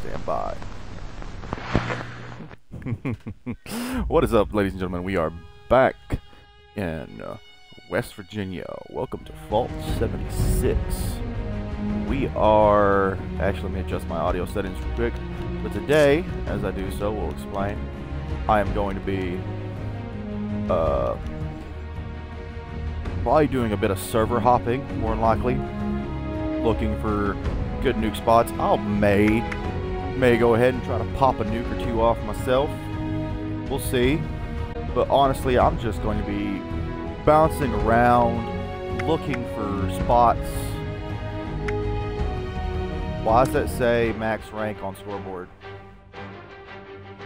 Stand by. what is up, ladies and gentlemen? We are back in uh, West Virginia. Welcome to Vault 76. We are... Actually, let me adjust my audio settings real quick. But today, as I do so, we'll explain. I am going to be... Uh, probably doing a bit of server hopping, more than likely. Looking for good nuke spots. I'll may may go ahead and try to pop a nuke or two off myself. We'll see. But honestly, I'm just going to be bouncing around, looking for spots. Why does that say max rank on scoreboard?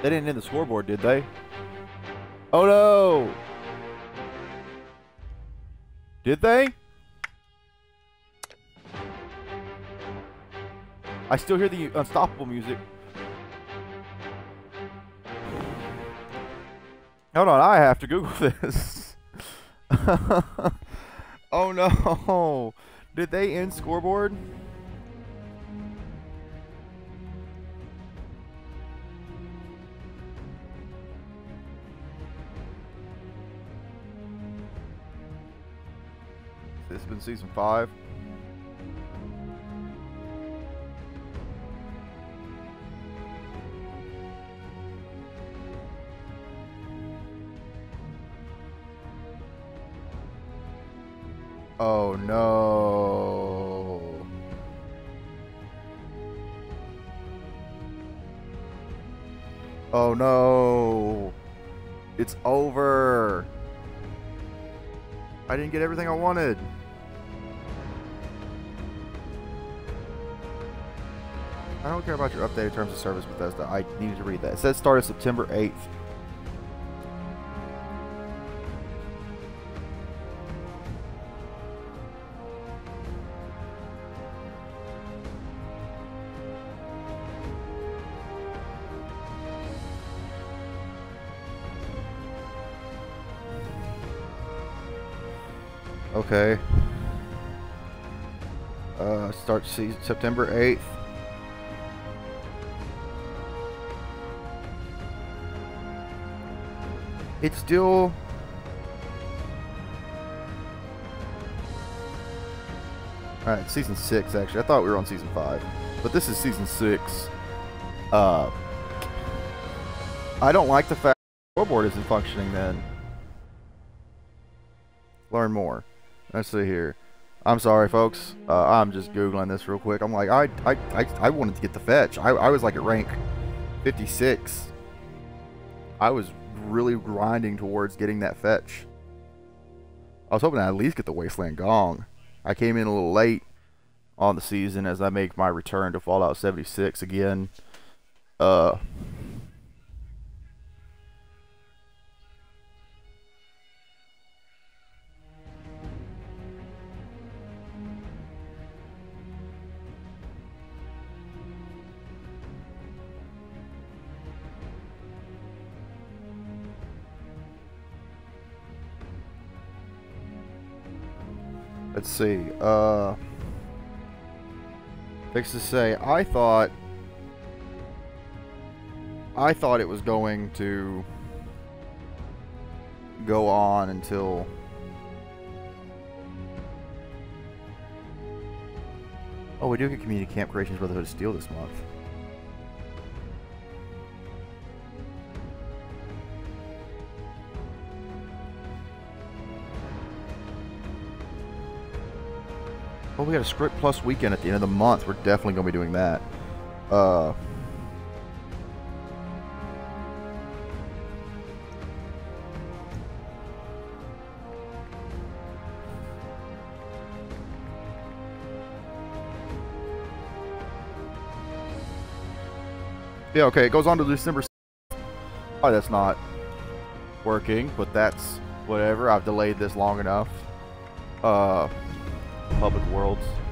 They didn't end the scoreboard, did they? Oh no! Did they? I still hear the unstoppable music. Hold on, I have to Google this. oh no. Did they end scoreboard? This has been season five. Oh no. Oh no. It's over. I didn't get everything I wanted. I don't care about your updated terms of service, Bethesda. I needed to read that. It says started September 8th. Okay. Uh, starts season September 8th. It's still... Alright, season 6 actually. I thought we were on season 5. But this is season 6. Uh, I don't like the fact the scoreboard isn't functioning then. Learn more. Let's see here. I'm sorry, folks. Uh, I'm just googling this real quick. I'm like, I, I, I, I wanted to get the fetch. I, I was like at rank 56. I was really grinding towards getting that fetch. I was hoping to at least get the Wasteland Gong. I came in a little late on the season as I make my return to Fallout 76 again. Uh, Let's see. Uh, fix to say, I thought, I thought it was going to go on until Oh, we do get Community Camp Creations Brotherhood of Steel this month. Oh, we got a Script Plus weekend at the end of the month. We're definitely going to be doing that. Uh, yeah, okay, it goes on to December. Oh, that's not working, but that's whatever. I've delayed this long enough. Uh, Public Worlds.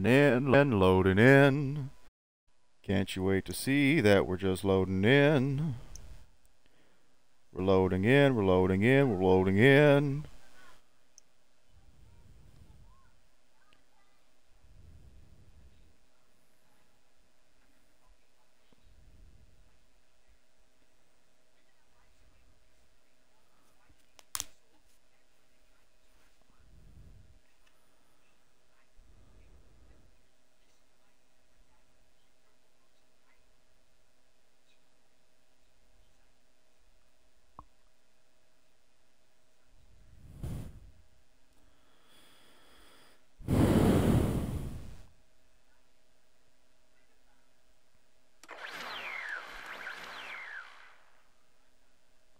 Loading in and loading in. Can't you wait to see that we're just loading in? We're loading in, we're loading in, we're loading in.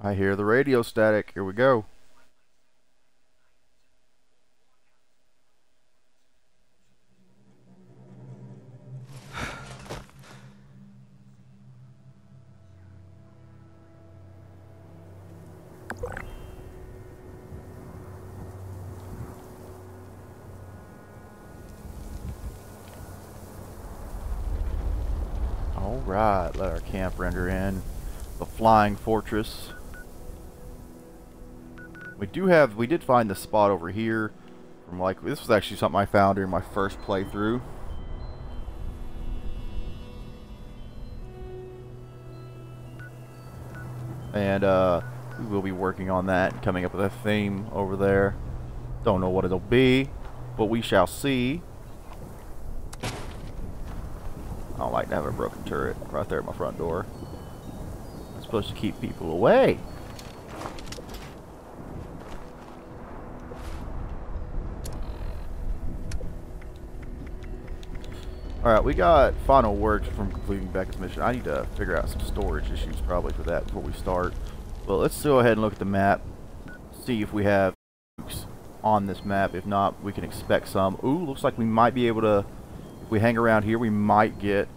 I hear the radio static. Here we go. Alright, let our camp render in. The Flying Fortress. Do have, we did find the spot over here from like, this was actually something I found during my first playthrough. And uh, we will be working on that, coming up with a theme over there. Don't know what it'll be, but we shall see. I don't like to have a broken turret right there at my front door. I'm supposed to keep people away. Alright, we got final words from completing Becca's mission. I need to figure out some storage issues probably for that before we start. But let's go ahead and look at the map. See if we have nukes on this map. If not, we can expect some. Ooh, looks like we might be able to... If we hang around here, we might get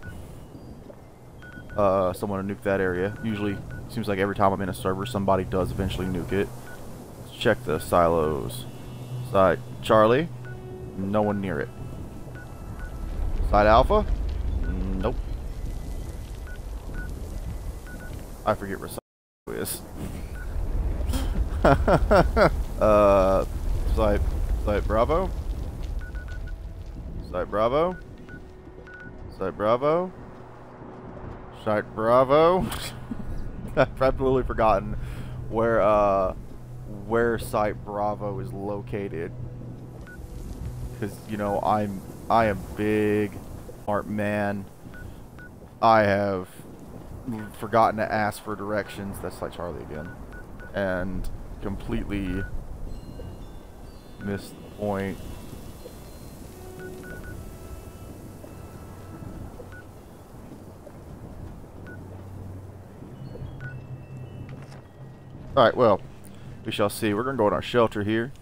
uh, someone to nuke that area. Usually, seems like every time I'm in a server, somebody does eventually nuke it. Let's check the silos. Site Charlie. No one near it. Site Alpha? Nope. I forget where Side is. uh, Side, Site Bravo? Site Bravo? Site Bravo? Site Bravo? I've absolutely forgotten where, uh, where Site Bravo is located. Because, you know, I'm I am big, smart man. I have forgotten to ask for directions. That's like Charlie again. And completely missed the point. Alright, well, we shall see. We're going to go in our shelter here.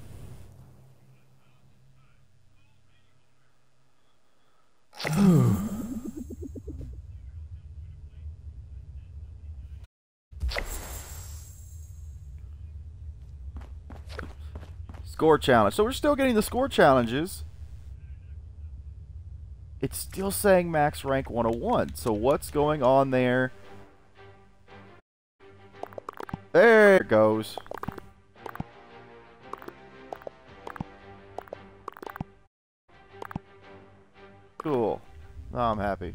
Score challenge. So we're still getting the score challenges. It's still saying max rank 101. So what's going on there? There it goes. Cool. I'm happy.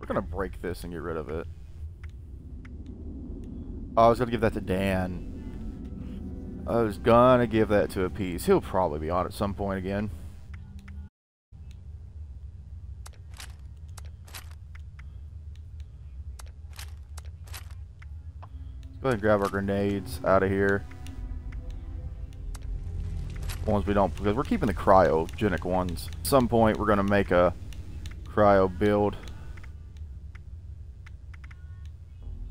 We're gonna break this and get rid of it. Oh, I was gonna give that to Dan. I was gonna give that to Appease. He'll probably be on at some point again. Go ahead and grab our grenades out of here. Ones we don't, because we're keeping the cryogenic ones. At some point, we're going to make a cryo build.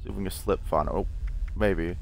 See if we can slip find. Oh, maybe.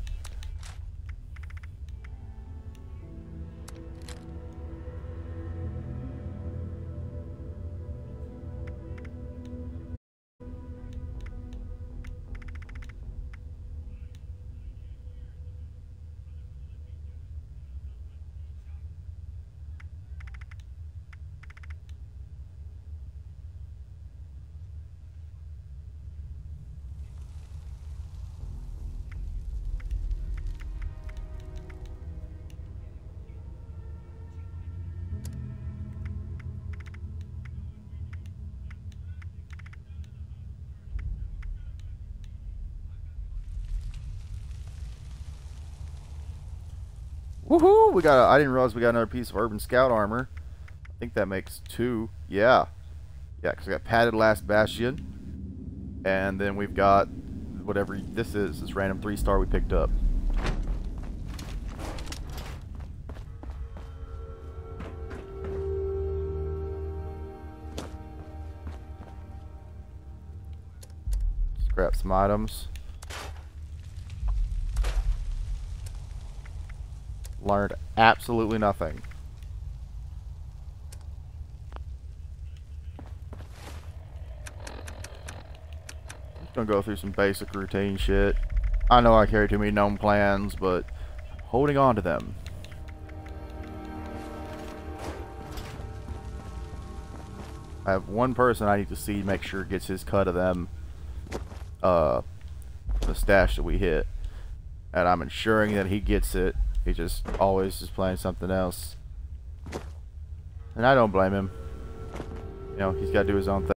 We got. A, I didn't realize we got another piece of Urban Scout armor. I think that makes two. Yeah. Yeah, because we got padded last bastion, and then we've got whatever this is. This random three star we picked up. grab some items. Learned absolutely nothing. Gonna go through some basic routine shit. I know I carry too many gnome plans, but holding on to them. I have one person I need to see make sure gets his cut of them uh, the stash that we hit. And I'm ensuring that he gets it. He just always is playing something else. And I don't blame him. You know, he's got to do his own thing.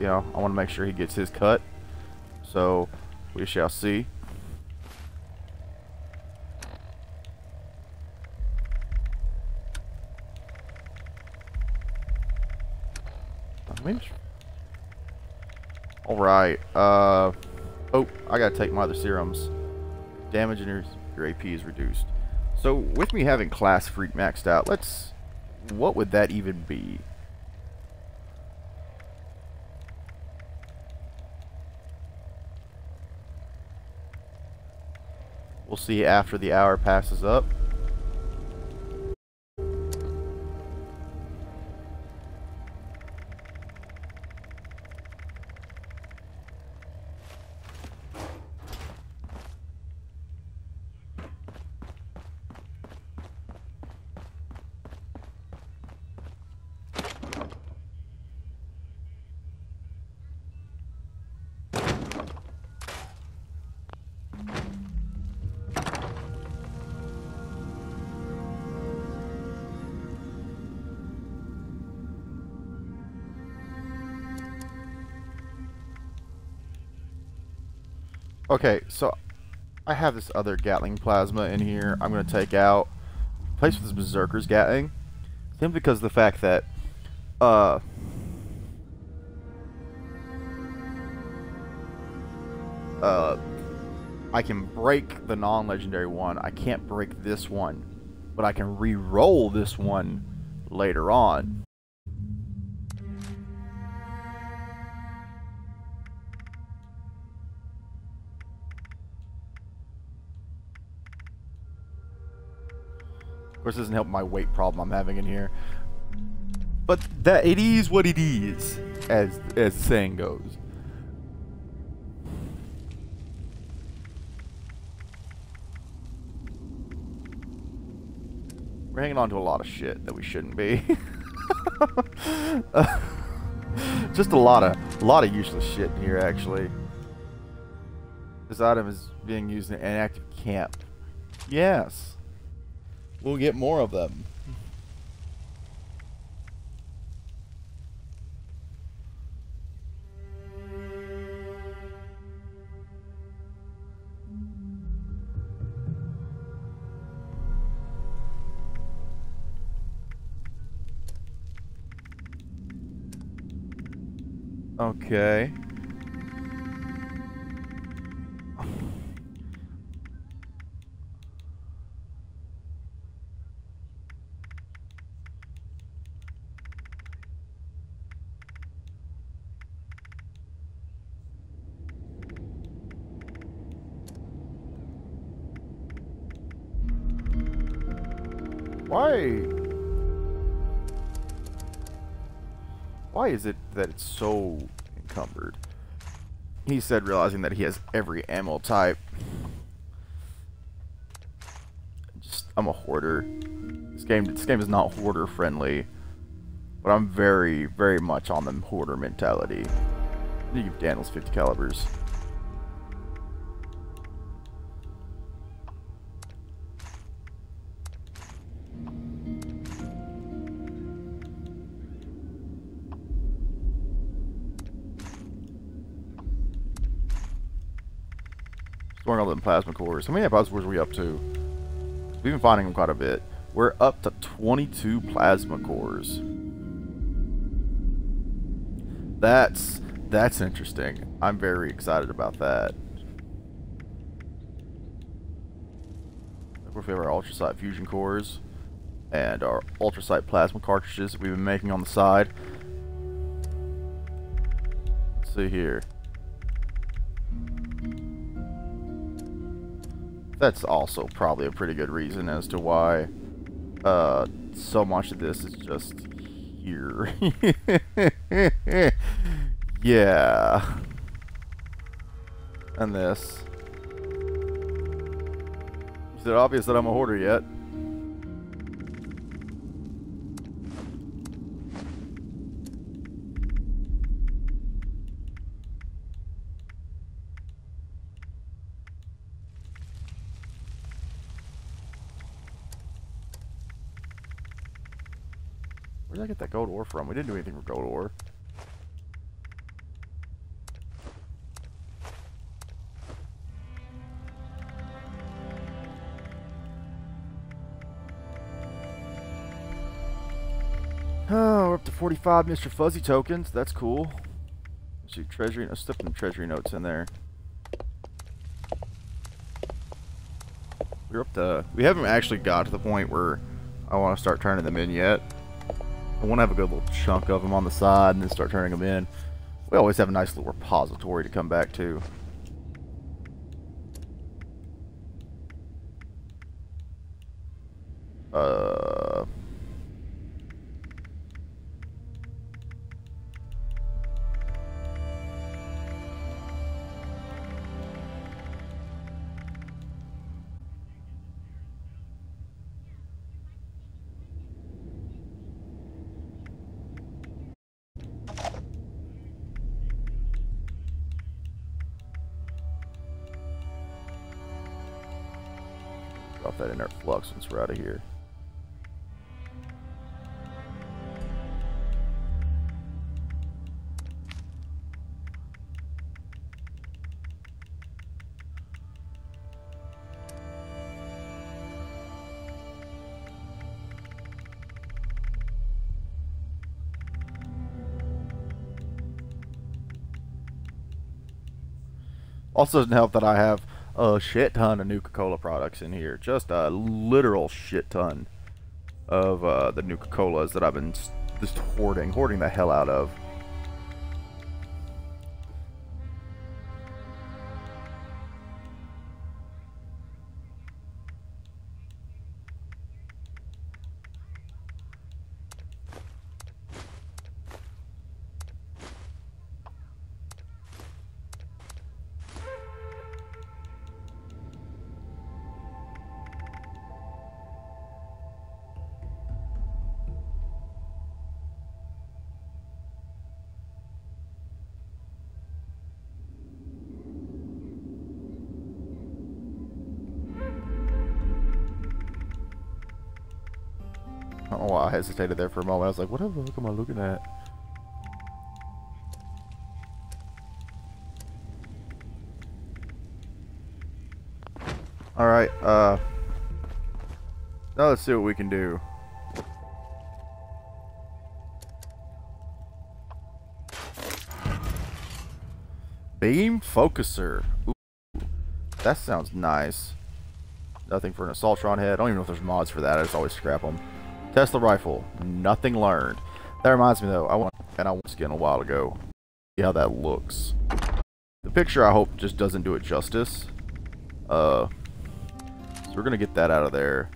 You know, I want to make sure he gets his cut. So, we shall see. Alright, uh... Oh, I gotta take my other serums. Damage and your, your AP is reduced. So, with me having Class Freak maxed out, let's... What would that even be? We'll see after the hour passes up. Have this other Gatling plasma in here I'm going to take out. Place with this Berserker's Gatling. Simply because of the fact that, uh, uh, I can break the non-legendary one. I can't break this one. But I can re-roll this one later on. Course, doesn't help my weight problem I'm having in here. But that it is what it is, as as the saying goes. We're hanging on to a lot of shit that we shouldn't be. just a lot of a lot of useless shit in here actually. This item is being used in an active camp. Yes. We'll get more of them. Okay. That it's so encumbered? He said, realizing that he has every ammo type. Just, I'm a hoarder. This game, this game is not hoarder friendly, but I'm very, very much on the hoarder mentality. You give Daniels 50 calibers. The plasma cores. How many plasma cores are we up to? We've been finding them quite a bit. We're up to 22 plasma cores. That's that's interesting. I'm very excited about that. We have our ultracite fusion cores and our ultracite plasma cartridges that we've been making on the side. Let's see here. That's also probably a pretty good reason as to why uh, so much of this is just here. yeah. And this. Is it obvious that I'm a hoarder yet? Where did I get that gold ore from? We didn't do anything for gold ore. Oh, we're up to 45 Mr. Fuzzy tokens. That's cool. Let's see, treasury. Let's slip some treasury notes in there. We're up to. We haven't actually got to the point where I want to start turning them in yet. I want to have a good little chunk of them on the side and then start turning them in. We always have a nice little repository to come back to. Since we're out of here. Also doesn't help that I have a shit ton of Nuka-Cola products in here. Just a literal shit ton of uh, the Nuka-Colas that I've been just hoarding, hoarding the hell out of. Hesitated there for a moment. I was like, what the fuck am I looking at? Alright, uh... Now let's see what we can do. Beam Focuser. Ooh, that sounds nice. Nothing for an Assaultron head. I don't even know if there's mods for that. I just always scrap them. Tesla rifle. Nothing learned. That reminds me though, I want and I want skin a while ago. See how that looks. The picture I hope just doesn't do it justice. Uh so we're gonna get that out of there.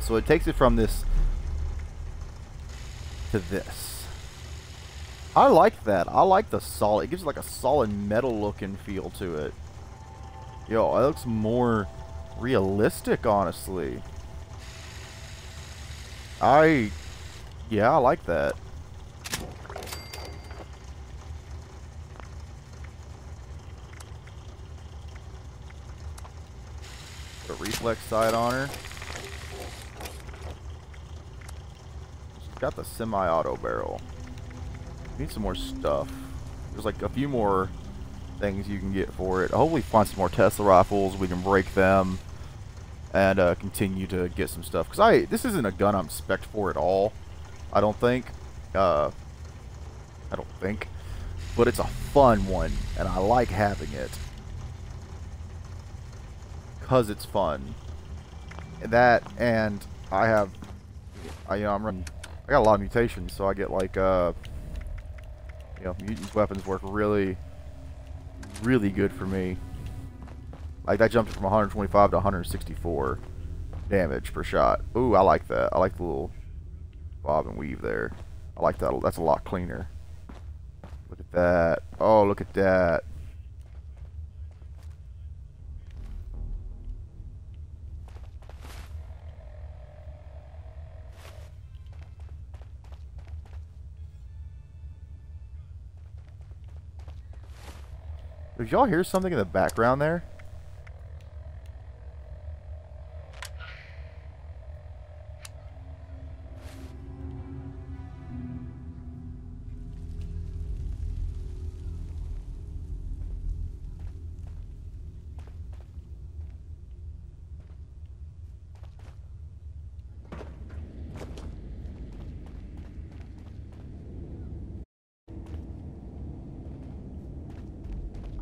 So it takes it from this to this. I like that. I like the solid. It gives like a solid metal looking feel to it. Yo, it looks more realistic, honestly. I, yeah, I like that. The reflex sight on her. Got the semi-auto barrel. Need some more stuff. There's like a few more things you can get for it. Hopefully find some more Tesla rifles. We can break them and uh, continue to get some stuff. Because I this isn't a gun I'm spec for at all. I don't think. Uh, I don't think. But it's a fun one, and I like having it. Because it's fun. That, and I have, I, you know, I'm running, I got a lot of mutations, so I get like, uh, you know, mutant weapons work really, really good for me. Like that jumped from 125 to 164 damage per shot. Ooh, I like that. I like the little bob and weave there. I like that. That's a lot cleaner. Look at that. Oh, look at that. Did y'all hear something in the background there?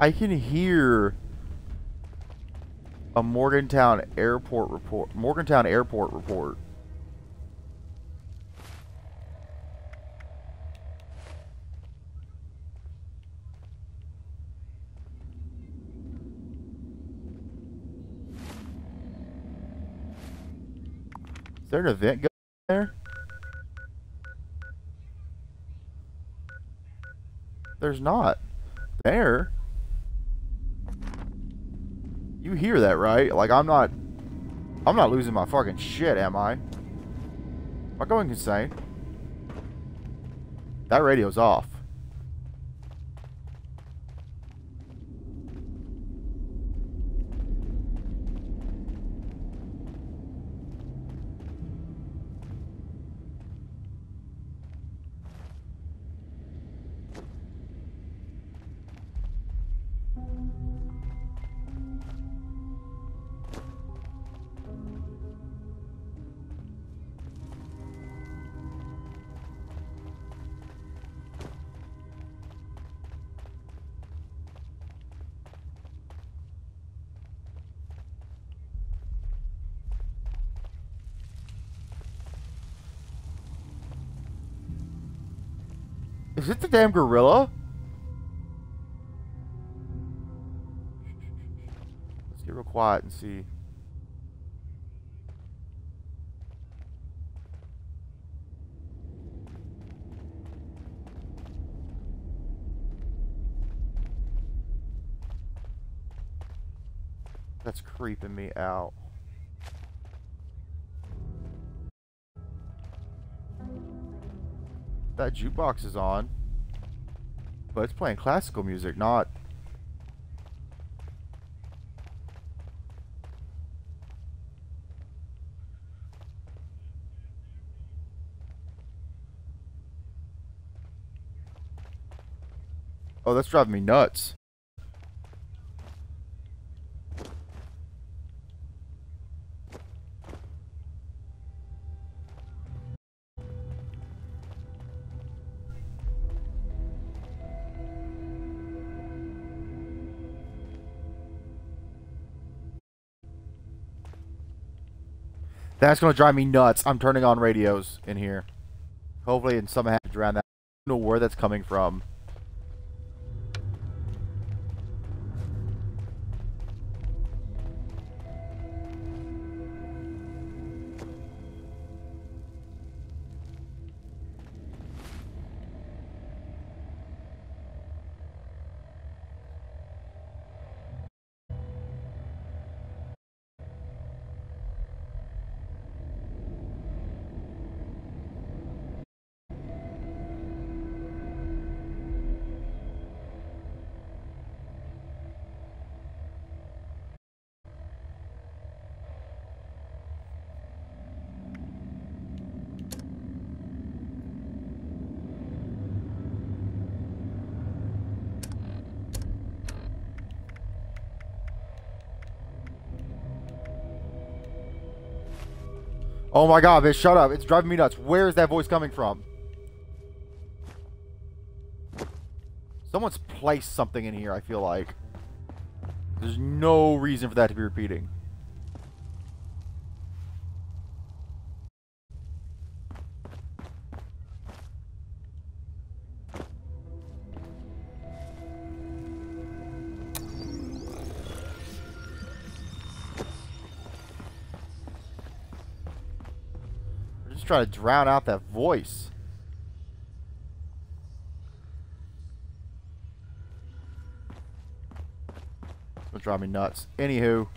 I can hear a Morgantown airport report. Morgantown airport report. Is there an event going there? There's not. There. You hear that, right? Like, I'm not... I'm not losing my fucking shit, am I? Am I going insane? That radio's off. The damn gorilla? Let's get real quiet and see. That's creeping me out. that jukebox is on. But it's playing classical music, not... Oh, that's driving me nuts. That's to drive me nuts. I'm turning on radios in here. Hopefully in some happens around that. I don't know where that's coming from. Oh my god, bitch, shut up. It's driving me nuts. Where is that voice coming from? Someone's placed something in here, I feel like. There's no reason for that to be repeating. Trying to drown out that voice. It'll drive me nuts. Anywho.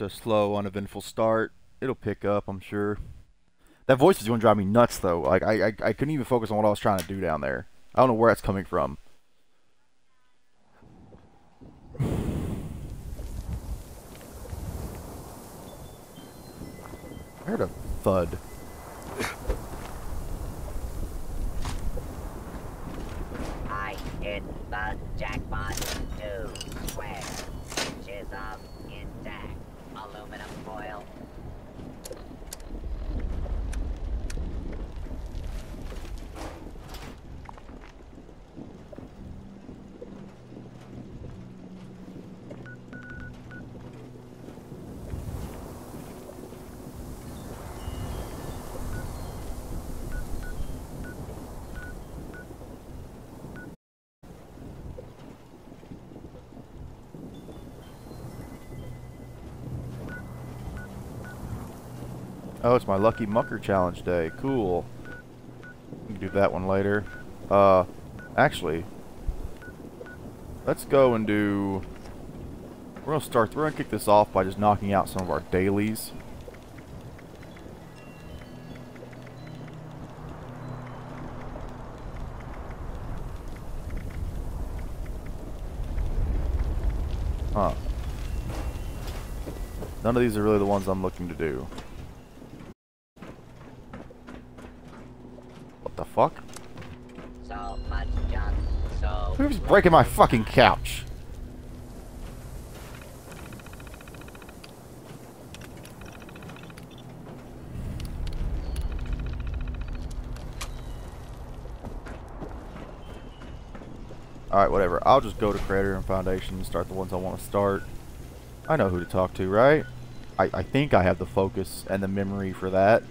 To a slow, uneventful start. It'll pick up, I'm sure. That voice is going to drive me nuts, though. Like, I, I, I couldn't even focus on what I was trying to do down there. I don't know where that's coming from. I heard a thud. I hit the jackpot two square inches of intact aluminum foil. Oh, it's my Lucky Mucker Challenge day. Cool. Do that one later. Uh, actually, let's go and do... We're going to start, we're going to kick this off by just knocking out some of our dailies. Huh. None of these are really the ones I'm looking to do. What the fuck? So much junk, so Who's breaking my fucking couch? Alright, whatever. I'll just go to Crater and Foundation and start the ones I want to start. I know who to talk to, right? I, I think I have the focus and the memory for that.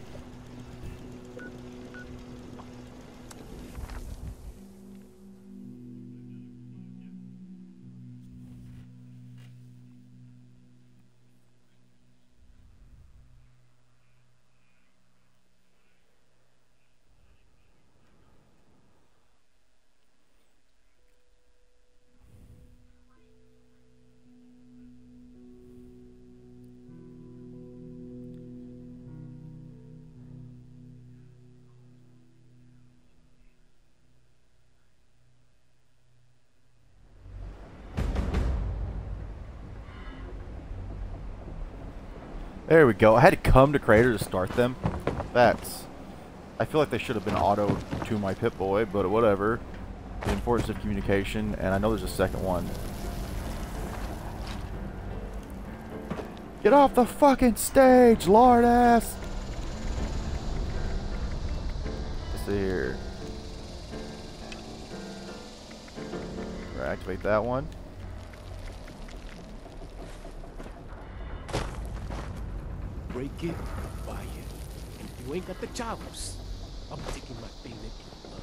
We go. I had to come to Crater to start them. That's I feel like they should have been auto to my Pip-Boy, but whatever. The importance of communication, and I know there's a second one. Get off the fucking stage, lord ass! Let's see here. Activate that one. Break it, buy it. And if you ain't got the chavos, I'm taking my payment in blood.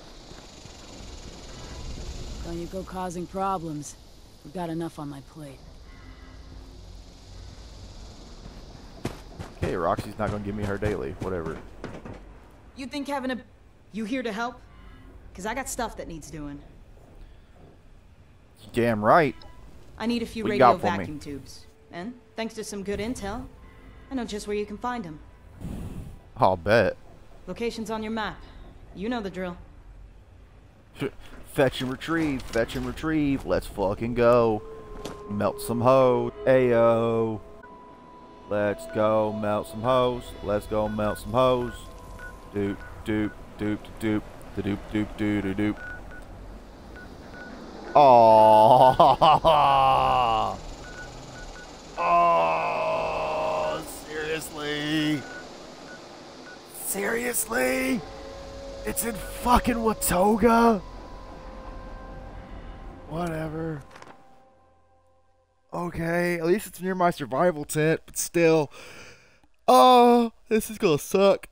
Don't you go causing problems. We've got enough on my plate. Okay, Roxy's not gonna give me her daily. Whatever. You think having a... You here to help? Because I got stuff that needs doing. Damn right. I need a few What radio got for me? vacuum tubes. And, thanks to some good intel, I know just where you can find them. I'll bet. Location's on your map. You know the drill. Fetch and retrieve, fetch and retrieve. Let's fucking go. Melt some hoes. Ayo. Let's go melt some hoes. Let's go melt some hoes. Doop, doop, doop, doop, doop, doop, doop, doop, doop. Oh. Oh, seriously? Seriously? It's in fucking Watoga? Whatever. Okay, at least it's near my survival tent, but still. Oh, this is gonna suck.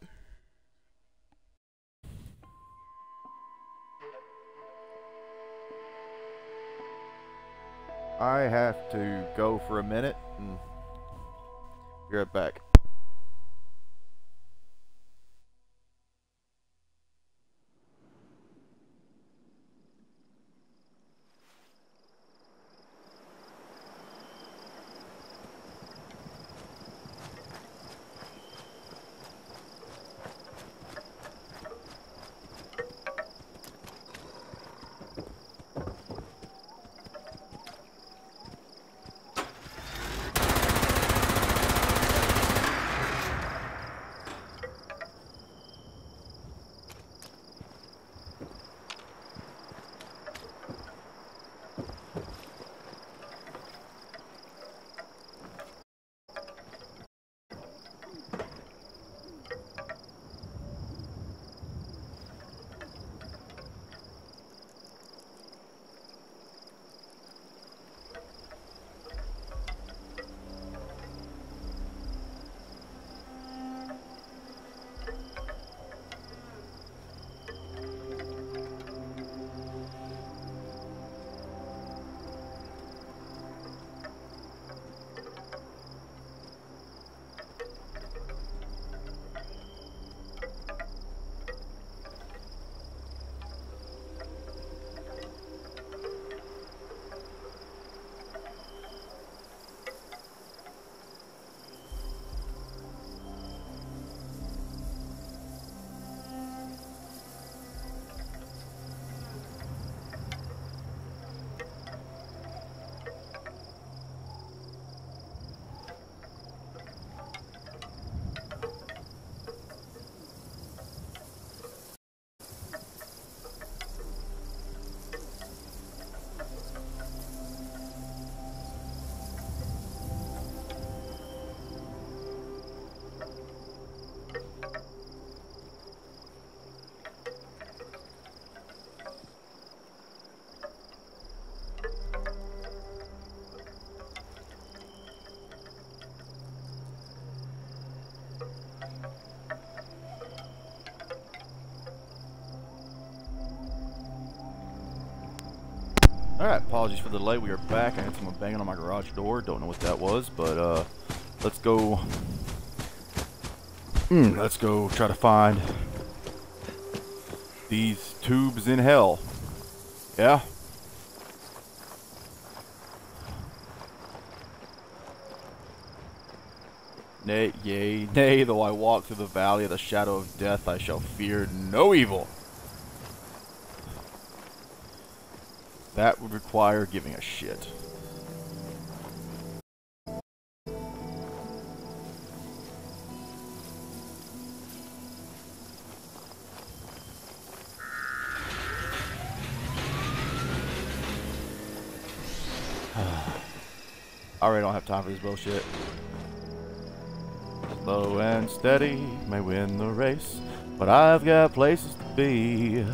I have to go for a minute and be right back. Alright, apologies for the delay. We are back. I had someone banging on my garage door. Don't know what that was, but uh, let's go. Hmm, let's go try to find these tubes in hell. Yeah? Nay, yea, nay, though I walk through the valley of the shadow of death, I shall fear no evil. That would require giving a shit. I already don't have time for this bullshit. Slow and steady may win the race, but I've got places to be.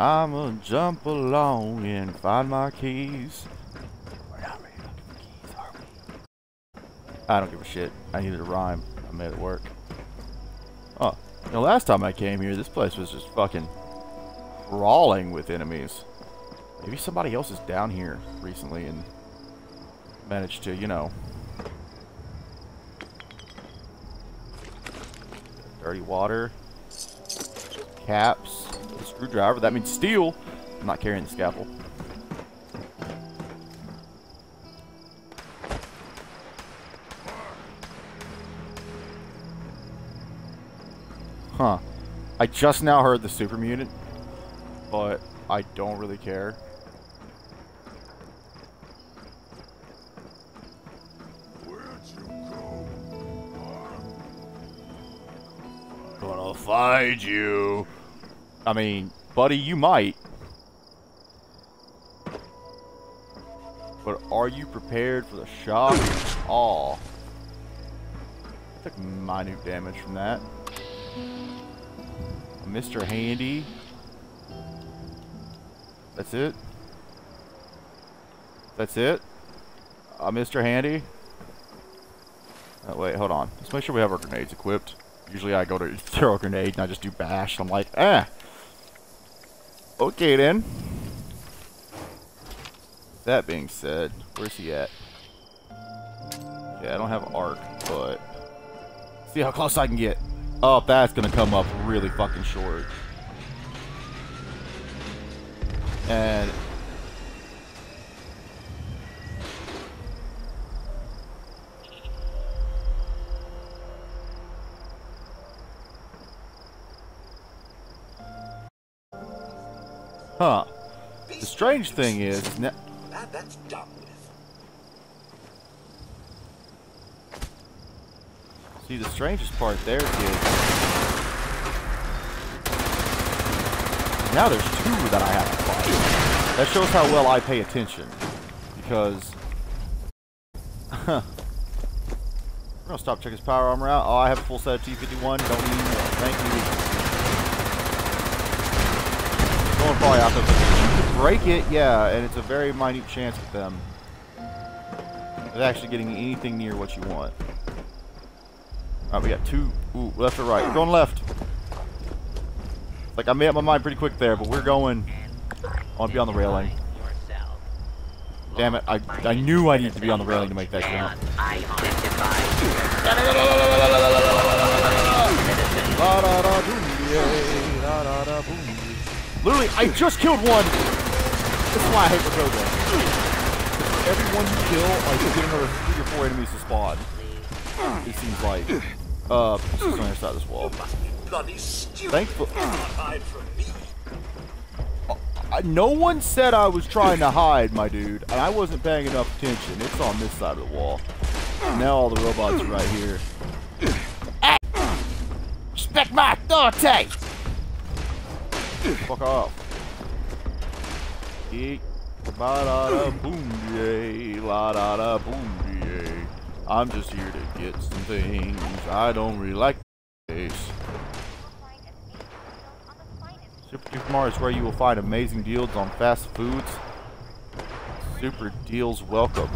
I'ma jump along and find my keys. We're not really looking for keys, are we? I don't give a shit. I needed a rhyme. I made it work. Oh, you know, last time I came here, this place was just fucking crawling with enemies. Maybe somebody else is down here recently and managed to, you know. Dirty water. Caps. Screwdriver. That means steel. I'm not carrying the scalpel. Huh. I just now heard the super mutant, but I don't really care. Gonna find you. I mean, buddy, you might. But are you prepared for the shock awe? I took minute damage from that. Mr. Handy. That's it? That's it? Uh, Mr. Handy? Oh, wait, hold on. Let's make sure we have our grenades equipped. Usually I go to throw a grenade and I just do bash. And I'm like, ah. Okay then. That being said, where's he at? Yeah, I don't have arc, but see how close I can get. Oh, that's gonna come up really fucking short. And strange thing is, ne- That, that's done with. see the strangest part there, kid. Now there's two that I have to fight. That shows how well I pay attention. Because... We're gonna stop check his power armor out. Oh, I have a full set of T-51. Don't need more. Thank you. Going probably out there. Break it, yeah, and it's a very minute chance with them. Of actually getting anything near what you want. Alright, we got two. Ooh, left or right? Going left. Like, I made up my mind pretty quick there, but we're going... I want to be on the railing. Damn it, I, I knew I needed to be on the railing to make that jump. Literally, I just killed one! This is why I hate Watoga. Every one you kill, like, you get another three or four enemies to spawn. It seems like. Uh, this is on the other side of this wall. Bloody stupid. Thankful. Can't hide from me. I, no one said I was trying to hide, my dude, and I wasn't paying enough attention. It's on this side of the wall. Now all the robots are right here. Respect my authority! Fuck off. Eek. Ba da da boom yay, la da da boom yay. I'm just here to get some things. I don't really like this. Super Duper Mart is where you will find amazing deals on fast foods. Super deals welcome.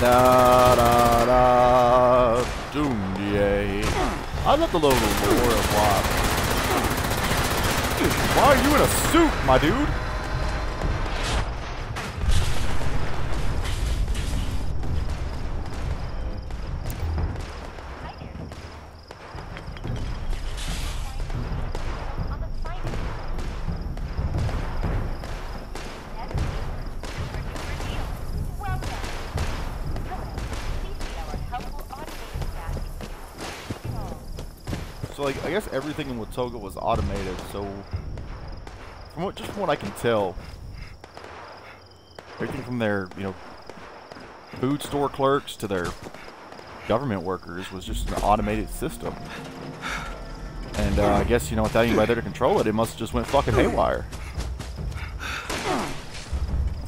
Da da da doom yay. I love the little lore of WAP. Why are you in a suit, my dude? So like, I guess everything in Watoga was automated. So, from what just from what I can tell, everything from their you know food store clerks to their government workers was just an automated system. And uh, I guess you know without anybody there to control it, it must have just went fucking haywire.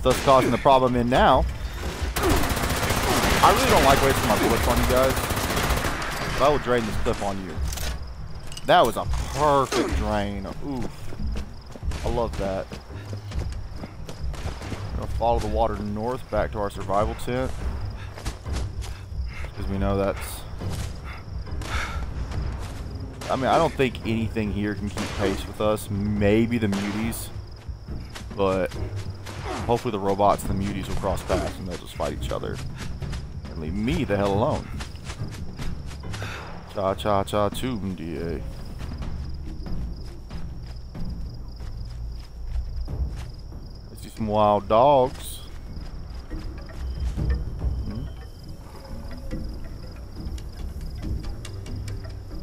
thus causing the problem in now. I really don't like wasting my bullets on you guys. But I will drain this clip on you. That was a perfect drain. Oof. I love that. Gonna follow the water north back to our survival tent. Because we know that's... I mean, I don't think anything here can keep pace with us. Maybe the muties. But hopefully the robots and the muties will cross paths and they'll just fight each other. And leave me the hell alone. Cha cha cha toom da. I see some wild dogs. Hmm.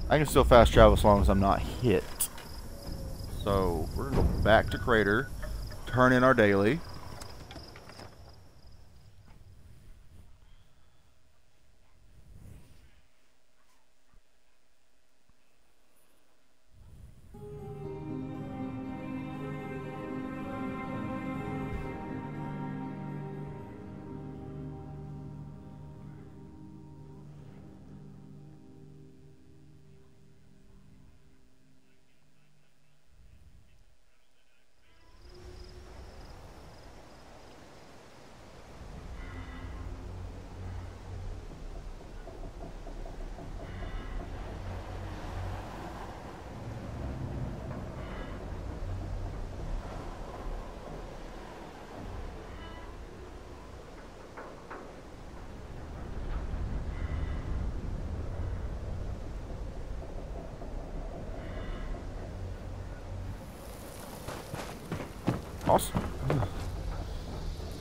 I can still fast travel as long as I'm not hit. So we're gonna go back to crater, turn in our daily.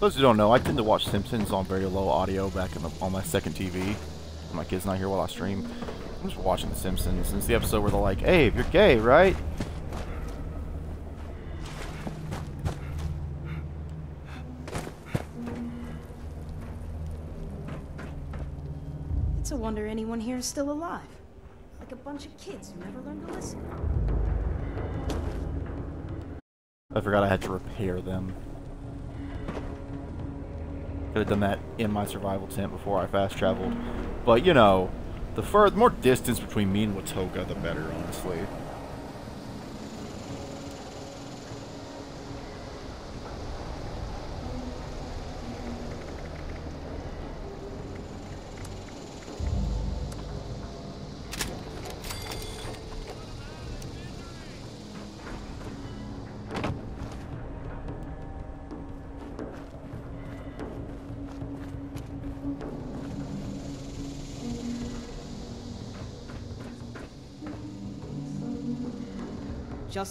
Those who don't know, I tend to watch Simpsons on very low audio back the, on my second TV. My kid's not here while I stream. I'm just watching The Simpsons. And it's the episode where they're like, hey, if you're gay, right? It's a wonder anyone here is still alive. Like a bunch of kids who never learned to listen. I forgot I had to repair them. Have done that in my survival tent before I fast traveled. But, you know, the further, more distance between me and Watoga, the better, honestly.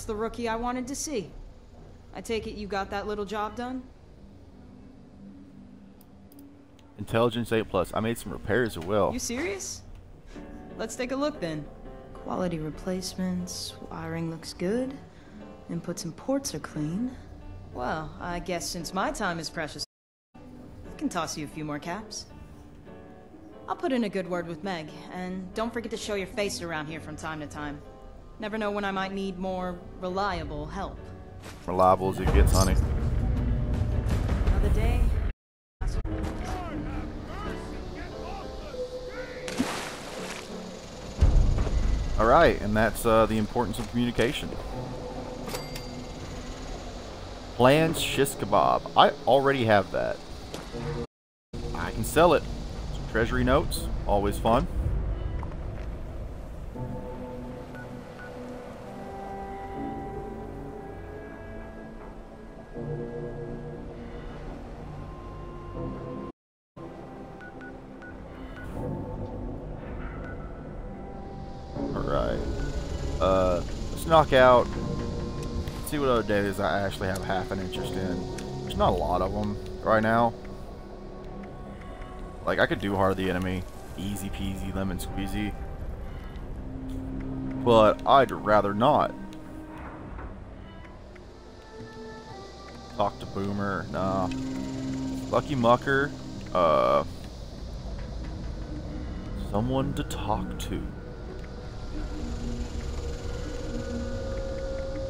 The rookie I wanted to see. I take it you got that little job done? Intelligence 8 plus. I made some repairs as well. You serious? Let's take a look then. Quality replacements, wiring looks good, inputs and ports are clean. Well, I guess since my time is precious, I can toss you a few more caps. I'll put in a good word with Meg, and don't forget to show your face around here from time to time. Never know when I might need more reliable help. Reliable as it gets, honey. Another day. Alright, and that's uh, the importance of communication. Plans shish kebab. I already have that. I can sell it. Some treasury notes, always fun. Knock out. See what other dailies I actually have half an interest in. There's not a lot of them right now. Like, I could do Heart of the Enemy. Easy peasy, lemon squeezy. But I'd rather not. Talk to Boomer. Nah. Lucky Mucker. Uh. Someone to talk to.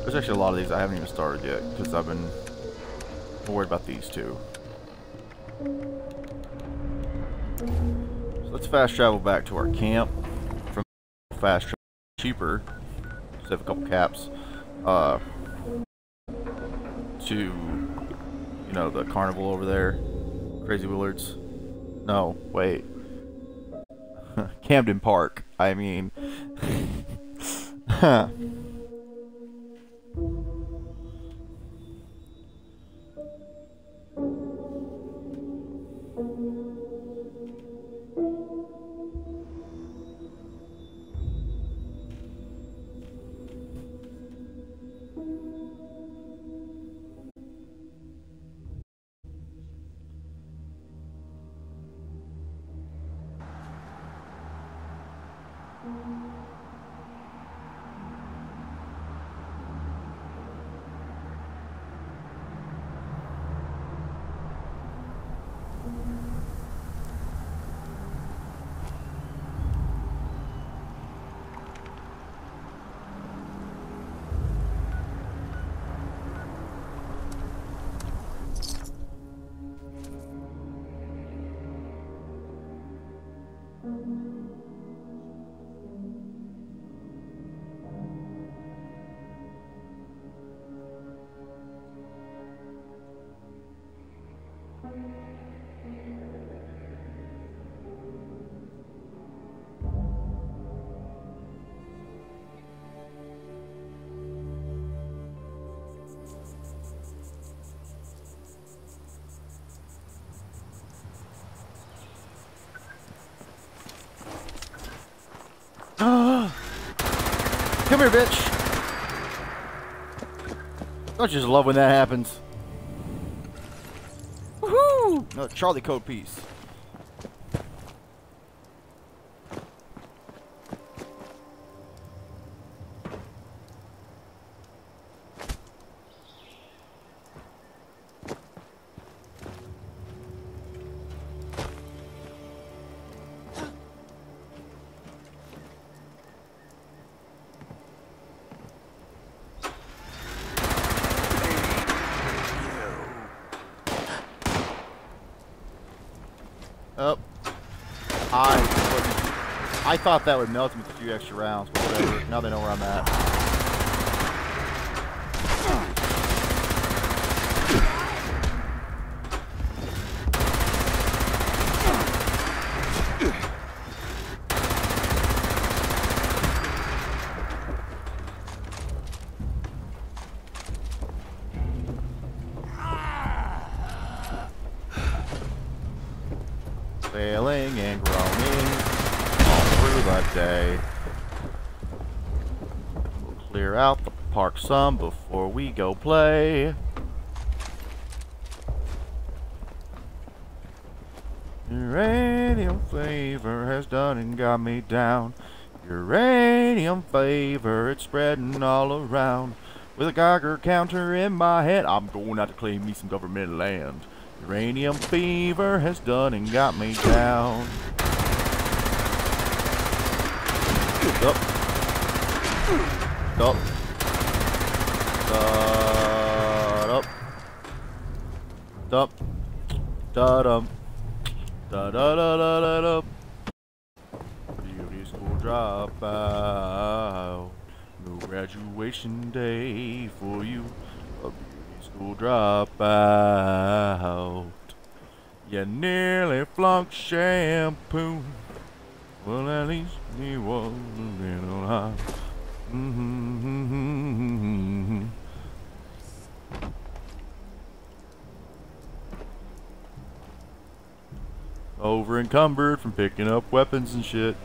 There's actually a lot of these I haven't even started yet because I've been worried about these two. So let's fast travel back to our camp. From fast travel cheaper. Just have a couple caps. Uh, to you know the carnival over there, Crazy Willards. No, wait. Camden Park. I mean. Come here, bitch. Don't you just love when that happens? Woohoo! No, Charlie Code piece. I thought that would melt him with a few extra rounds, but whatever. Now they know where I'm at. Failing and groaning all through the day. We'll clear out some before we go play. Uranium fever has done and got me down. Uranium fever, it's spreading all around. With a Geiger counter in my head, I'm going out to claim me some government land. Uranium fever has done and got me down. Up. Up. Da up. Up. Da dum. Da da da da da da. Beauty school dropout. No graduation day for you. A beauty school dropout. You nearly flunked shampoo. Well, at least he was a little high. Mm-hmm. Over from picking up weapons and shit.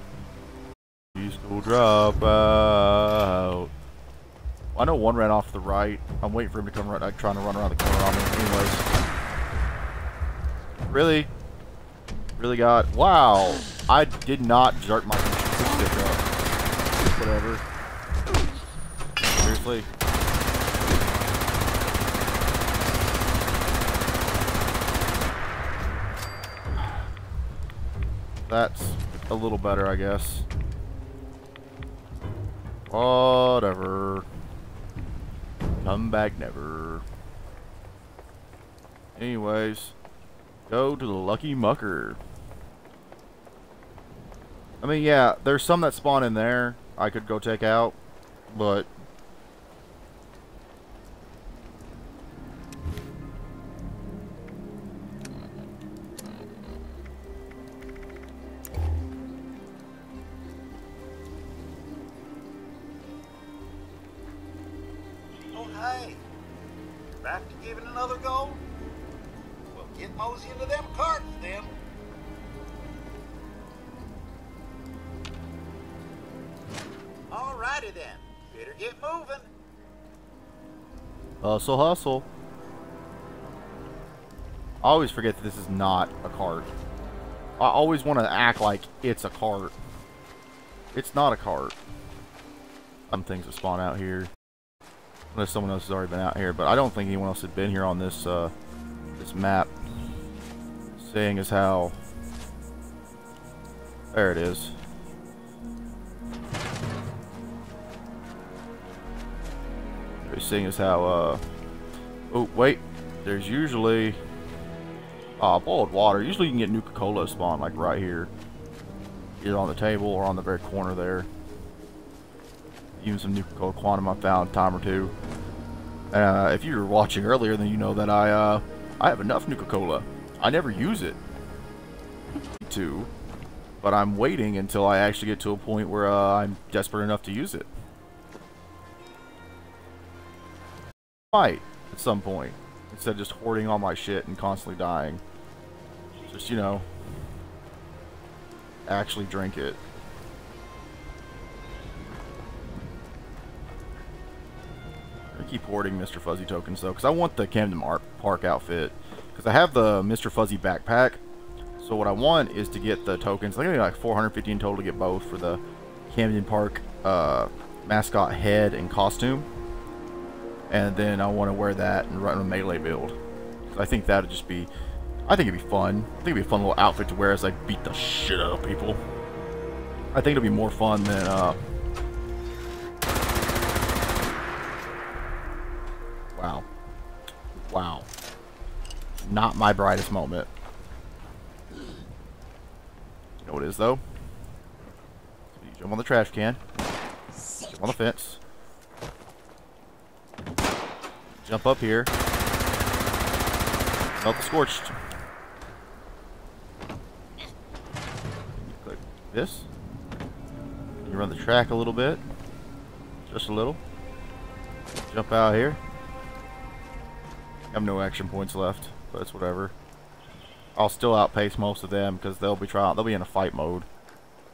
Beauty drop out. I know one ran off the right. I'm waiting for him to come right. I'm trying to run around the corner on me. Anyways. Really? Really got. Wow. I did not jerk my stick up. Whatever. Seriously. That's a little better, I guess. Whatever. Come back never. Anyways, go to the Lucky Mucker. I mean, yeah, there's some that spawn in there I could go check out, but always forget that this is not a cart. I always want to act like it's a cart. It's not a cart. Some things that spawn out here. Unless someone else has already been out here, but I don't think anyone else had been here on this uh, this map. Seeing as how there it is. Seeing as how uh oh wait, there's usually uh boiled water. Usually you can get Nuka-Cola spawn like right here. Either on the table or on the very corner there. Even some Nuka-Cola Quantum I found a time or two. Uh, if you were watching earlier, then you know that I uh, I have enough Nuka-Cola. I never use it. To, but I'm waiting until I actually get to a point where uh, I'm desperate enough to use it. Might at some point, instead of just hoarding all my shit and constantly dying. Just you know, actually drink it. I keep hoarding Mr. Fuzzy tokens though, because I want the Camden Park outfit. Because I have the Mr. Fuzzy backpack. So what I want is to get the tokens. I think like 450 in total to get both for the Camden Park uh, mascot head and costume. And then I want to wear that and run a melee build. I think that would just be... I think it'd be fun. I think it'd be a fun little outfit to wear as I beat the shit out of people. I think it'll be more fun than... Uh, Wow. Wow. Not my brightest moment. You know what it is, though? You jump on the trash can. Jump on the fence. Jump up here. Melt the scorched. You click this. You run the track a little bit. Just a little. Jump out here. I have no action points left, but it's whatever. I'll still outpace most of them because they'll be trying. They'll be in a fight mode,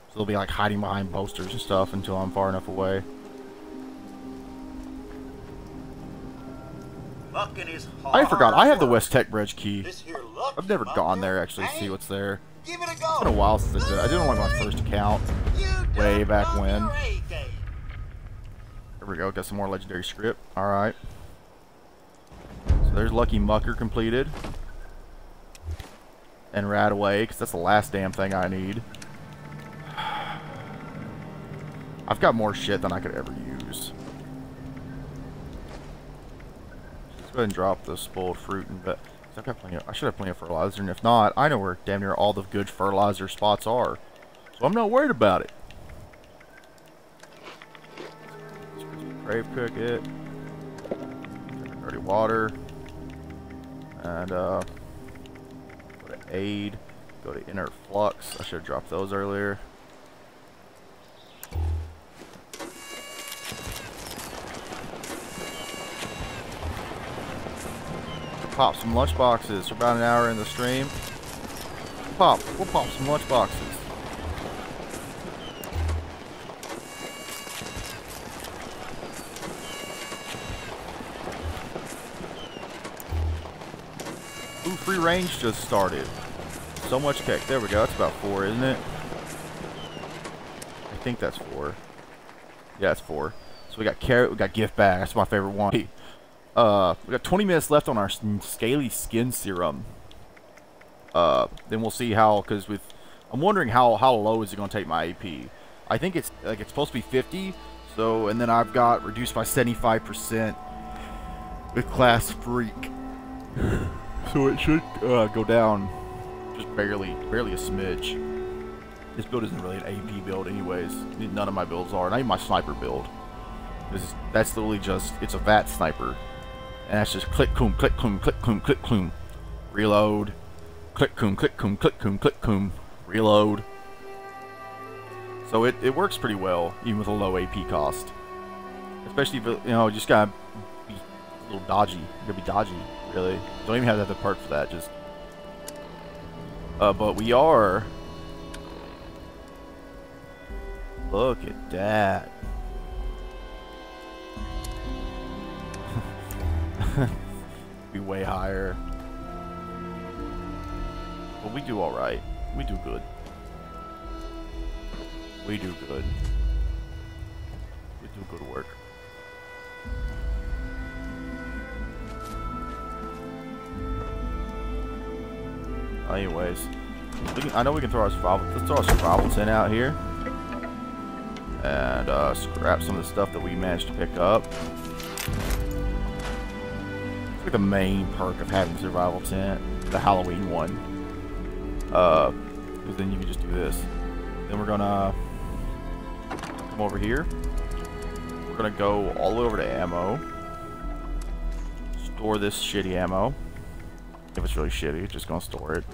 so they'll be like hiding behind posters and stuff until I'm far enough away. I forgot. I have the West Tek Bridge key. This here lucky I've never gone there actually to see what's there. Give it a It's go. been a while since I did. I did it on like my first account. Way back when. your A game. There we go. Got some more legendary scrip. All right. So there's Lucky Mucker completed. And Radaway, because that's the last damn thing I need. I've got more shit than I could ever use. Let's go ahead and drop the spoiled fruit and but I've got plenty of, I should have plenty of fertilizer, and if not, I know where damn near all the good fertilizer spots are. So I'm not worried about it. Brave cook it. Dirty water. And uh go to aid. Go to inert flux. I should have dropped those earlier. Pop some lunch boxes for about an hour in the stream. Pop, we'll pop some lunch boxes. Ooh, free range just started. So much cake. There we go. That's about four, isn't it? I think that's four. Yeah, it's four. So we got carrot. We got gift bag. That's my favorite one. Uh, we got 20 minutes left on our scaly skin serum. Uh, then we'll see how. Because with, I'm wondering how how low is it going to take my AP? I think it's like it's supposed to be 50. So and then I've got reduced by 75% with class freak. So it should uh, go down just barely, barely a smidge. This build isn't really an AP build anyways. None of my builds are. Not even my sniper build. This is, that's literally just, it's a VAT sniper. And that's just click, coom, click, coom, click, coom, click, coom. Reload. Click, coom, click, coom, click, coom, click, coom. Reload. So it, it works pretty well, even with a low AP cost. Especially if, you know, just gotta be a little dodgy. You gotta be dodgy, really. Don't even have the perk for that, just... Uh, but we are... Look at that. be way higher. But we do alright. We do good. We do good. We do good work. Anyways, can, I know we can throw our survival. Let's throw our survival tent out here and uh, scrap some of the stuff that we managed to pick up. The main perk of having survival tent, the Halloween one. Uh, because then you can just do this. Then we're gonna come over here. We're gonna go all the way over to ammo. Store this shitty ammo. If it's really shitty, just gonna store it.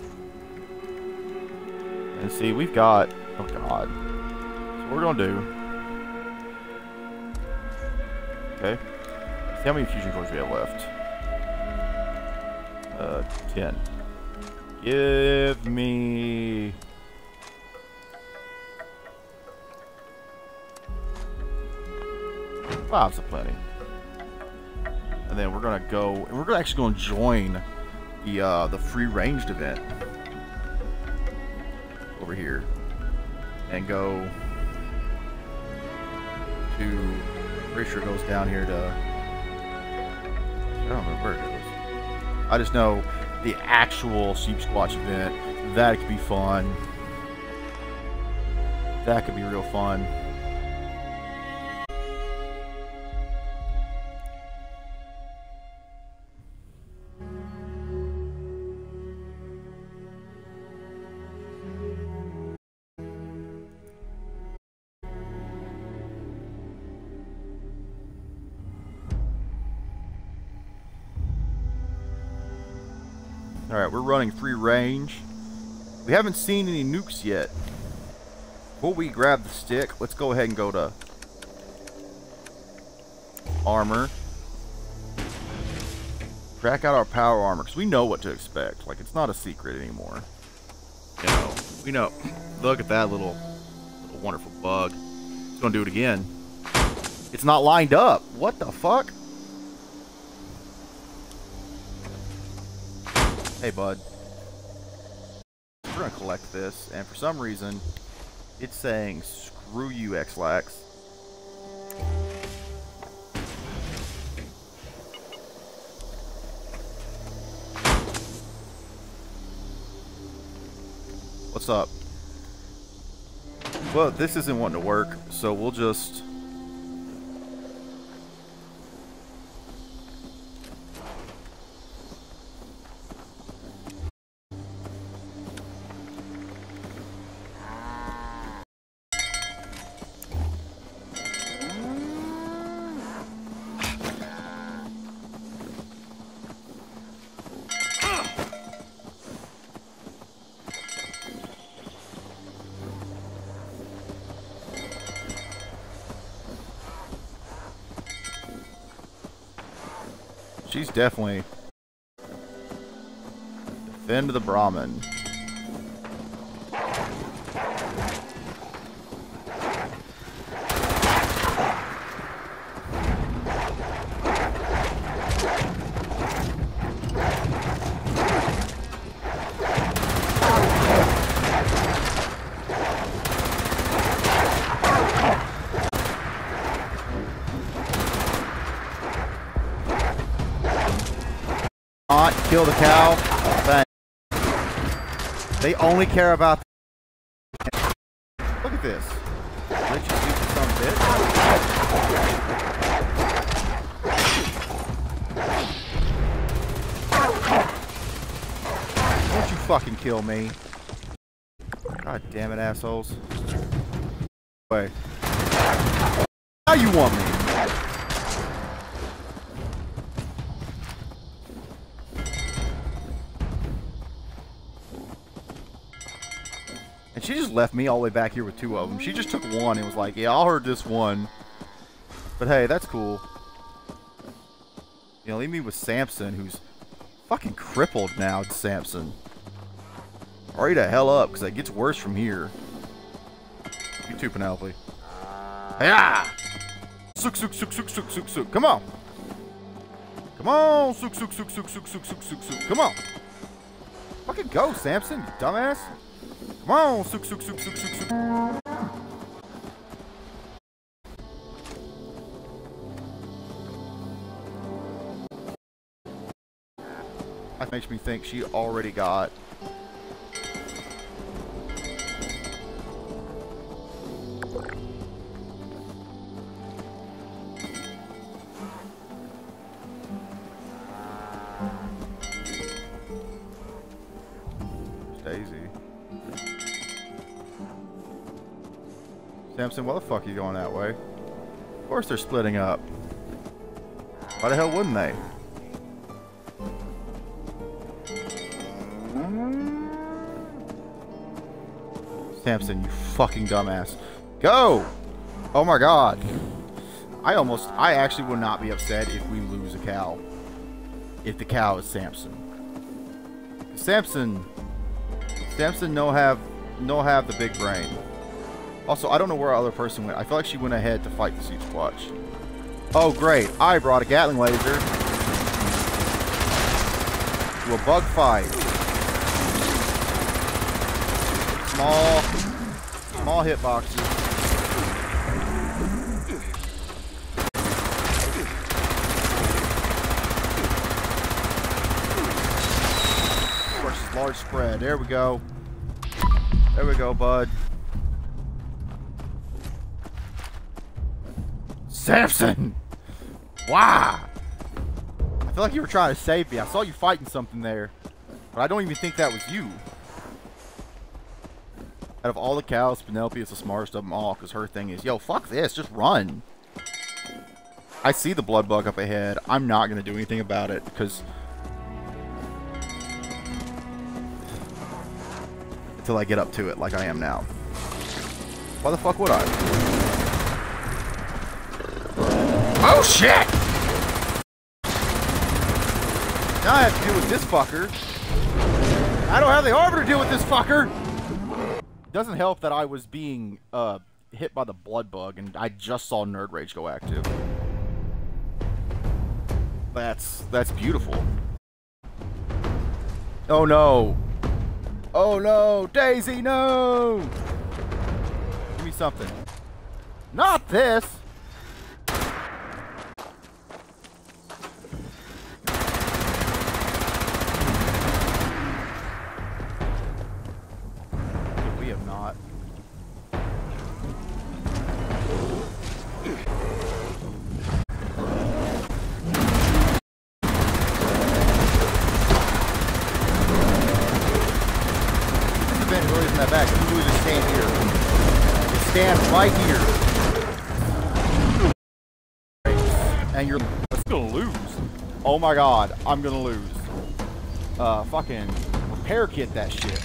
And see, we've got... Oh god. So we're gonna do... Okay. See how many fusion cores we have left. Uh, 10. Give me... Five's a plenty. And then we're gonna go, and we're actually gonna join the uh, the free ranged event over here, and go to. Pretty sure it goes down here to. I don't know where it goes. I just know the actual Sheep Squatch event. That could be fun. That could be real fun. Alright, we're running free range. We haven't seen any nukes yet. Before we grab the stick, let's go ahead and go to armor. Crack out our power armor, because we know what to expect. Like, it's not a secret anymore. You know, we know. Look at that little, little wonderful bug. It's going to do it again. It's not lined up. What the fuck? Hey, bud. We're gonna collect this, and for some reason, it's saying, screw you, X-Lax. What's up? Well, this isn't wanting to work, so we'll just... definitely... Defend the Brahmin. Not kill the cow. Thanks. They only care about. Look at this. You see some bitch. fucking kill me. God damn it, assholes. Wait. How you want me? She just left me all the way back here with two of them. She just took one and was like, yeah, I'll hurt this one. But hey, that's cool. You know, leave me with Samson, who's fucking crippled now, Samson. Hurry the hell up, because it gets worse from here. You too, Penelope. Yeah! Sook, sook, sook, sook, sook, sook, sook. Come on! Come on! Sook, sook, sook, sook, sook, sook, sook, sook, sook. Come on! Fucking go, Samson, you dumbass! Come on! Sook, sook, sook, sook. That makes me think she already got Samson, why the fuck are you going that way? Of course they're splitting up. Why the hell wouldn't they? Samson, you fucking dumbass. Go! Oh my god. I almost, I actually would not be upset if we lose a cow. If the cow is Samson. Samson, Samson no have, no have the big brain. Also, I don't know where our other person went. I feel like she went ahead to fight the Sheep Squatch. Oh great, I brought a Gatling laser. To a bug fight. Small, small hitboxes. Versus large spread. There we go. There we go, bud. Samson! Wow! I feel like you were trying to save me. I saw you fighting something there. But I don't even think that was you. Out of all the cows, Penelope is the smartest of them all, because her thing is, yo, fuck this, just run. I see the blood bug up ahead. I'm not going to do anything about it, because... Until I get up to it, like I am now. Why the fuck would I? Oh, shit! Now I have to deal with this fucker. I don't have the armor to deal with this fucker! Doesn't help that I was being uh, hit by the blood bug and I just saw Nerd Rage go active. That's that's beautiful. Oh no. Oh no, Daisy, no! Give me something. Not this! We have not. This event really isn't that bad. 'cause You really just stand here. You stand right here. And you're that's gonna lose. Oh my god, I'm gonna lose. Uh, fucking repair kit that shit.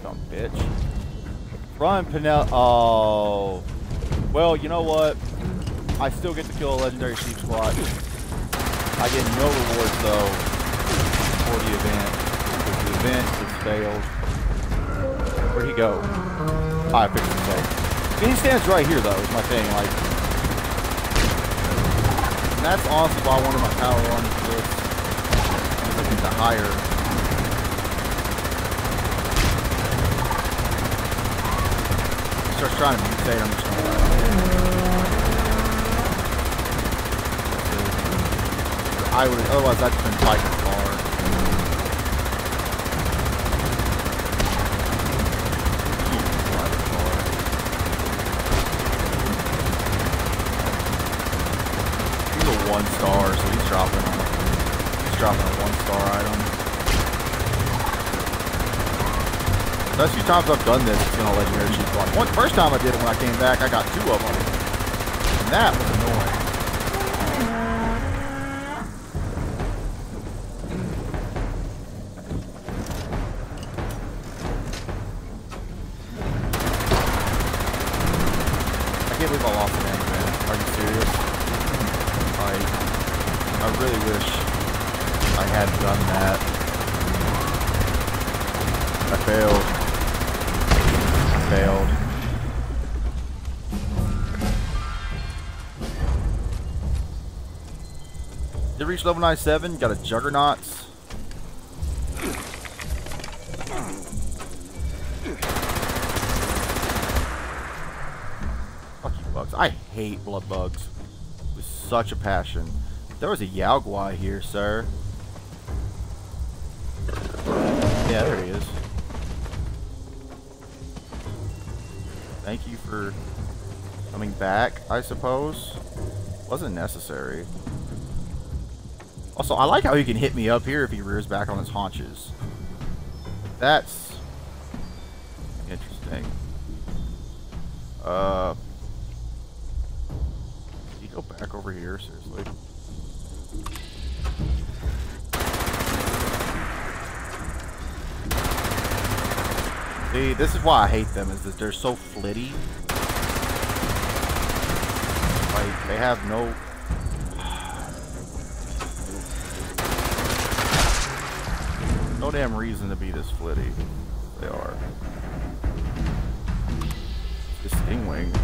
Dumb bitch. Run, Penel. Oh. Well, you know what? I still get to kill a legendary sheep squatch. I get no rewards though for the event. Because the event failed. Where'd he go? Oh, I fixed himself. He stands right here though, is my thing. Like, that's honestly why I wanted my power on this. I'm looking to higher. He starts trying to mutate, I'm just gonna I would otherwise I'd been fighting far. He's a one star, so he's dropping. He's dropping a one-star item. That's a few times I've done this, it's gonna legendary cheat block. One first time I did it when I came back, I got two of them, and that was annoying. Level 97, got a Juggernauts. Fuck you, bugs. I hate blood bugs with such a passion. There was a Yao Guai here, sir. Yeah, there he is. Thank you for coming back, I suppose. Wasn't necessary. Also, I like how he can hit me up here if he rears back on his haunches. That's interesting. Uh, he go back over here? Seriously. See, this is why I hate them, is that they're so flitty. Like, they have no... No reason to be this flitty. They are. This Stingwing.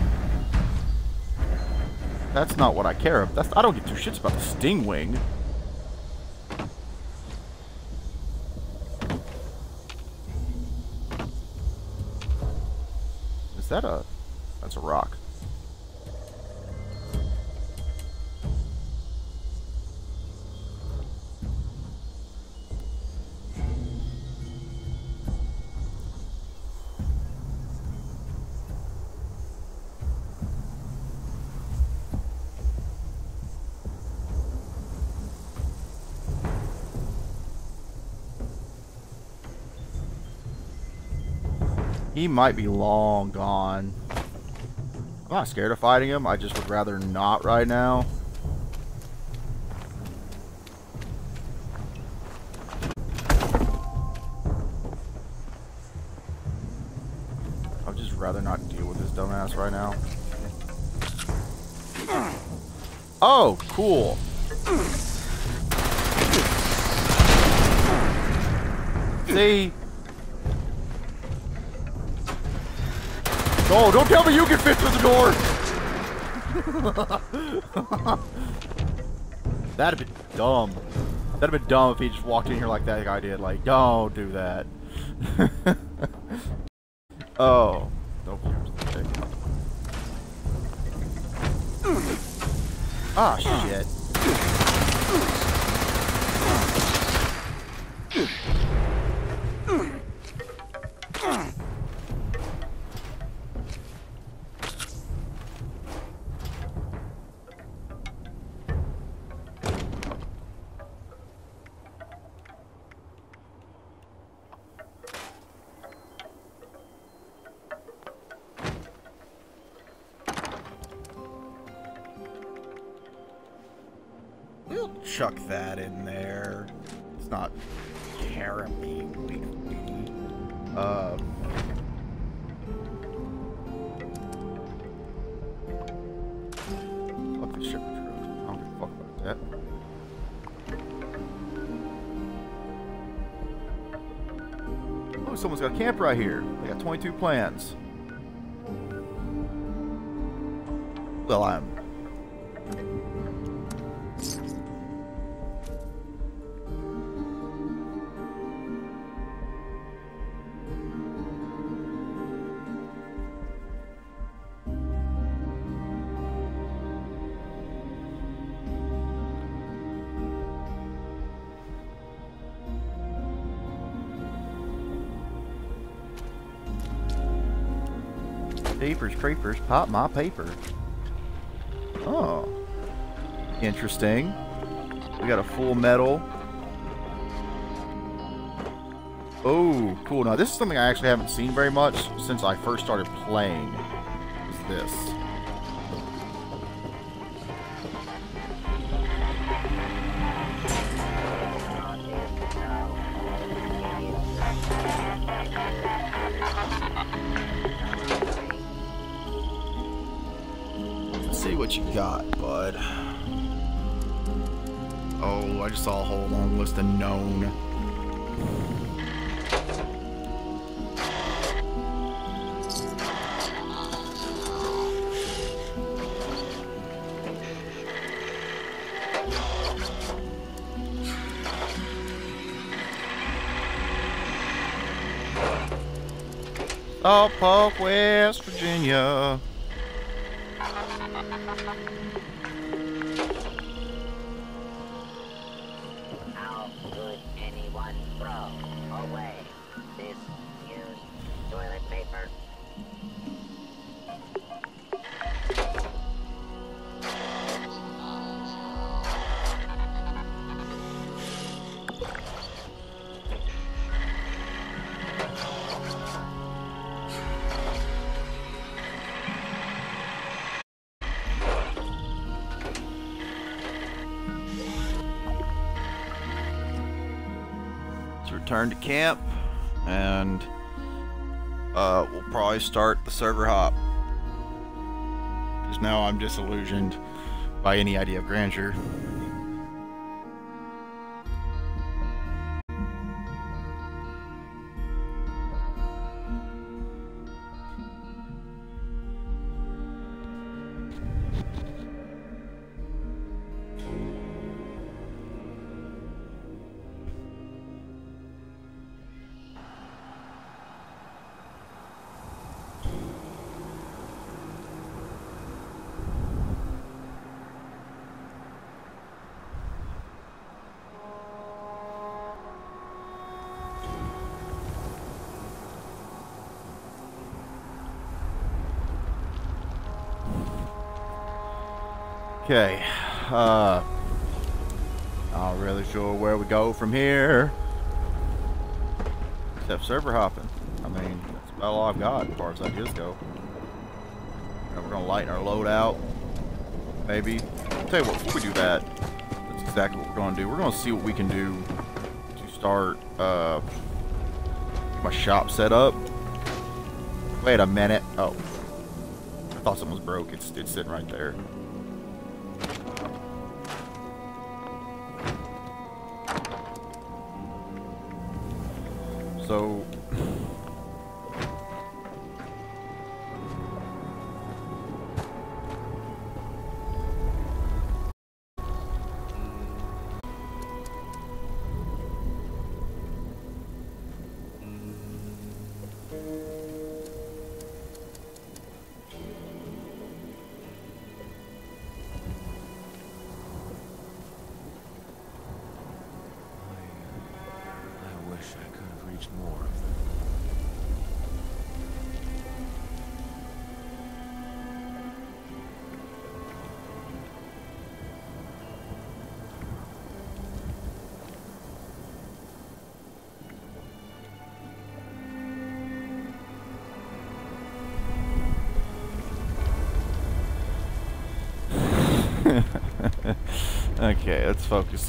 That's not what I care about. That's I don't give two shits about the Stingwing. He might be long gone. I'm not scared of fighting him. I just would rather not right now. I'd just rather not deal with this dumbass right now. Oh, cool. See? No, don't tell me you can fit through the door! That'd been dumb. That'd have been dumb if he just walked in here like that guy did. Like, don't do that. oh. Nope. Okay. Ah, shit. Right here. They got 22 plants. creepers pop my paper. Oh. Interesting. We got a full metal. Oh, cool. Now, this is something I actually haven't seen very much since I first started playing. Is this. Return to camp, and uh, we'll probably start the server hop. Because now I'm disillusioned by any idea of grandeur. Okay, uh, not really sure where we go from here. Except server hopping. I mean, that's about all I've got as far as ideas go. And we're gonna lighten our load out. Maybe. I'll tell you what, before we do that, that's exactly what we're gonna do. We're gonna see what we can do to start, uh, my shop set up. Wait a minute. Oh. I thought something was broke. It's, it's sitting right there.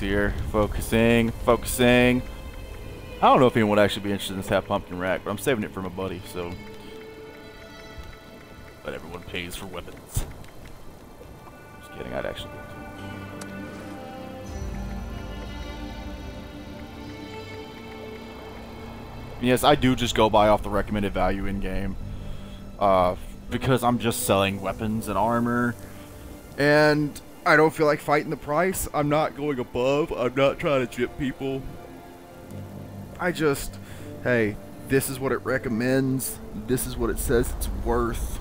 Here. Focusing, focusing. I don't know if anyone would actually be interested in this half pumpkin rack, but I'm saving it for my buddy, so. But everyone pays for weapons. Just kidding, I'd actually. Yes, I do just go by off the recommended value in game. Uh, because I'm just selling weapons and armor. And I don't feel like fighting the price. I'm not going above. I'm not trying to jip people. I just, hey, this is what it recommends. This is what it says it's worth.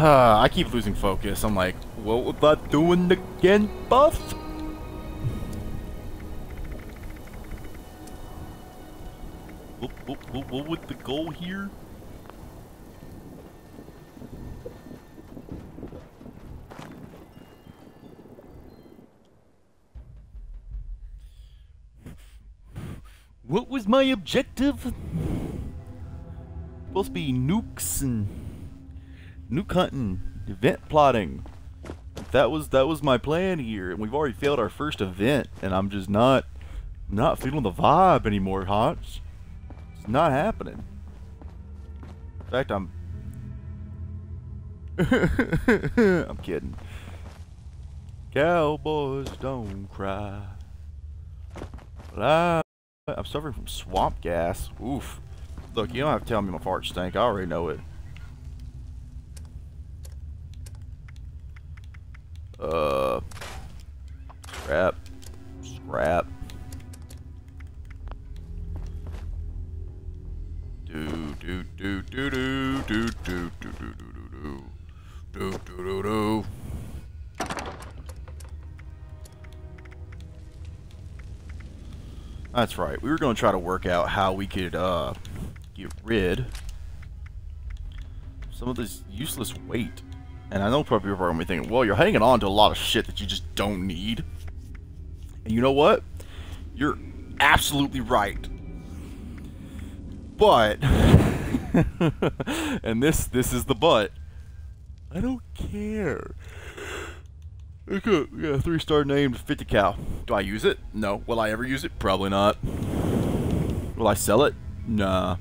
I keep losing focus. I'm like, what was I doing again, Buff? What, what, what, what was the goal here? What was my objective? Supposed to be nukes and nuke hunting, event plotting. That was that was my plan here, and we've already failed our first event, and I'm just not not feeling the vibe anymore, Hotch. It's not happening. In fact, I'm I'm kidding. Cowboys don't cry. I'm suffering from swamp gas. Oof. Look, you don't have to tell me my fart stink. I already know it. Uh, scrap, scrap. Do do do do do do do do do do do do do do do. That's right. We were going to try to work out how we could uh, get rid some of this useless weight. And I know probably to be thinking, well, you're hanging on to a lot of shit that you just don't need. And you know what? You're absolutely right. But, and this this is the but. I don't care. Okay, a three star named 50 cal. Do I use it? No. Will I ever use it? Probably not. Will I sell it? Nah.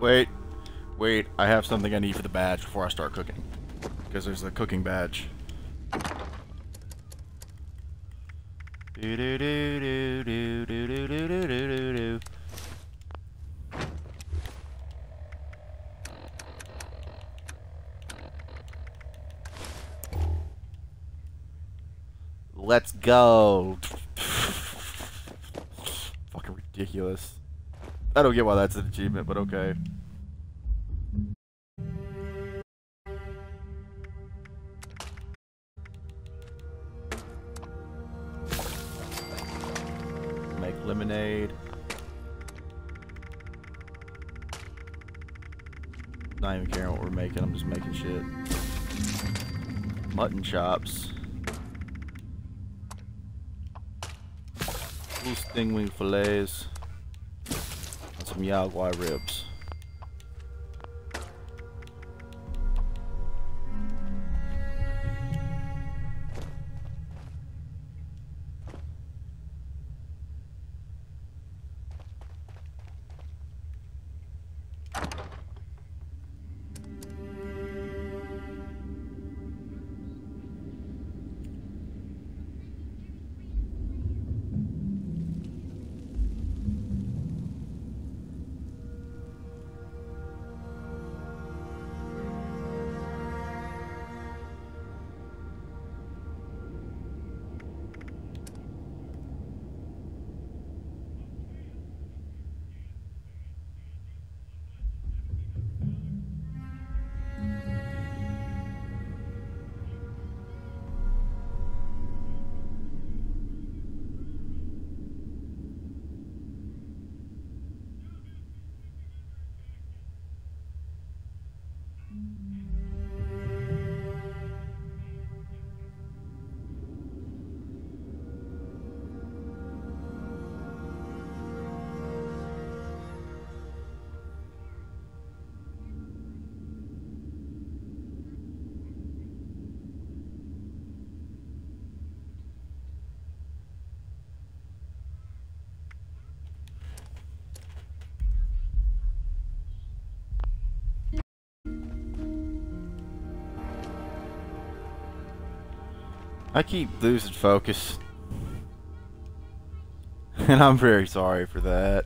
Wait, wait, I have something I need for the badge before I start cooking. Because there's a cooking badge. Do do do do do do do do do do. Let's go. Fucking ridiculous. I don't get why that's an achievement, but okay. Make lemonade. Not even caring what we're making, I'm just making shit. Mutton chops. Two stingwing fillets. Some ribs. I keep losing focus. And I'm very sorry for that.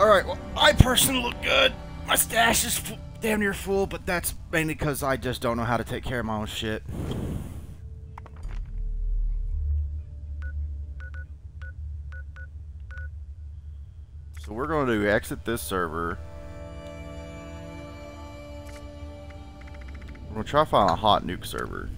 Alright, well, I personally look good. My stash is damn near full, but that's mainly because I just don't know how to take care of my own shit. So we're going to exit this server. We're going to try to find a hot nuke server.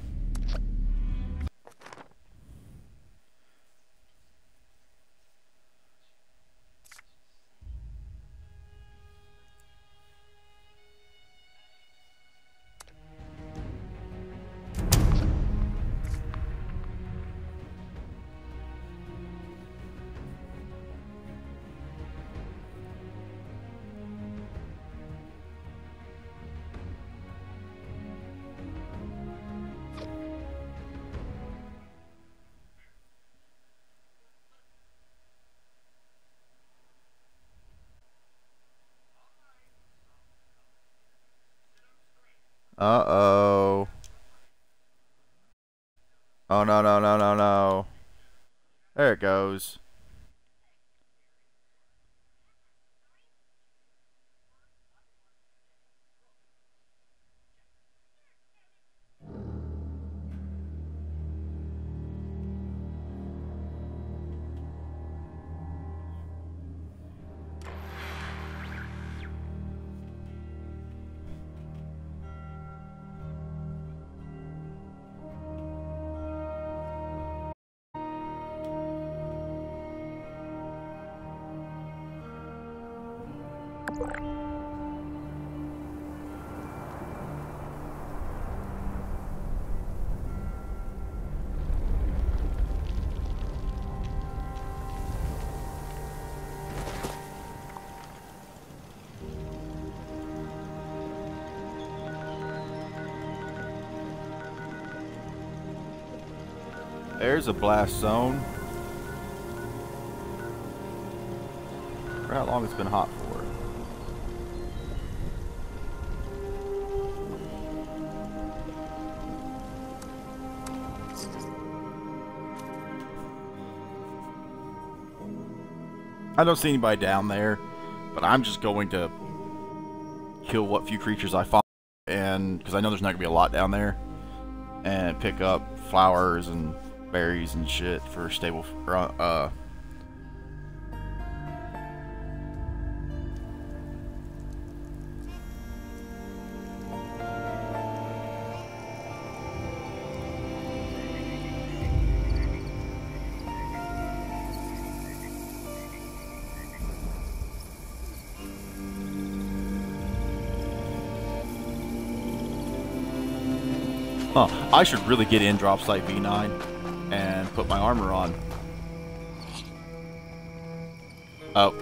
A blast zone. For how long it's been hot for. I don't see anybody down there, but I'm just going to kill what few creatures I find, and because I know there's not gonna be a lot down there, and pick up flowers and berries and shit for stable uh Huh. I should really get in drop site V9 and put my armor on. Oh.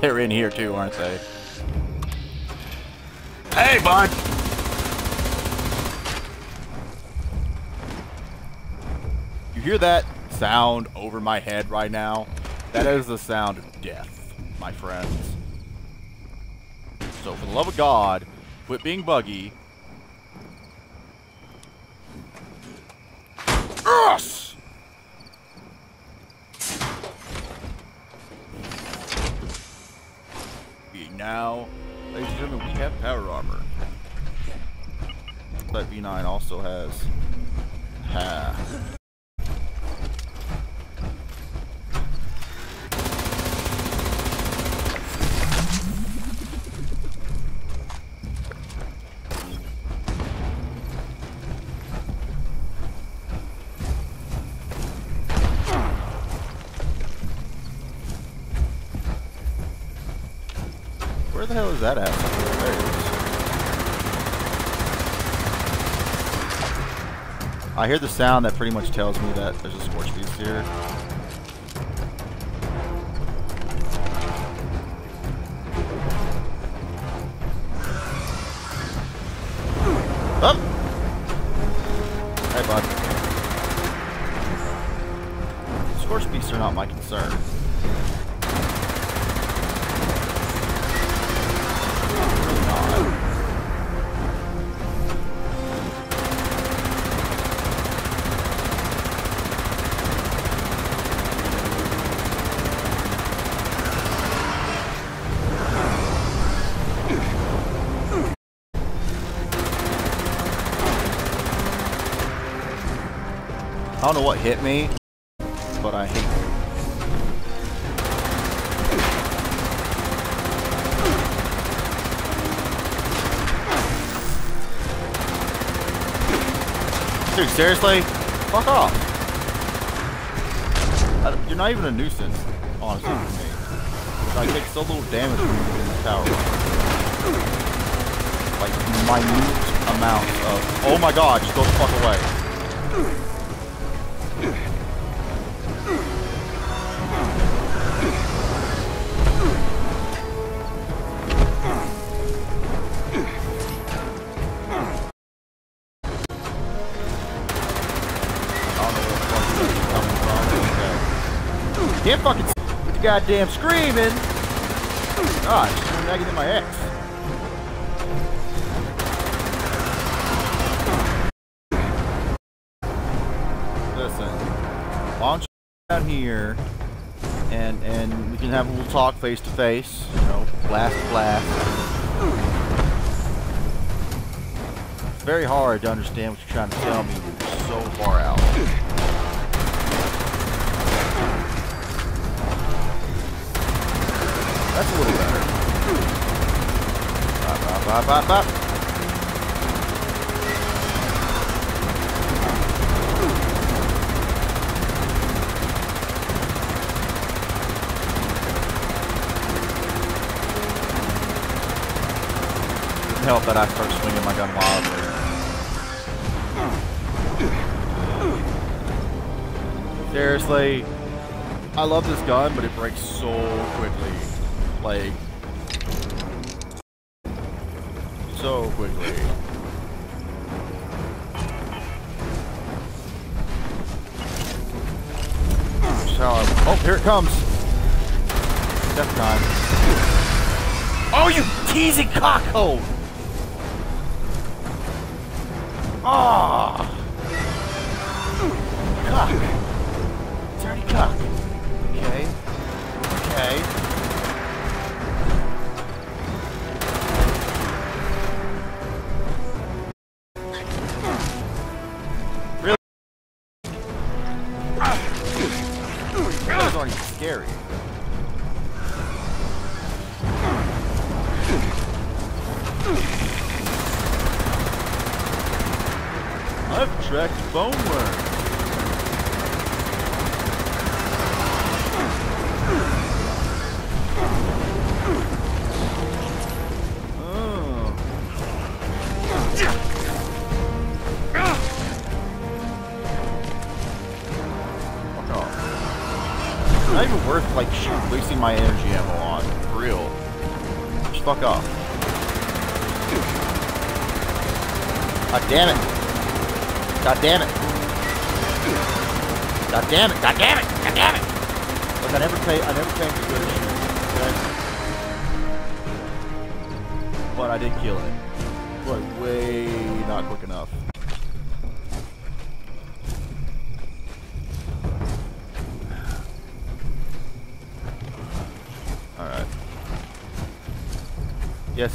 They're in here too, aren't they? Hey, bud! You hear that sound over my head right now? That is the sound of death, my friends. So for the love of God, quit being buggy. V9 has. Ha. Where the hell is that at? There it is. I hear the sound that pretty much tells me that there's a Scorch Beast here. Don't know what hit me, but I hate it. Dude, seriously? Fuck off. I- You're not even a nuisance, honestly, to me. I take so little damage from you in the tower. Like, minute amounts of... Oh my god, just go the fuck away. goddamn screaming. God, I'm I can my ex. Listen, launch out here, and and we can have a little talk face to face. You know, blast blast. It's very hard to understand what you're trying to tell me. You're so far out. Up. Help that I start swinging my gun wildly. Seriously, I love this gun, but it breaks so quickly. Like, so quickly. So, oh, here it comes. Death time. Oh, you teasing cockhole! Ah! Oh. Cock. Dirty cock. Okay. Okay.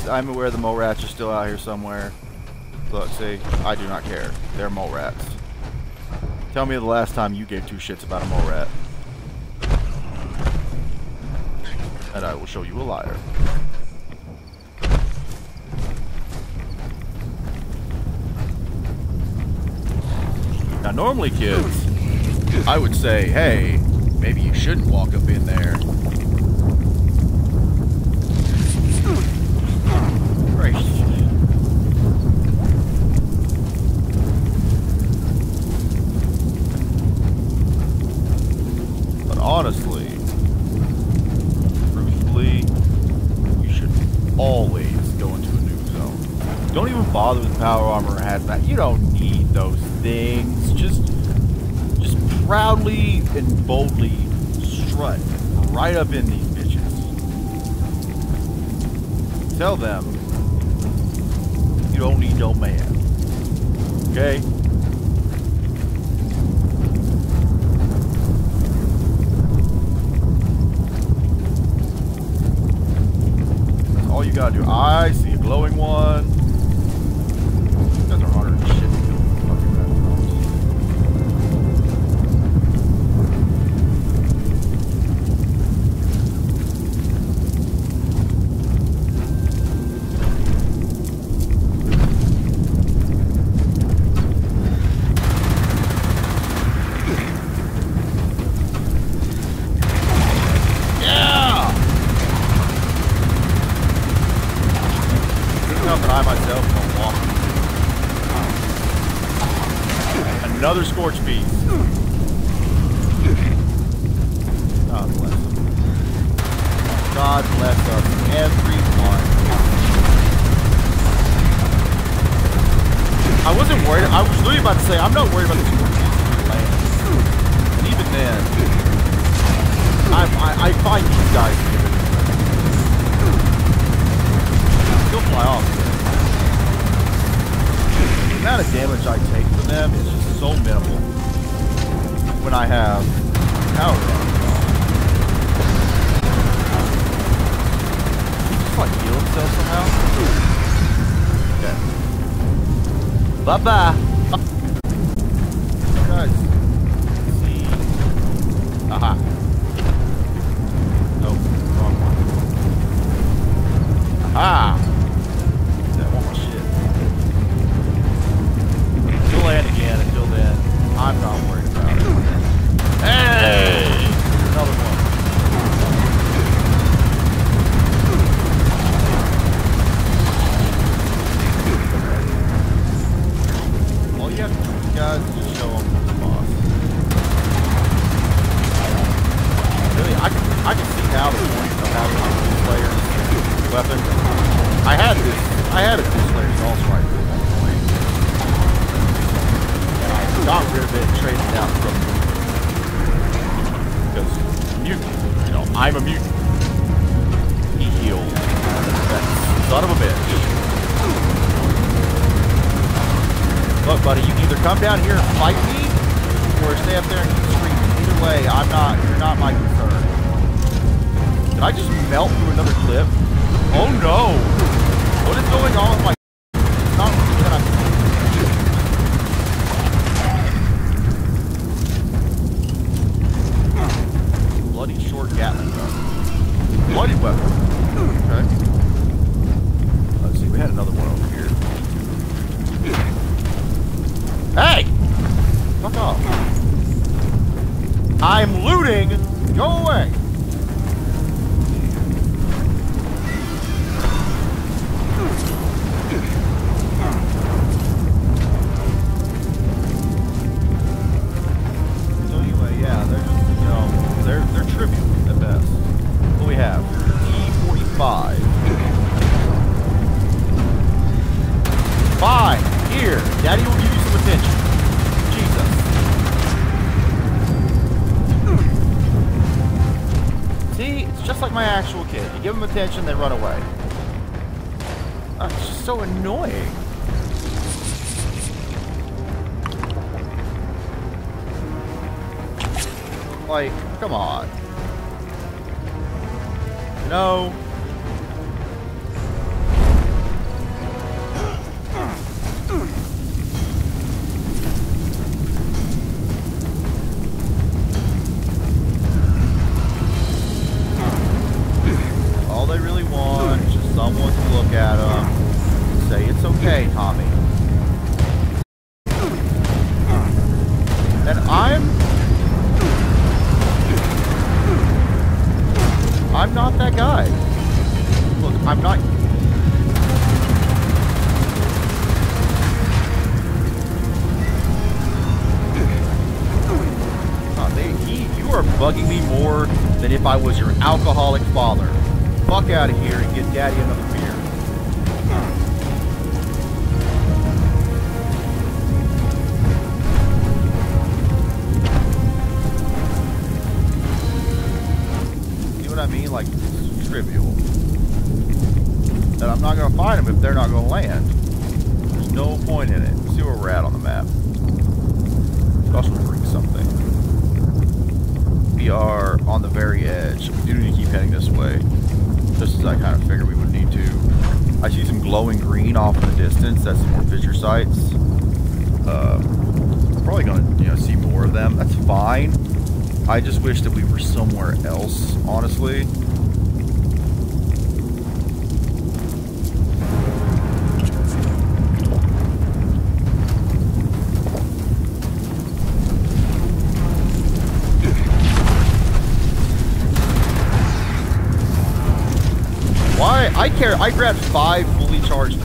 I'm aware the mole rats are still out here somewhere. Look, see, I do not care. They're mole rats. Tell me the last time you gave two shits about a mole rat. And I will show you a liar. Now normally kids, I would say, hey, maybe you shouldn't walk up in there. can boldly strut right up in these bitches. Tell them you don't need no man. they run away. alcoholic father. Fuck out of here and get daddy another beer. See what I mean? Like, it's trivial. That I'm not going to find them if they're not going to land. There's no point in it. See where we're at on the map. Let's drink something we are on the very edge, so we do need to keep heading this way, just as I kind of figured we would need to. I see some glowing green off in the distance. That's more fissure sites. Uh, probably going to you know see more of them. That's fine. I just wish that we were somewhere else, honestly. I care. I grabbed five fully charged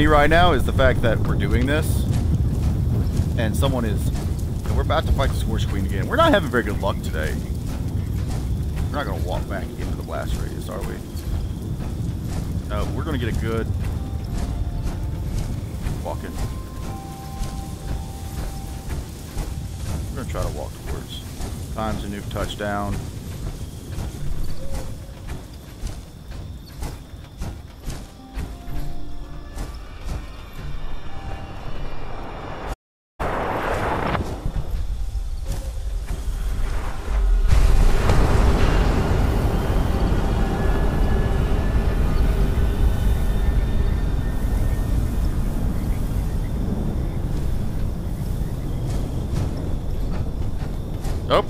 me right now is the fact that we're doing this, and someone is, and we're about to fight the Scorch Queen again. We're not having very good luck today. We're not going to walk back into the blast radius, are we? No, we're going to get a good walking. We're going to try to walk towards. Times a new touchdown.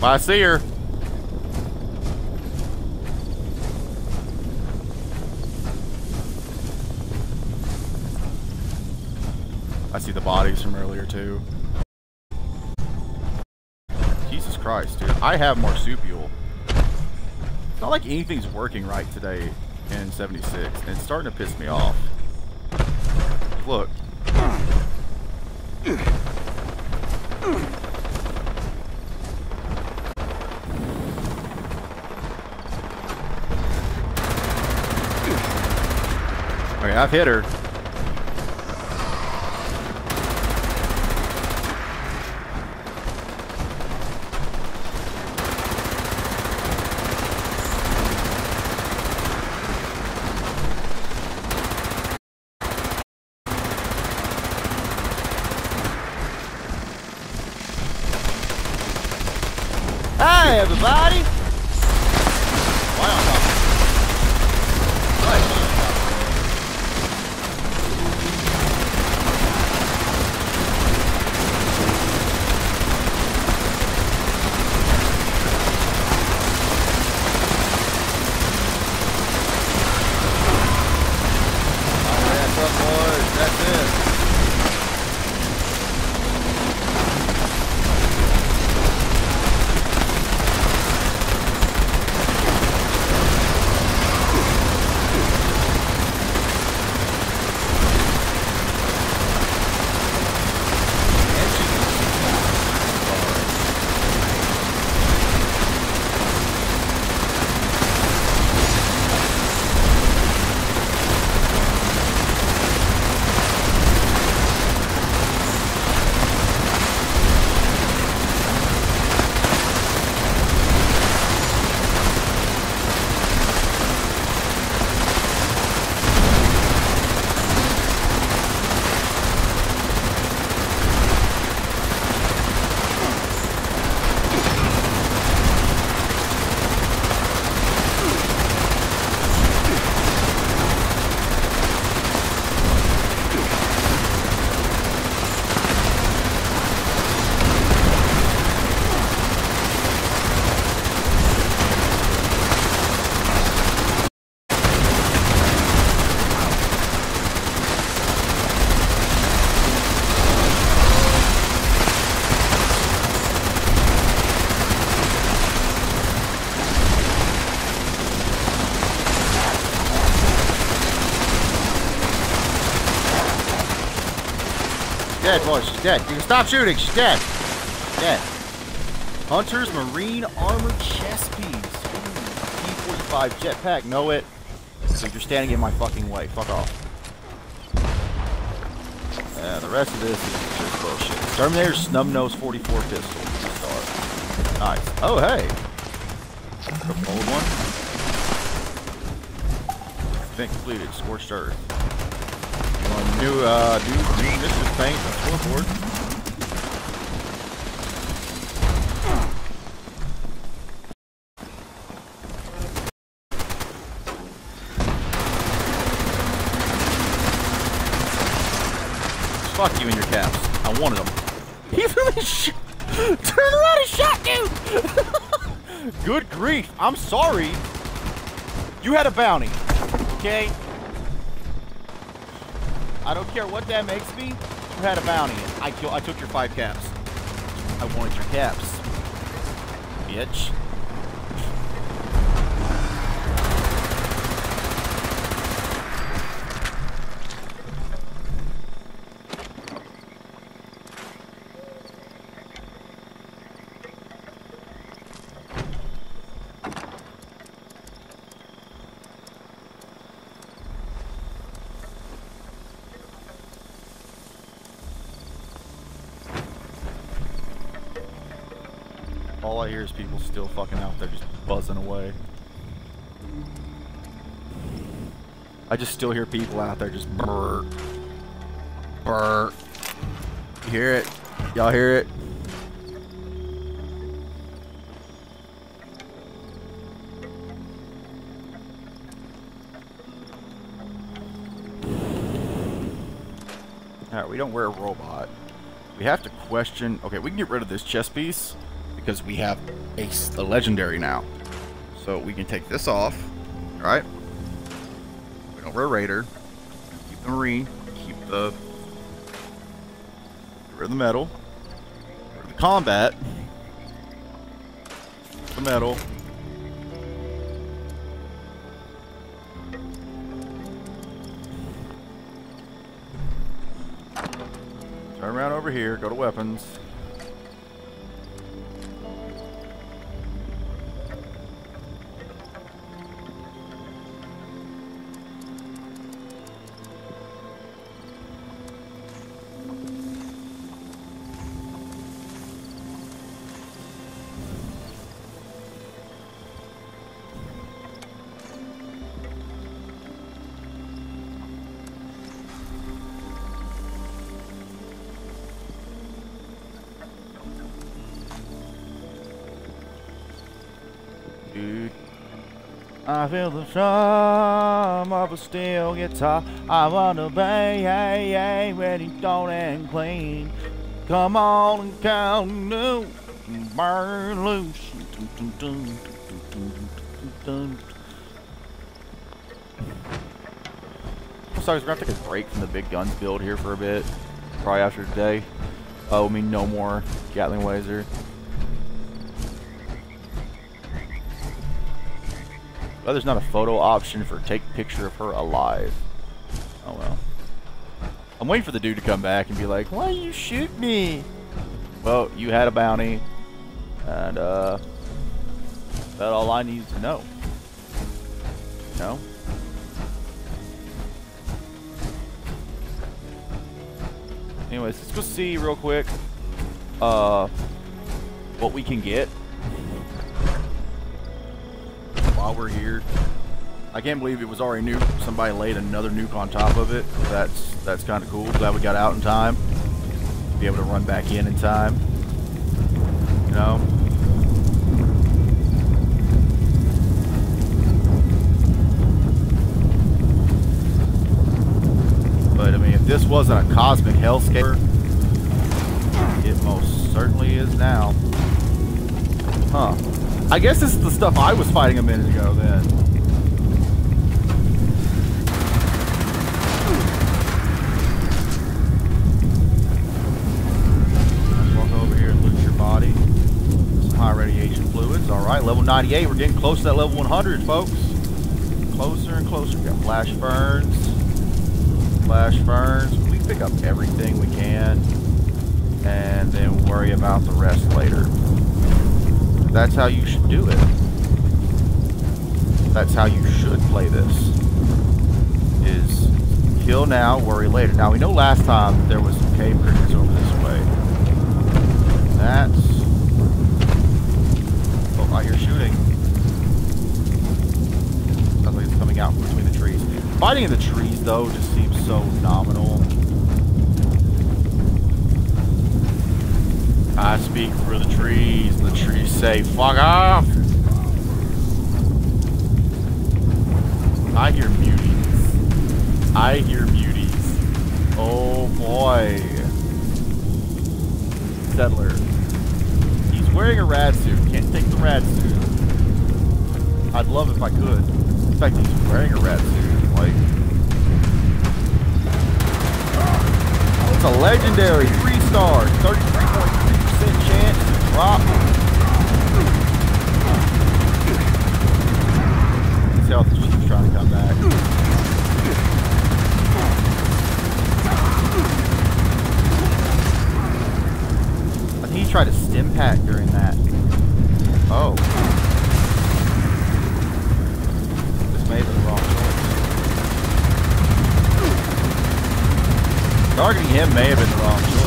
I see her. I see the bodies from earlier too. Jesus Christ, dude. I have marsupial. It's not like anything's working right today in 76, and it's starting to piss me off. Look. I've hit her. Dead, boys. She's dead. You can stop shooting. She's dead. Dead. Hunter's Marine Armored Chest Piece. Ooh, P-45 jetpack. Know it. Dude, you're standing in my fucking way. Fuck off. Yeah, the rest of this is just bullshit. Terminator Snub-Nose 44 pistol. Nice. Oh, hey. The old one. Event completed. Scorched Earth. You new, uh, new green initiative paint and scoreboard? Fuck you and your caps. I wanted them. He really shot. Turn around and shot, dude! Good grief. I'm sorry. You had a bounty. Okay? I don't care what that makes me. You had a bounty. I, I took your five caps. I wanted your caps. Bitch. People still fucking out there just buzzing away. I just still hear people out there just brr. Brr. You hear it? Y'all hear it? Alright, we don't wear a robot. We have to question... Okay, we can get rid of this chest piece because we have a, a legendary now. So we can take this off, right? We don't wear a raider. Keep the marine. Keep the... Get rid of the metal. Get the combat. The metal. Turn around over here, go to weapons. I feel the charm of a steel guitar. I wanna play, hey, hey, ready, don't and clean. Come on and count new, burn loose. Dun, dun, dun, dun, dun, dun, dun. Sorry, we're gonna take a break from the big guns build here for a bit. Probably after today. Oh, I mean, no more Gatling Laser. Oh, there's not a photo option for take picture of her alive. Oh well. I'm waiting for the dude to come back and be like, why you shoot me? Well, you had a bounty. And, uh, that's all I need to know. No? Anyways, let's go see real quick, uh, what we can get while we're here. I can't believe it was already new. Somebody laid another nuke on top of it. That's that's kind of cool. Glad we got out in time. Be able to run back in in time. You know. But I mean, if this wasn't a cosmic hellscape, it most certainly is now. Huh. I guess this is the stuff I was fighting a minute ago then. Let's walk over here and loot your body. Some high radiation fluids. Alright, level 98. We're getting close to that level 100, folks. Closer and closer. We got flash burns. Flash burns. We pick up everything we can. And then worry about the rest later. That's how you should do it. That's how you should play this. Is kill now, worry later. Now we know last time there was some cave critters over this way. That's Oh, I hear shooting. Sounds like it's coming out from between the trees. Fighting in the trees though just seems so nominal. I speak for the trees, and the trees say, fuck off! I hear muties. I hear muties. Oh boy. Settler. He's wearing a rad suit. Can't take the rad suit. I'd love if I could. In fact, he's wearing a rad suit. Like, it's a legendary three star, 33.3% drop. His health is just trying to come back. I think he tried to stim pack during that. Oh. This may have been the wrong choice. Targeting him may have been the wrong choice.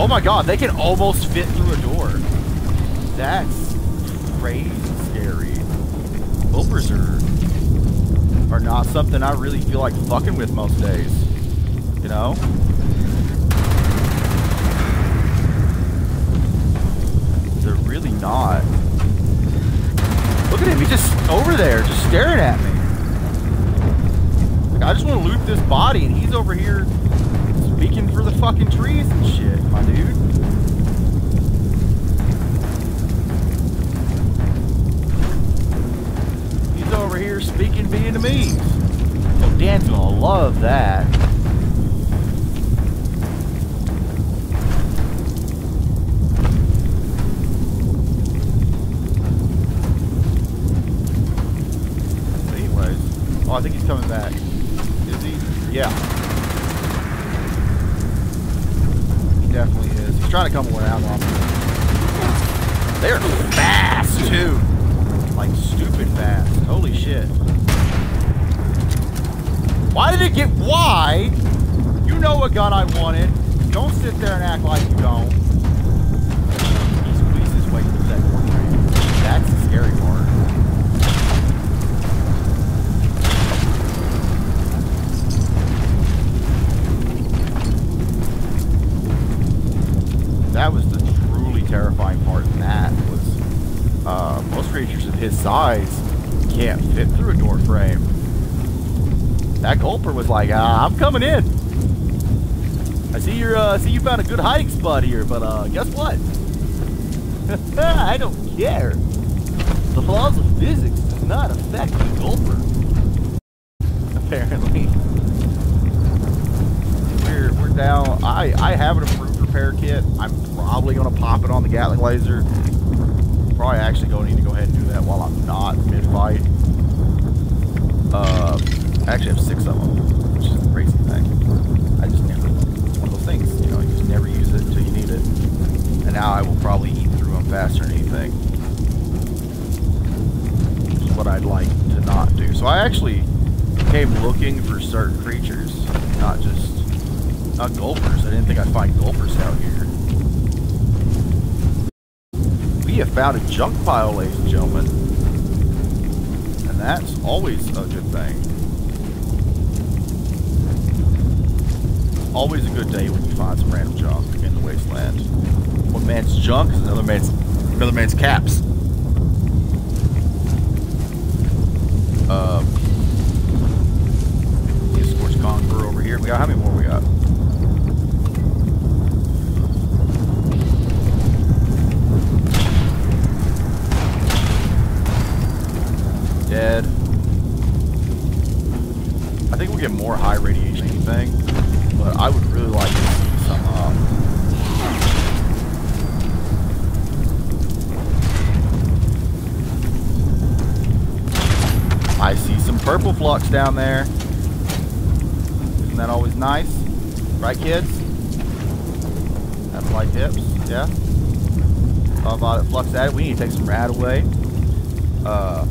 Oh my god, they can almost fit through a door. That's crazy scary. Opers are, are not something I really feel like fucking with most days. You know? They're really not. Look at him, he's just over there, just staring at me. Like, I just want to loot this body, and he's over here speaking for the fucking trees and shit, my dude. Speaking Vietnamese. Oh, Dan's gonna love that. Anyways, oh, I think he's coming back. Is he? Yeah. He definitely is. He's trying to come around on me. They're fast too. Like stupid fast. Holy shit. Why did it get why? You know what gun I wanted. Don't sit there and act like you don't. He squeezed his way through that door frame. That's the scary part. That was the truly terrifying part in that was uh, most creatures of his size can't fit through a door frame. That gulper like, ah, I'm coming in. I see you're, uh, see you found a good hiding spot here, but uh, guess what? I don't care. The laws of physics do not affect the gulper. Apparently, we're we're down. I I have an approved repair kit. I'm probably gonna pop it on the Gatling laser. Probably actually going to need to go ahead and do that while I'm not mid fight. Uh, I actually have six of them, now I will probably eat through them faster than anything. Which is what I'd like to not do. So I actually came looking for certain creatures, not just not gulpers. I didn't think I'd find gulpers out here. We have found a junk pile, ladies and gentlemen. And that's always a good thing. Always a good day when you find some random junk in the wasteland. Man's junk is another man's another man's caps. Um, Conqueror over here. We got how many down there. Isn't that always nice? Right, kids? Have like hips, yeah? How about it flux at? We need to take some rad away. Uh,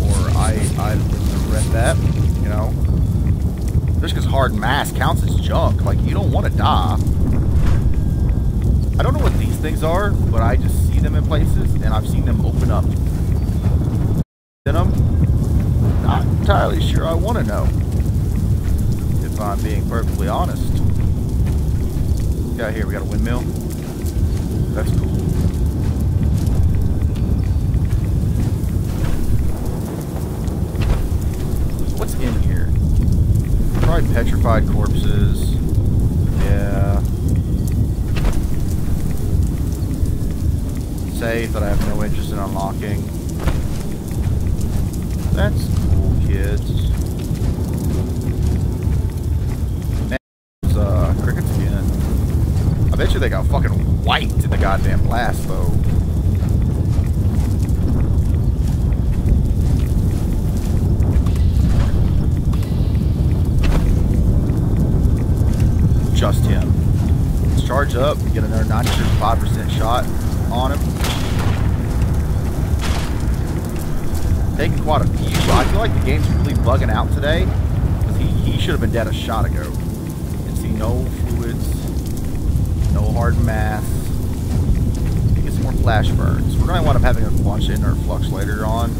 or I, I regret that, you know? Just because hard mass counts as junk, like, you don't want to die. I don't know what these things are, but I just see them in places, and I've seen them open up in them. Not entirely sure I want to know. If I'm being perfectly honest. Got here, we got a windmill. That's cool. What's in here? Probably petrified corpses. Yeah. safe that I have no interest in unlocking. That's cool, kids. Man, it's, uh, crickets again. I bet you they got fucking wiped in the goddamn blast, though. Just him. Let's charge up, get another 95% shot on him. Taking quite a few. I feel like the game's really bugging out today. Because he, he should have been dead a shot ago. You can see no fluids, no hard mass. Get some more flash burns. We're going to wind up having a bunch in our flux later on.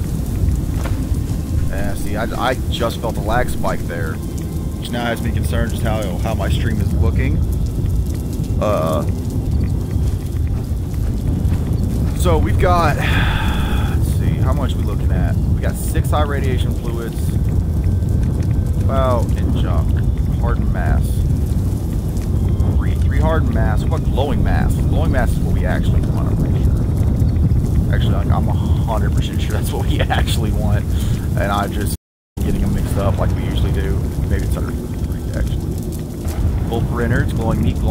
Yeah, see, I, I just felt a lag spike there. Which now has me concerned just how, how my stream is looking. Uh, so we've got, let's see, how much we looking at? We got six high radiation fluids. About in junk. Hardened mass. Three, three hardened mass. What glowing mass? Glowing mass is what we actually want, I'm pretty sure. Actually, I'm I'm 100% sure that's what we actually want. And I'm just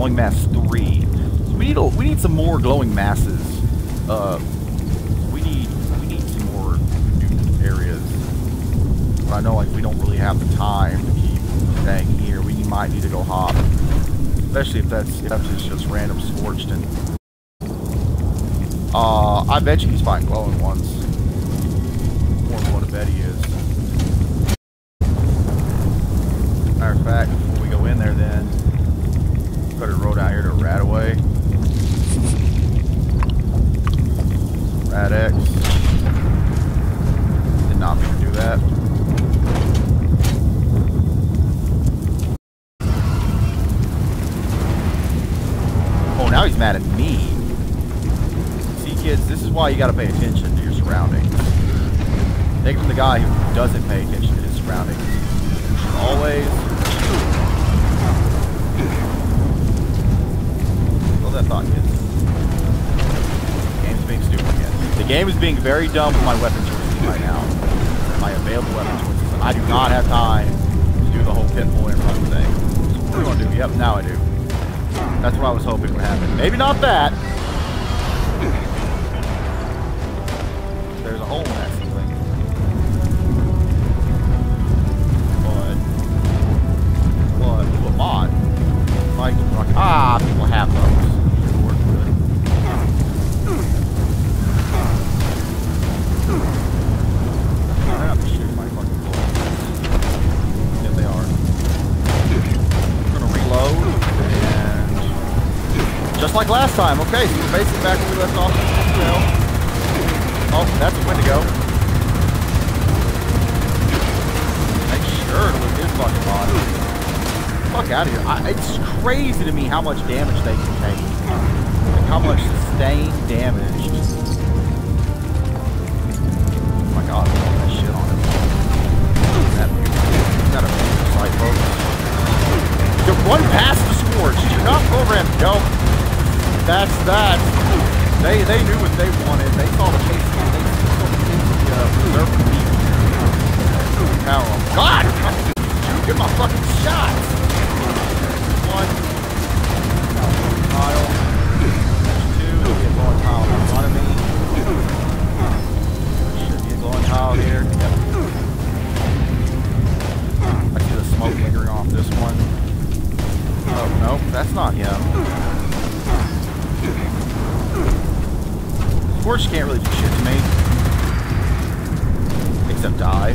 glowing mass three. So we need a, we need some more glowing masses. Uh, we need we need some more new areas. But I know like we don't really have the time to keep staying here. We might need to go hop, especially if that's if that's just random scorched and. Uh, I bet you he's finding glowing ones. More than what I bet he is. Matter of fact, before we go in there, then better roll down here to Radaway. Rad-X. Did not mean to do that. Oh, now he's mad at me. See, kids, this is why you gotta pay attention to your surroundings. Take from the guy who doesn't pay attention to his surroundings. Always that thought, kids. Game's being stupid. The game is being very dumb with my weapon choices right now. My available weapon choices. I do not have time to do the whole pitbull and run thing. What do do? Yep, now I do. That's what I was hoping would happen. Maybe not that. Time. Okay, so we're basically back where we left off. Oh, that's a Wendigo. Make sure to look his fucking body. Fuck out of here. I, it's crazy to me how much damage they can take. Like how much sustained damage. Oh my god, I'm that shit on him. That, that a sight, folks. To run past the scorch. Do not program. Go. That's that. They they knew what they wanted. They saw the case. They saw the uh, preserve meat. Power. God! Get my fucking shots! One. Tile. Two. A glowing tile in front of me. Should be a glowing tile here. Yep. I see the smoke lingering off this one. Oh, nope, that's not him. Scorch can't really do shit to me. Except die.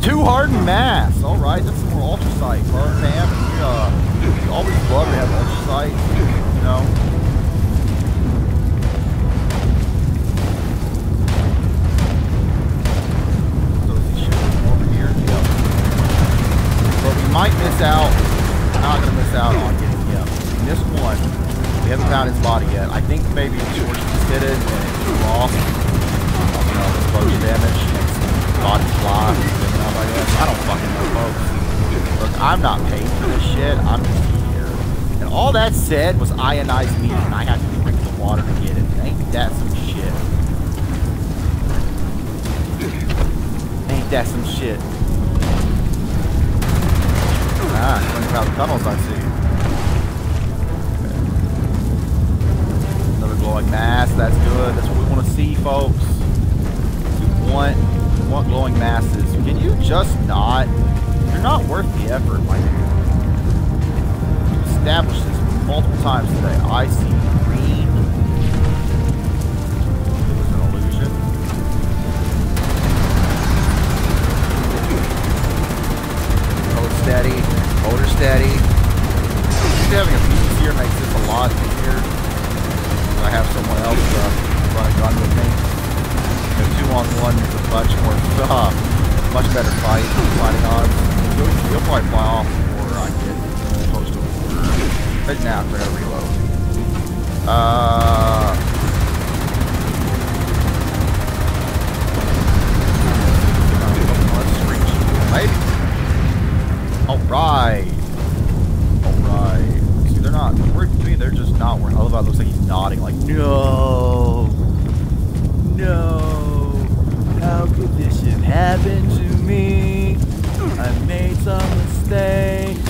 Two hardened mass. Alright, that's some more ultracite. Bart Pam, and uh, you always love to have ultracite. You know? So is he over here? Yep. But we might miss out. Not gonna miss out on getting him. This one, we haven't found his body yet. I think maybe George just hit it and it flew off. You know, explosion damage the body fly. I don't fucking know, folks. Look, I'm not paid for this shit. I'm just here. And all that said was ionized meat, and I had to drink the water to get it. Ain't that some shit? Ain't that some shit? Ah, going around the tunnels, I see. Glowing mass. That's good. That's what we want to see, folks. We want, we want glowing masses. Can you just not? You're not worth the effort, my dude. We've established this multiple times today. I see green. It was an illusion. Hold steady. Hold her steady. Just having a piece here makes this a lot have someone else uh, run a gun with me. Know, two on one is a much more, uh, much better fight. Fighting odds. You'll, you'll probably fly off before I get close to a quarter. Right now, I'm gonna reload. Uh. Maybe. Alright. Alright. See, they're not me, they're just not worried. I love how it looks like he's nodding, like, no. No. How could this have happened to me? I made some mistakes.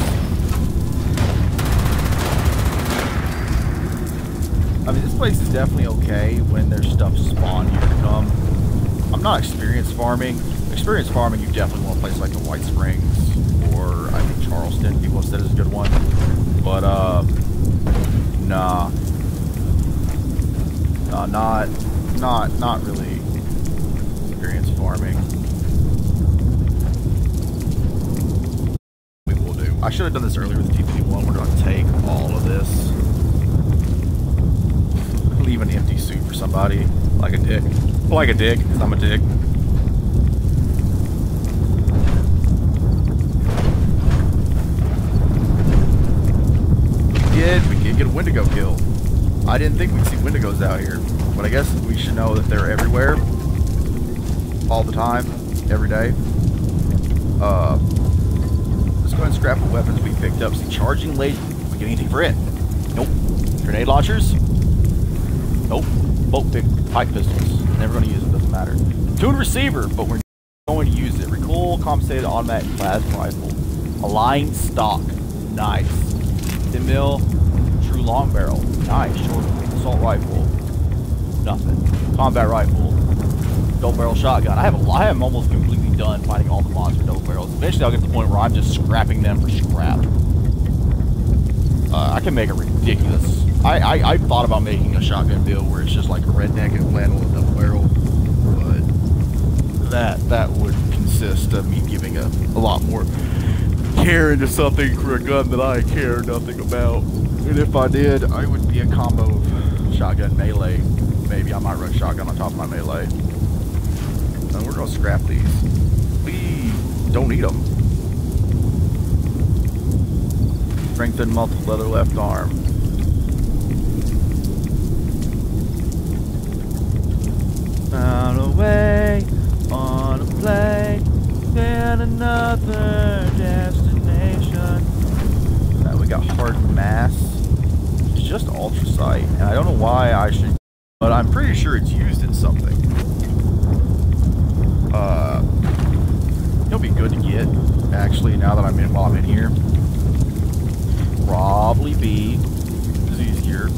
I mean, this place is definitely okay when there's stuff spawned here to come. I'm not experienced farming. Experienced farming, you definitely want a place like the White Springs or I think Charleston. People have said is a good one, but uh, nah, nah, not, not, not really experience farming. We will do. I should have done this earlier with TP1. We're gonna take all of this leave an empty suit for somebody, like a dick. Like a dick, because I'm a dick. We did, we did get a Wendigo kill. I didn't think we'd see Wendigos out here, but I guess we should know that they're everywhere. All the time, every day. Uh, let's go and scrap the weapons we picked up. See, charging late. We get anything for it? Nope. Grenade launchers? Nope. Bolt pick pipe pistols. Never going to use it. Doesn't matter. Tuned receiver, but we're going to use it. Recoil compensated automatic plasma rifle. Aligned stock. Nice. 10 mil. True long barrel. Nice. Short assault rifle. Nothing. Combat rifle. Double barrel shotgun. I have a. I am almost completely done fighting all the monster double barrels. Eventually, I'll get to the point where I'm just scrapping them for scrap. Uh, I can make it ridiculous. I, I, I thought about making a shotgun build where it's just like a redneck and flannel with double barrel, but that that would consist of me giving a, a lot more care into something for a gun that I care nothing about. And if I did, I would be a combo of shotgun melee. Maybe I might run shotgun on top of my melee. And we're gonna scrap these. We don't need them. Strengthen multiple leather left arm. Found a way on a plane, then another destination. Uh, we got hard mass. Just ultracite, and I don't know why I should, but I'm pretty sure it's used in something. Uh, it'll be good to get actually now that I'm in while I'm in here. Probably be disease cure.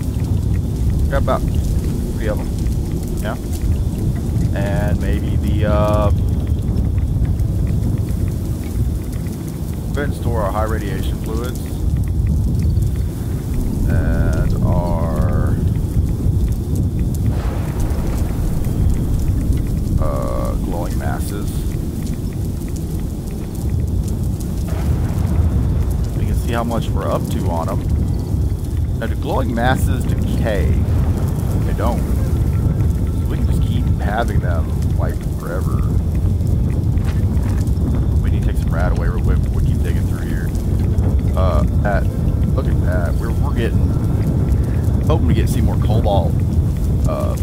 Got about three of them. Yeah and maybe the uh, vent store our high radiation fluids and our uh, glowing masses. We can see how much we're up to on them. Now, do glowing masses decay? They don't having them like forever. We need to take some RadAway real quick before we keep digging through here. Uh, at, look at that. We're, we're getting, hoping to get see more cobalt. Uh,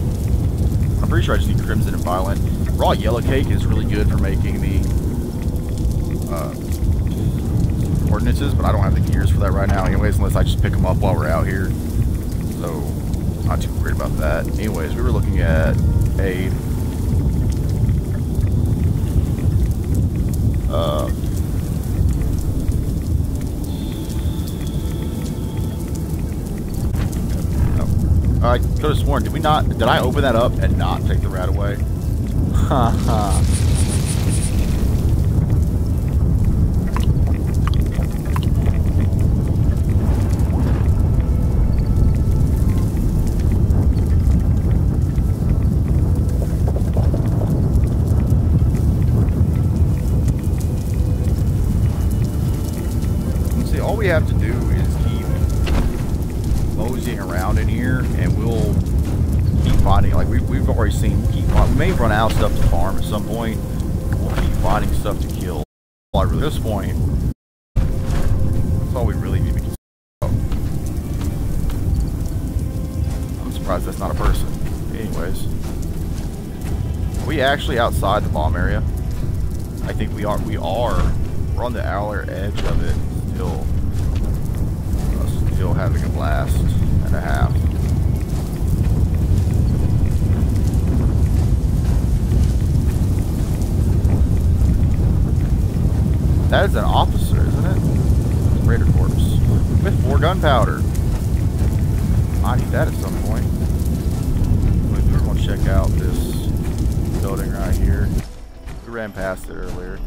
I'm pretty sure I just need crimson and violet. Raw yellow cake is really good for making the uh, ordinances, but I don't have the gears for that right now anyways, unless I just pick them up while we're out here. So, Not too worried about that. Anyways, we were looking at a uh oh. I could have sworn, did we not, did I open that up and not take the RadAway? Ha ha. See, all we have to do Seen, we'll keep. We may run out of stuff to farm at some point. We'll keep finding stuff to kill. At this point, that's all we really need to keep. I'm surprised that's not a person. Anyways, are we actually outside the bomb area? I think we are. We are. We're on the outer edge of it. Still, still having a blast and a half. That is an officer, isn't it? Raider corpse with four gunpowder. I need that at some point. We're gonna check out this building right here. We ran past it earlier.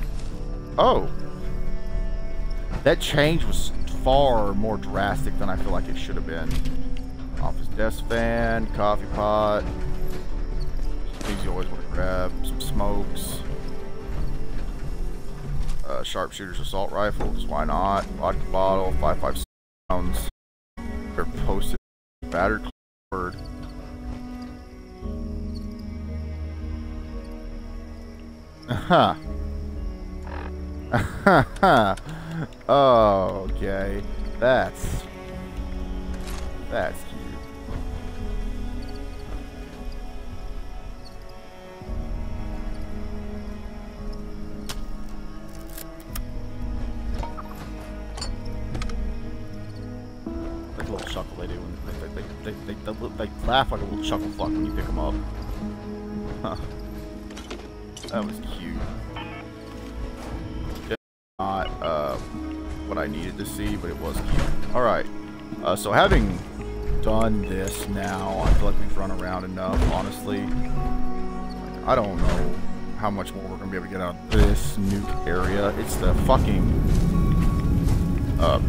Oh! That change was far more drastic than I feel like it should have been. Office desk fan, coffee pot. Things you always want to grab. Some smokes. Uh, sharpshooter's assault rifles. why not? Vodka bottle, 5.56 rounds. They're posted. Battered word. Huh. oh, okay. That's that's A little chuckle they do when they, they, they, they, they, laugh like a little chuckle fuck when you pick them up. That was cute. Just not uh, what I needed to see, but it was cute. Alright, uh, so having done this now, I feel like we've run around enough, honestly. I don't know how much more we're going to be able to get out of this nuke area. It's the fucking... Uh,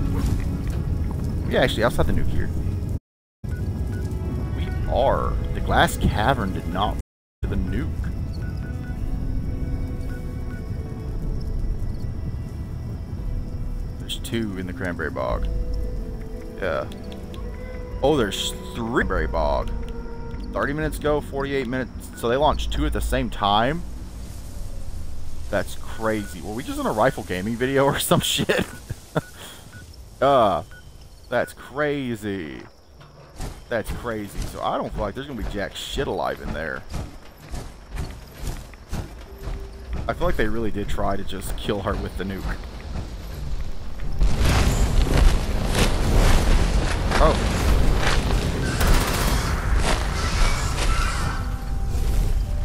yeah, actually, outside the nuke here. We are. The Glassed Cavern did not to the nuke. There's two in the cranberry bog. Yeah. Oh, there's three cranberry bog. 30 minutes ago, 48 minutes. So they launched two at the same time? That's crazy. Were we just in a rifle gaming video or some shit? uh, that's crazy. That's crazy. So I don't feel like there's going to be jack shit alive in there. I feel like they really did try to just kill her with the nuke. Oh.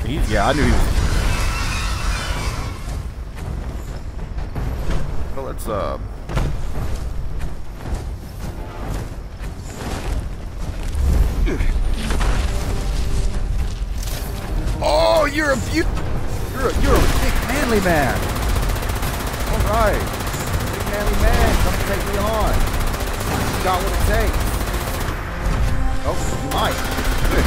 He's, yeah, I knew he was. Well, let's, uh... Oh, you're a beaut. You're a, you're a big manly man. All right, big manly man, come take me on. You got what it takes. Oh, you might. Good.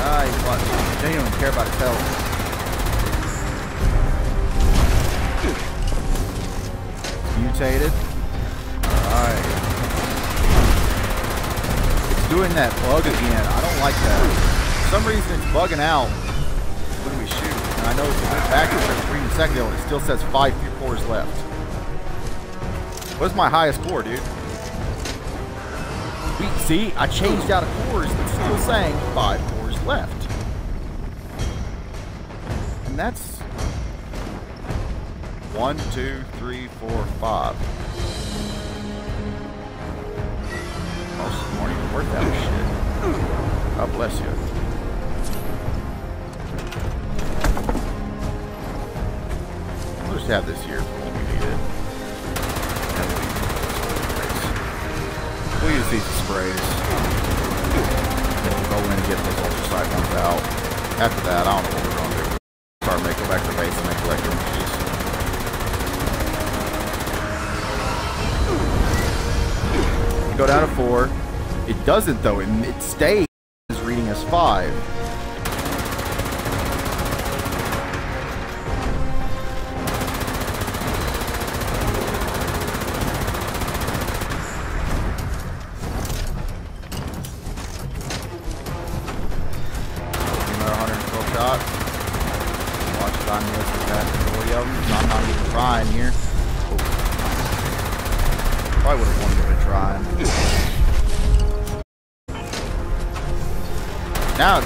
Ah, what? They don't even care about his health. Mutated. Alright. It's doing that bug again. I don't like that. For some reason it's bugging out when we shoot. And I know it's went back to the screen a second and it still says five cores left. What's my highest core, dude? We, see, I changed out of cores, it's still saying five cores left. And that's One, two, three, four, five. Most of them aren't even worth that shit. God bless you. We'll just have this here when we need it. We'll, use these sprays. Then we'll go in and get those ultracite ones out. After that, I don't know Go down to four. It doesn't though. It, it stays reading as five.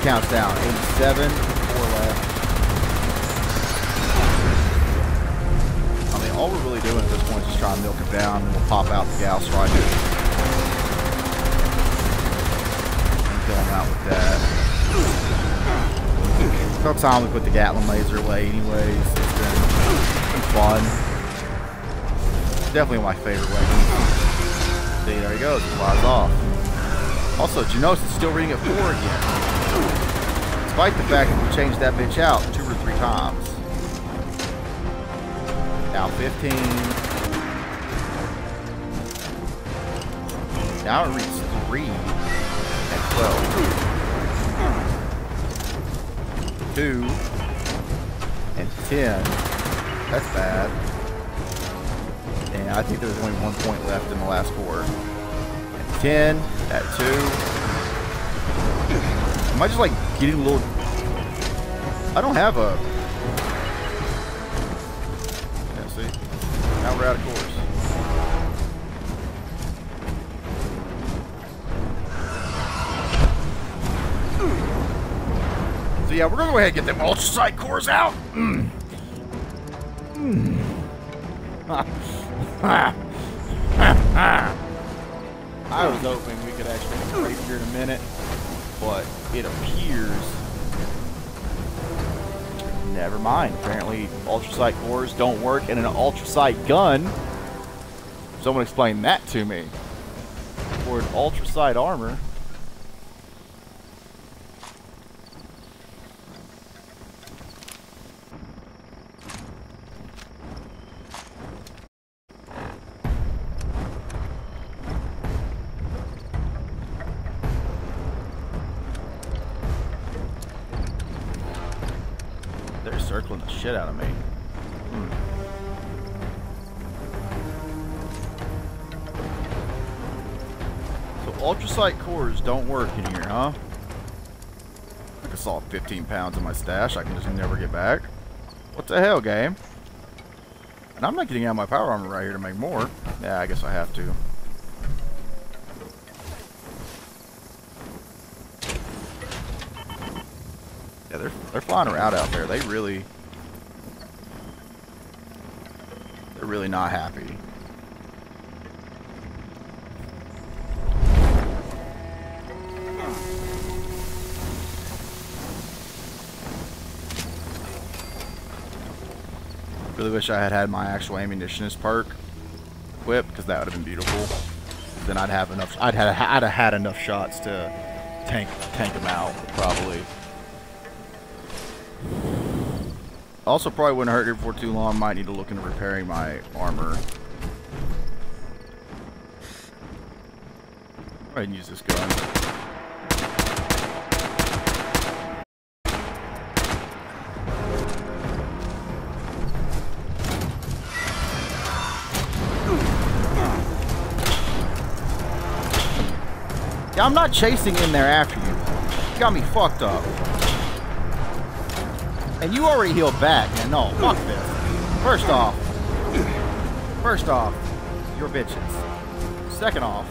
Counts down. 87, four left. I mean, all we're really doing at this point is just trying to milk it down, and we'll pop out the Gauss rifle. And kill him out with that. About time we put the Gatling laser away anyways. It's been, been fun. Definitely my favorite weapon. See, there he goes. Flies off. Also, notice it's still reading at 4 again? Despite the fact that we changed that bitch out two or three times. Now 15. Now it reads 3 at 12. 2 and 10. That's bad. And I think there's only one point left in the last four. And 10 at 2. Am I just like getting a little... I don't have a... Yeah, see? Now we're out of course. So yeah, we're gonna go ahead and get them ultracite cores out. Mm. I was hoping we could actually break here in a minute, but it appears. Never mind. Apparently, ultracite cores don't work in an ultracite gun. Someone explain that to me. For an ultracite armor. Don't work in here, huh? I just saw 15 pounds in my stash I can just never get back. What the hell, game? And I'm not getting out my power armor right here to make more. Yeah, I guess I have to. Yeah, they're they're flying around out there. They really they're really not happy. Really wish I had had my actual ammunitionist perk equipped because that would have been beautiful. Then I'd have enough. I'd had I'd have had enough shots to tank tank them out probably. Also, probably wouldn't hurt here for too long. Might need to look into repairing my armor. Go ahead and use this gun. I'm not chasing in there after you. You got me fucked up. And you already healed back, man. No, fuck this. First off, first off, you're bitches. Second off,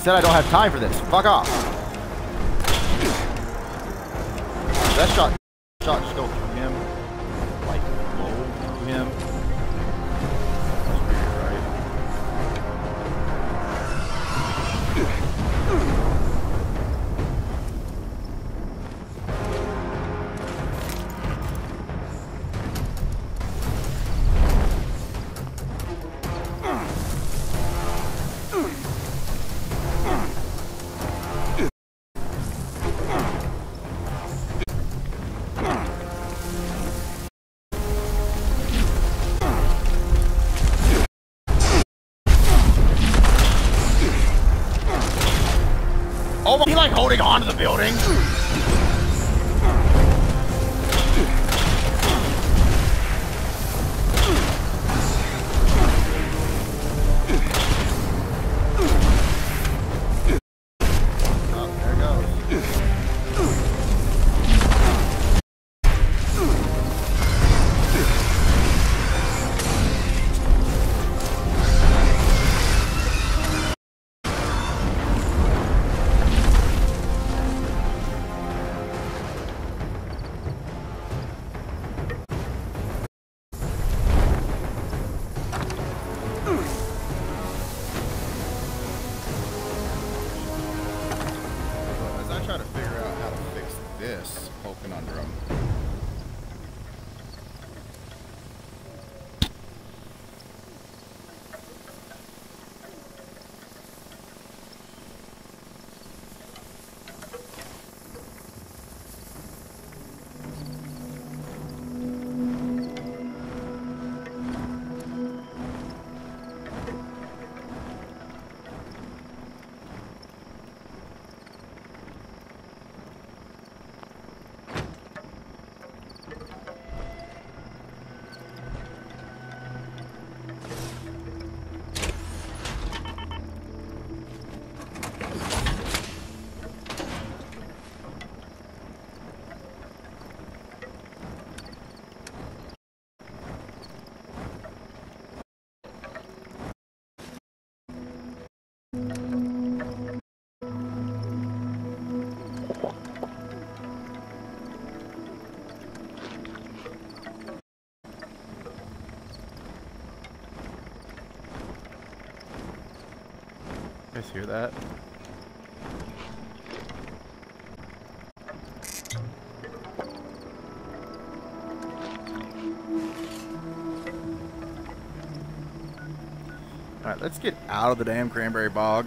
said I don't have time for this. Fuck off. Holding on to the building. Guys hear that? Alright, let's get out of the damn cranberry bog.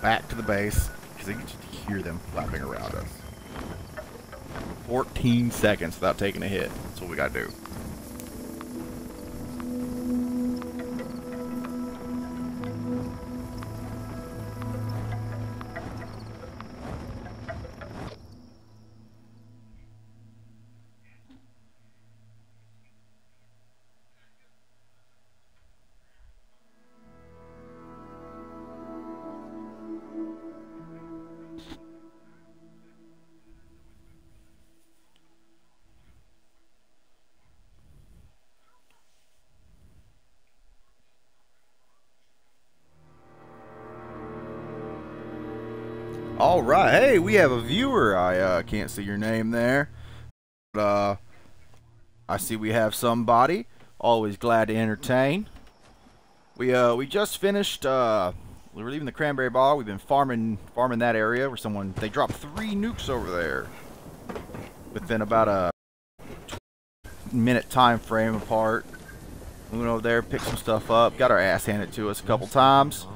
Back to the base. Because I can just hear them flapping around us. 14 seconds without taking a hit. That's what we gotta do. We have a viewer. I uh, can't see your name there. But, uh, I see we have somebody. Always glad to entertain. We uh we just finished uh we were leaving the cranberry bog. We've been farming farming that area where someone they dropped three nukes over there within about a minute time frame apart. We went over there, picked some stuff up, got our ass handed to us a couple times.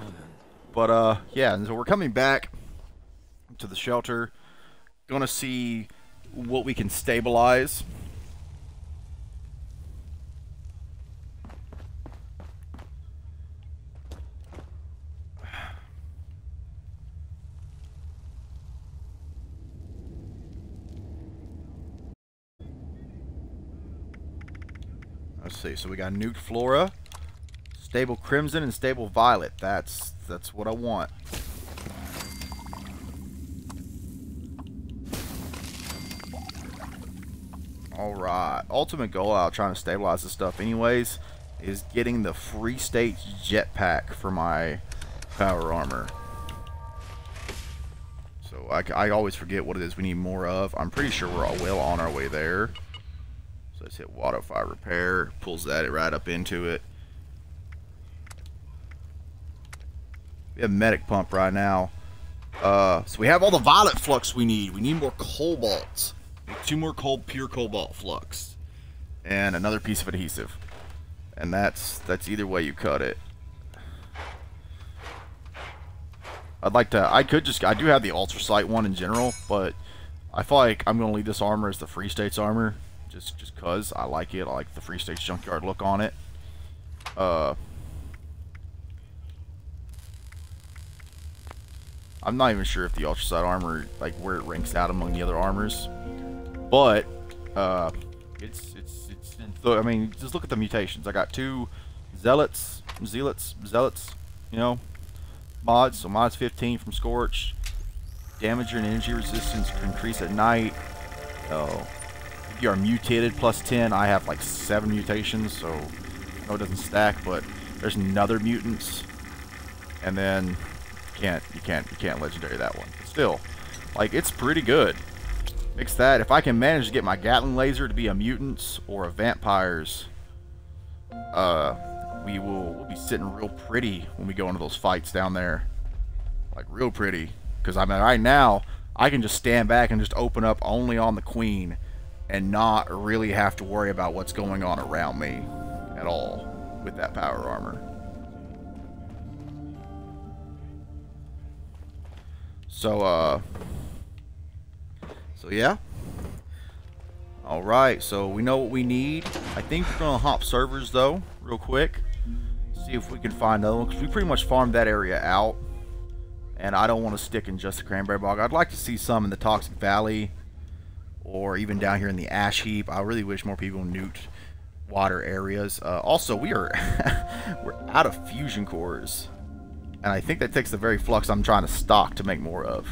But uh yeah, so we're coming back to the shelter. Gonna see what we can stabilize. Let's see. So we got Nuke Flora, stable Crimson, and stable Violet. That's that's what I want. Alright. Ultimate goal out trying to stabilize this stuff anyways is getting the free state jetpack for my power armor. So I, I always forget what it is we need more of. I'm pretty sure we're all well on our way there. So let's hit water fire repair. Pulls that right up into it. We have medic pump right now. Uh, so we have all the violet flux we need. We need more cobalt. Two more cold pure cobalt flux. And another piece of adhesive. And that's that's either way you cut it. I'd like to I could just I do have the ultracite one in general, but I feel like I'm gonna leave this armor as the free states armor. Just just cause I like it. I like the free states junkyard look on it. Uh I'm not even sure if the ultracite armor like where it ranks out among the other armors. But uh it's it's it's I mean just look at the mutations. I got two zealots, zealots, zealots, you know, mods. So mods 15 from Scorch. Damage and energy resistance increase at night. Oh, you are mutated plus 10, I have like seven mutations, so know it doesn't stack, but there's another mutants, and then you can't you can't you can't legendary that one. But still, like it's pretty good. Fix that. If I can manage to get my Gatling laser to be a mutants or a vampires, uh, we will we'll be sitting real pretty when we go into those fights down there. Like real pretty. Because I mean, right now I can just stand back and just open up only on the queen, and not really have to worry about what's going on around me at all with that power armor. So, uh, so yeah. Alright, so we know what we need. I think we're going to hop servers though, real quick. See if we can find another one, because we pretty much farmed that area out. And I don't want to stick in just the Cranberry Bog. I'd like to see some in the Toxic Valley, or even down here in the Ash Heap. I really wish more people nuked water areas. Uh, also, we are we're out of fusion cores. And I think that takes the very flux I'm trying to stock to make more of.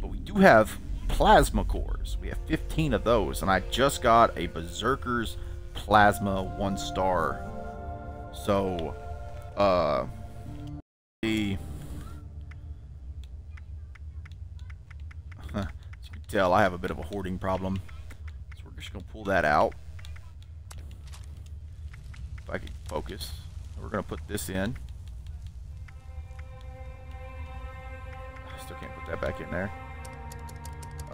But we do have plasma cores. We have 15 of those, and I just got a Berserker's Plasma one star. So, uh, the as you can tell, I have a bit of a hoarding problem. So we're just gonna pull that out. If I can focus, we're gonna put this in. I still can't put that back in there.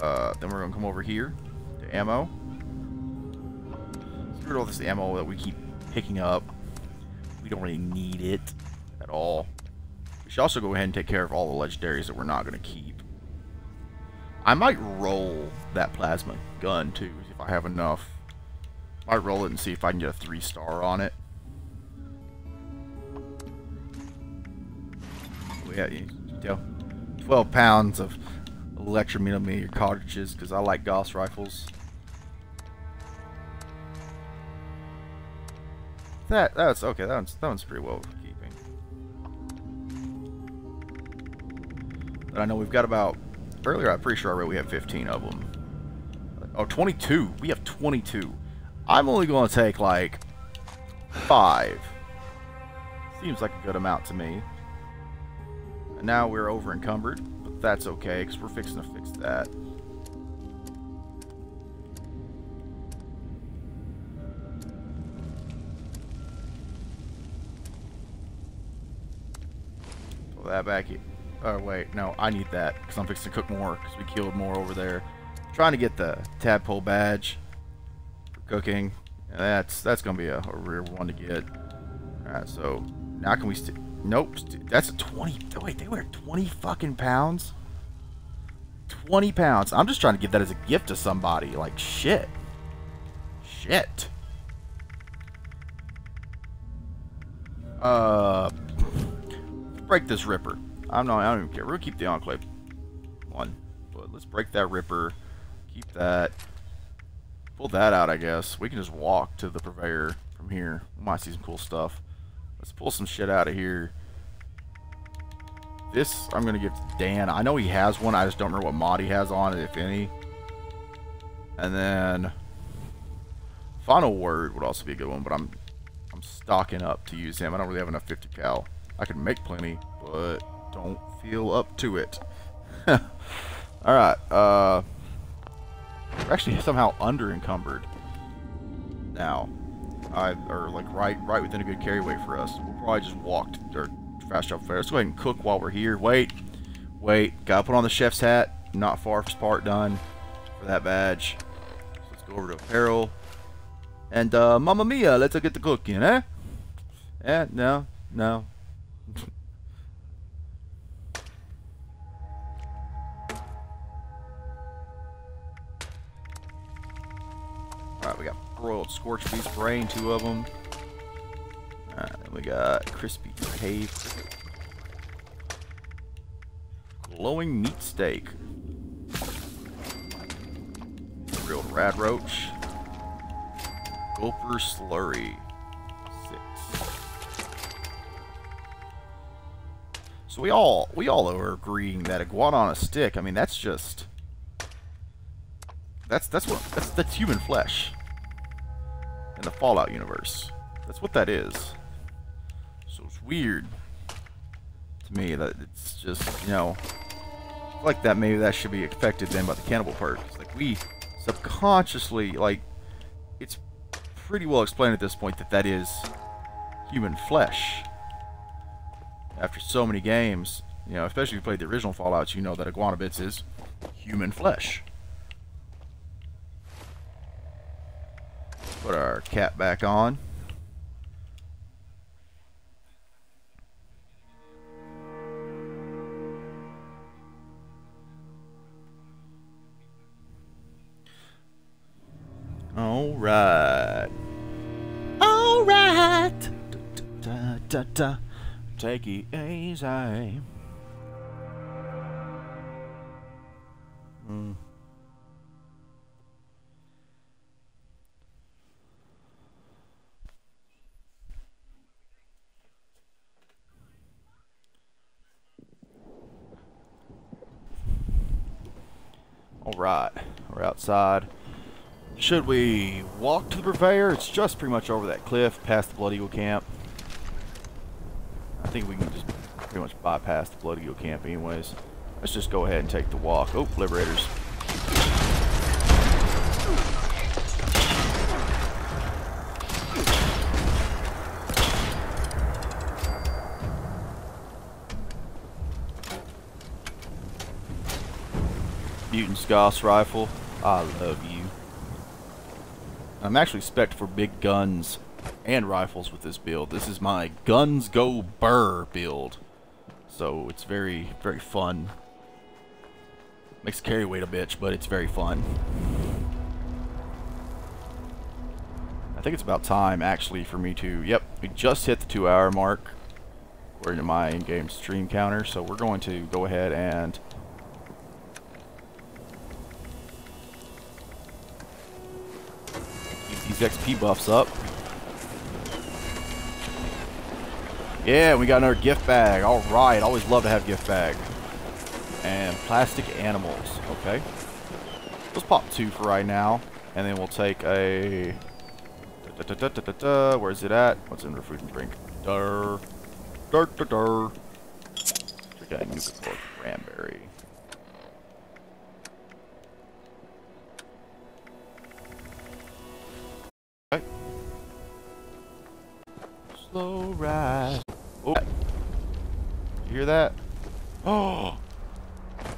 Uh, then we're gonna come over here to ammo. Get all this ammo that we keep picking up. We don't really need it at all. We should also go ahead and take care of all the legendaries that we're not gonna keep. I might roll that plasma gun too if I have enough. I Might roll it and see if I can get a three star on it. We have, you know, 12 pounds of electromillimeter cartridges because I like Gauss rifles. That that's okay. That one's that one's pretty well keeping. But I know we've got about earlier. I'm pretty sure I read we have 15 of them. Oh, 22. We have 22. I'm only going to take like five. Seems like a good amount to me. And now we're over encumbered that's okay, because we're fixing to fix that. Pull that back. Oh, wait. No, I need that, because I'm fixing to cook more, because we killed more over there. trying to get the tadpole badge for cooking. That's that's going to be a, a rare one to get. Alright, so now can we... Nope, that's a 20. Wait, they wear 20 fucking pounds? 20 pounds. I'm just trying to give that as a gift to somebody. Like, shit. Shit. Uh, break this Ripper. I'm not, I don't even care. We'll keep the Enclave one. But let's break that Ripper. Keep that. Pull that out, I guess. We can just walk to the Purveyor. From here. We might see some cool stuff. Let's pull some shit out of here. This I'm gonna give to Dan. I know he has one. I just don't remember what mod he has on it, if any. And then Final Word would also be a good one, but I'm I'm stocking up to use him. I don't really have enough 50 cal. I can make plenty, but don't feel up to it. Alright, uh we're actually somehow under encumbered now. I or like right right within a good carryway for us. We'll probably just walk to, or fast travel fair. Let's go ahead and cook while we're here. Wait, wait, gotta put on the chef's hat. Not far part done for that badge. So let's go over to apparel. And uh Mamma Mia, let's get the cooking, eh? Eh, no, no. Alright, we got broiled scorched beef brain, two of them. We got crispy cave. Glowing meat steak. Grilled rad roach. Gopher slurry. Six. So we all we all are agreeing that iguana on a stick, I mean that's just that's that's what that's that's human flesh in the Fallout universe. That's what that is. So it's weird to me that it's just you know like that maybe that should be affected then by the cannibal perks. Like we subconsciously like it's pretty well explained at this point that that is human flesh. After so many games, you know, especially if you played the original Fallout, you know that iguana bits is human flesh. Put our cap back on. All right. All right. Da, da, da, Take it easy. Hmm. Alright, we're outside. Should we walk to the purveyor? It's just pretty much over that cliff past the Blood Eagle camp. I think we can just pretty much bypass the Blood Eagle camp anyways. Let's just go ahead and take the walk. Oh, Liberators. Gauss rifle. I love you. I'm actually spec for big guns and rifles with this build. This is my Guns Go Burr build. So it's very, very fun. Makes carry weight a bitch, but it's very fun. I think it's about time, actually, for me to... Yep, we just hit the two hour mark. According to my in-game stream counter. So we're going to go ahead and... these XP buffs up. Yeah, we got another gift bag. All right, always love to have gift bag. And plastic animals. Okay. Let's pop two for right now, and then we'll take a. Da, da, da, Where's it at? What's in the food and drink? Dur, dur, dur, dur. Drink Nuka cranberry. Slow ride. Oh. You hear that? Oh.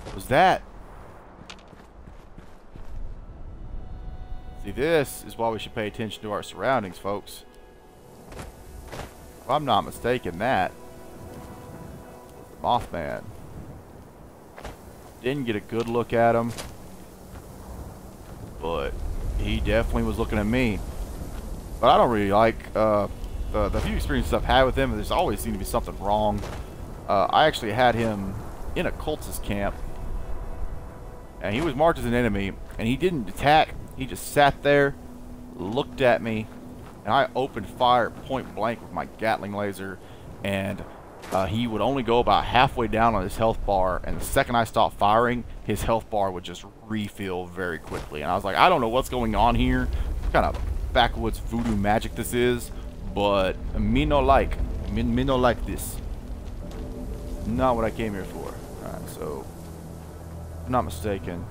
What was that? See, this is why we should pay attention to our surroundings, folks. If I'm not mistaken, that Mothman. Didn't get a good look at him, but he definitely was looking at me. But I don't really like uh, the, the few experiences I've had with him. There's always seemed to be something wrong. Uh, I actually had him in a cultist camp, and he was marked as an enemy, and he didn't attack. He just sat there, looked at me, and I opened fire point blank with my Gatling laser, and uh, he would only go about halfway down on his health bar, and the second I stopped firing, his health bar would just refill very quickly. And I was like, I don't know what's going on here, what kind of backwoods voodoo magic this is, but me no like, me, me no like this. Not what I came here for. Alright, so, not mistaken,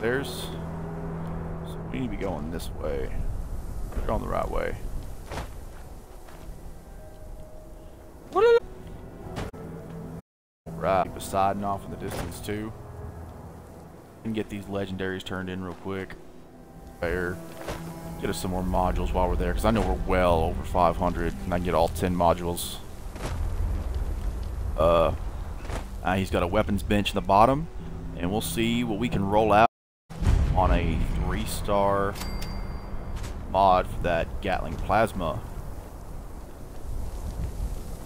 there's, so we need to be going this way. We're going the right way. Right, siding off in the distance too. And get these legendaries turned in real quick. There. Get us some more modules while we're there, because I know we're well over 500, and I can get all 10 modules. Uh, uh, he's got a weapons bench in the bottom, and we'll see what we can roll out on a three-star mod for that Gatling Plasma.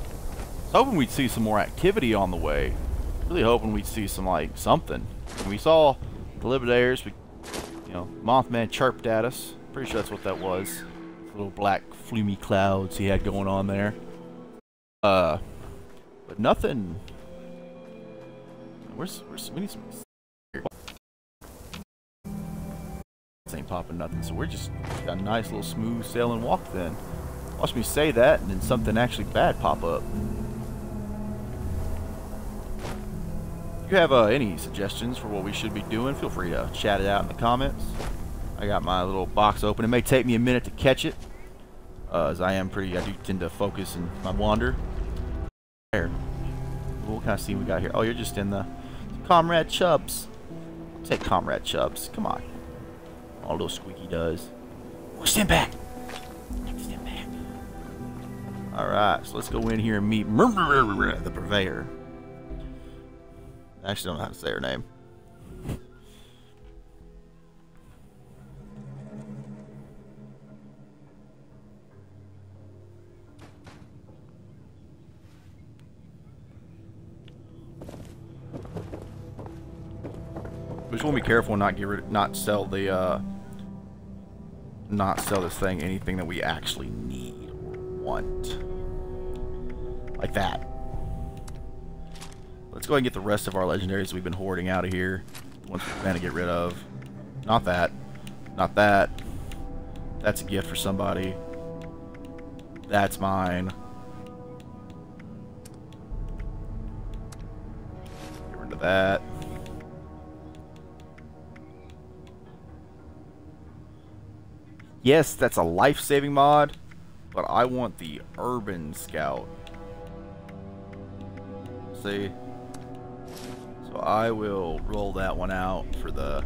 I was hoping we'd see some more activity on the way. Really hoping we'd see some, like, something. We saw the Liberators, we, you know, Mothman chirped at us. Pretty sure that's what that was. Little black flumy clouds he had going on there. Uh, but nothing. Where's, where's, we need some. This ain't popping nothing, so we're just got a nice little smooth sailing walk then. Watch me say that and then something actually bad pop up. If you have uh, any suggestions for what we should be doing, feel free to chat it out in the comments. I got my little box open. It may take me a minute to catch it, uh, as I am pretty, I do tend to focus and I wander. There. What kind of scene we got here? Oh, you're just in the Comrade Chubbs. Take Comrade Chubbs. Come on. All little Squeaky does. Oh, stand back. Stand back. Alright, so let's go in here and meet the Purveyor. I actually don't know how to say her name. Just want to be careful and not get rid, not sell the, uh, not sell this thing anything that we actually need or want. Like that. Let's go ahead and get the rest of our legendaries we've been hoarding out of here. The we plan to get rid of. Not that. Not that. That's a gift for somebody. That's mine. Get rid of that. Yes, that's a life-saving mod, but I want the Urban Scout. See? So I will roll that one out for the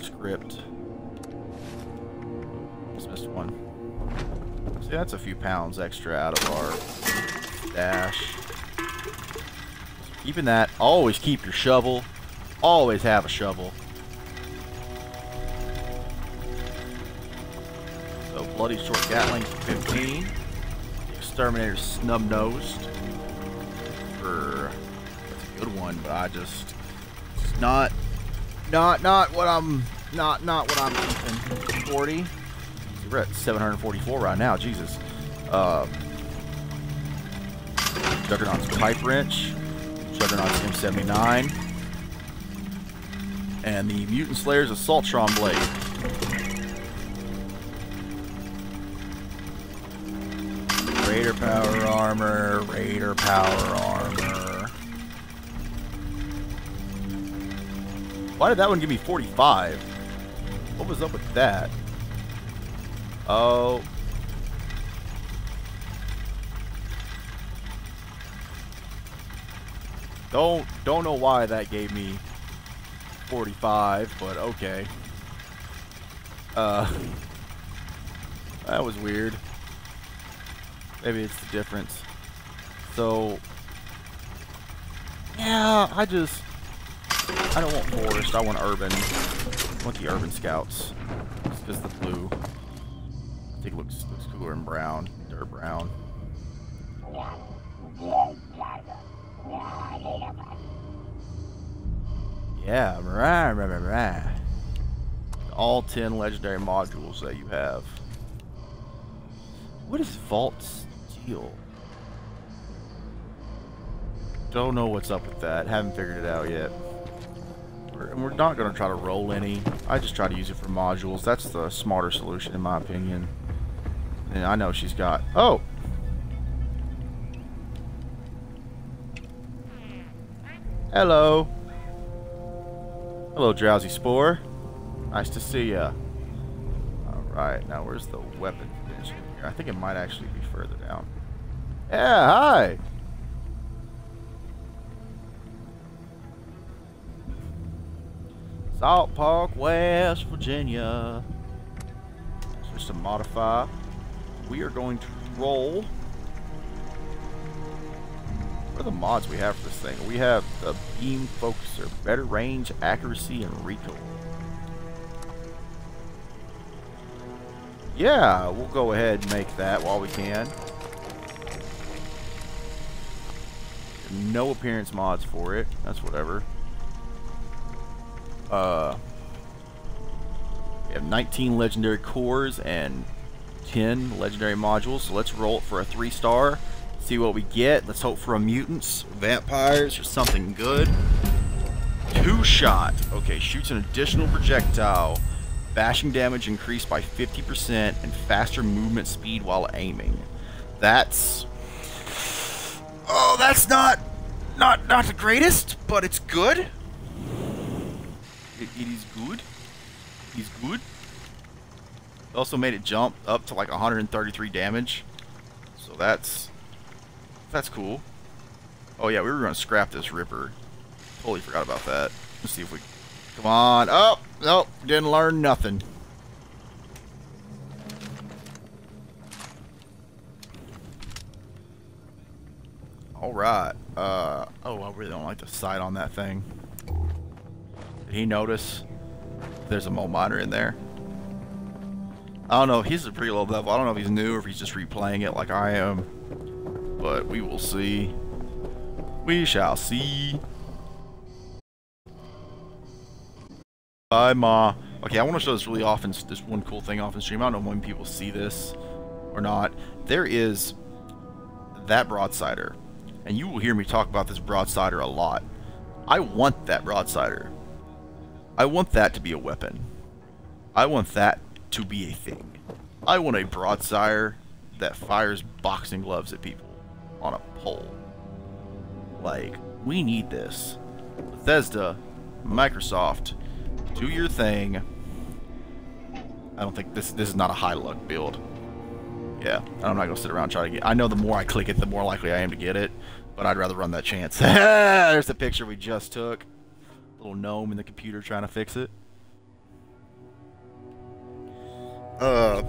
scrip. Just missed one. See, that's a few pounds extra out of our stash. Keeping that, always keep your shovel. Always have a shovel. So Bloody Short Gatling 15. Exterminator Snub-Nosed for that's a good one, but I just it's not not not what I'm not not what I'm thinking. 40. We're at 744 right now, Jesus. Uh Juggernaut's Pipe Wrench, Juggernaut's M79, and the Mutant Slayer's Assaultron Blade. Raider power armor, Raider power armor. Why did that one give me 45? What was up with that? Oh. Don't don't know why that gave me 45, but okay. Uh That was weird. Maybe it's the difference. So, yeah, I just, I don't want forest. I want urban. I want the urban scouts. Because the blue, I think looks looks cooler in brown, dirt brown. Yeah, right, right, right, all 10 legendary modules that you have. What is Vault Steel? Don't know what's up with that. Haven't figured it out yet. We're, we're not going to try to roll any. I just try to use it for modules. That's the smarter solution in my opinion. And I know she's got... Oh! Hello. Hello, Drowsy Spore. Nice to see ya. Alright, now where's the weapon? I think it might actually be further down. Yeah, hi! Salt Park, West Virginia. Just to modify, we are going to roll. What are the mods we have for this thing? We have the beam focuser, better range, accuracy, and recoil. Yeah, we'll go ahead and make that while we can. No appearance mods for it. That's whatever. Uh, we have 19 legendary cores and 10 legendary modules. So let's roll it for a three star. See what we get. Let's hope for a mutants, vampires, or something good. Two shot. Okay, shoots an additional projectile. Bashing damage increased by 50% and faster movement speed while aiming. That's Oh, that's not not not the greatest, but it's good. It, it is good. He's good. Also made it jump up to like 133 damage. So that's that's cool. Oh yeah, we were gonna scrap this Ripper. Totally forgot about that. Let's see if we Come on. Oh, nope. Didn't learn nothing. Alright. Uh, oh, I really don't like the sight on that thing. Did he notice there's a mole miner in there? I don't know. He's a pretty low level. I don't know if he's new or if he's just replaying it like I am. But we will see. We shall see. Bye, Ma. Okay, I want to show this really often, this one cool thing off in stream. I don't know when people see this or not. There is that broadsider. And you will hear me talk about this broadsider a lot. I want that broadsider. I want that to be a weapon. I want that to be a thing. I want a broadsire that fires boxing gloves at people on a pole. Like, we need this. Bethesda, Microsoft, do your thing. I don't think this this is not a high luck build. Yeah, I'm not gonna sit around trying to get. I know the more I click it, the more likely I am to get it, but I'd rather run that chance. There's the picture we just took. Little gnome in the computer trying to fix it. Uh.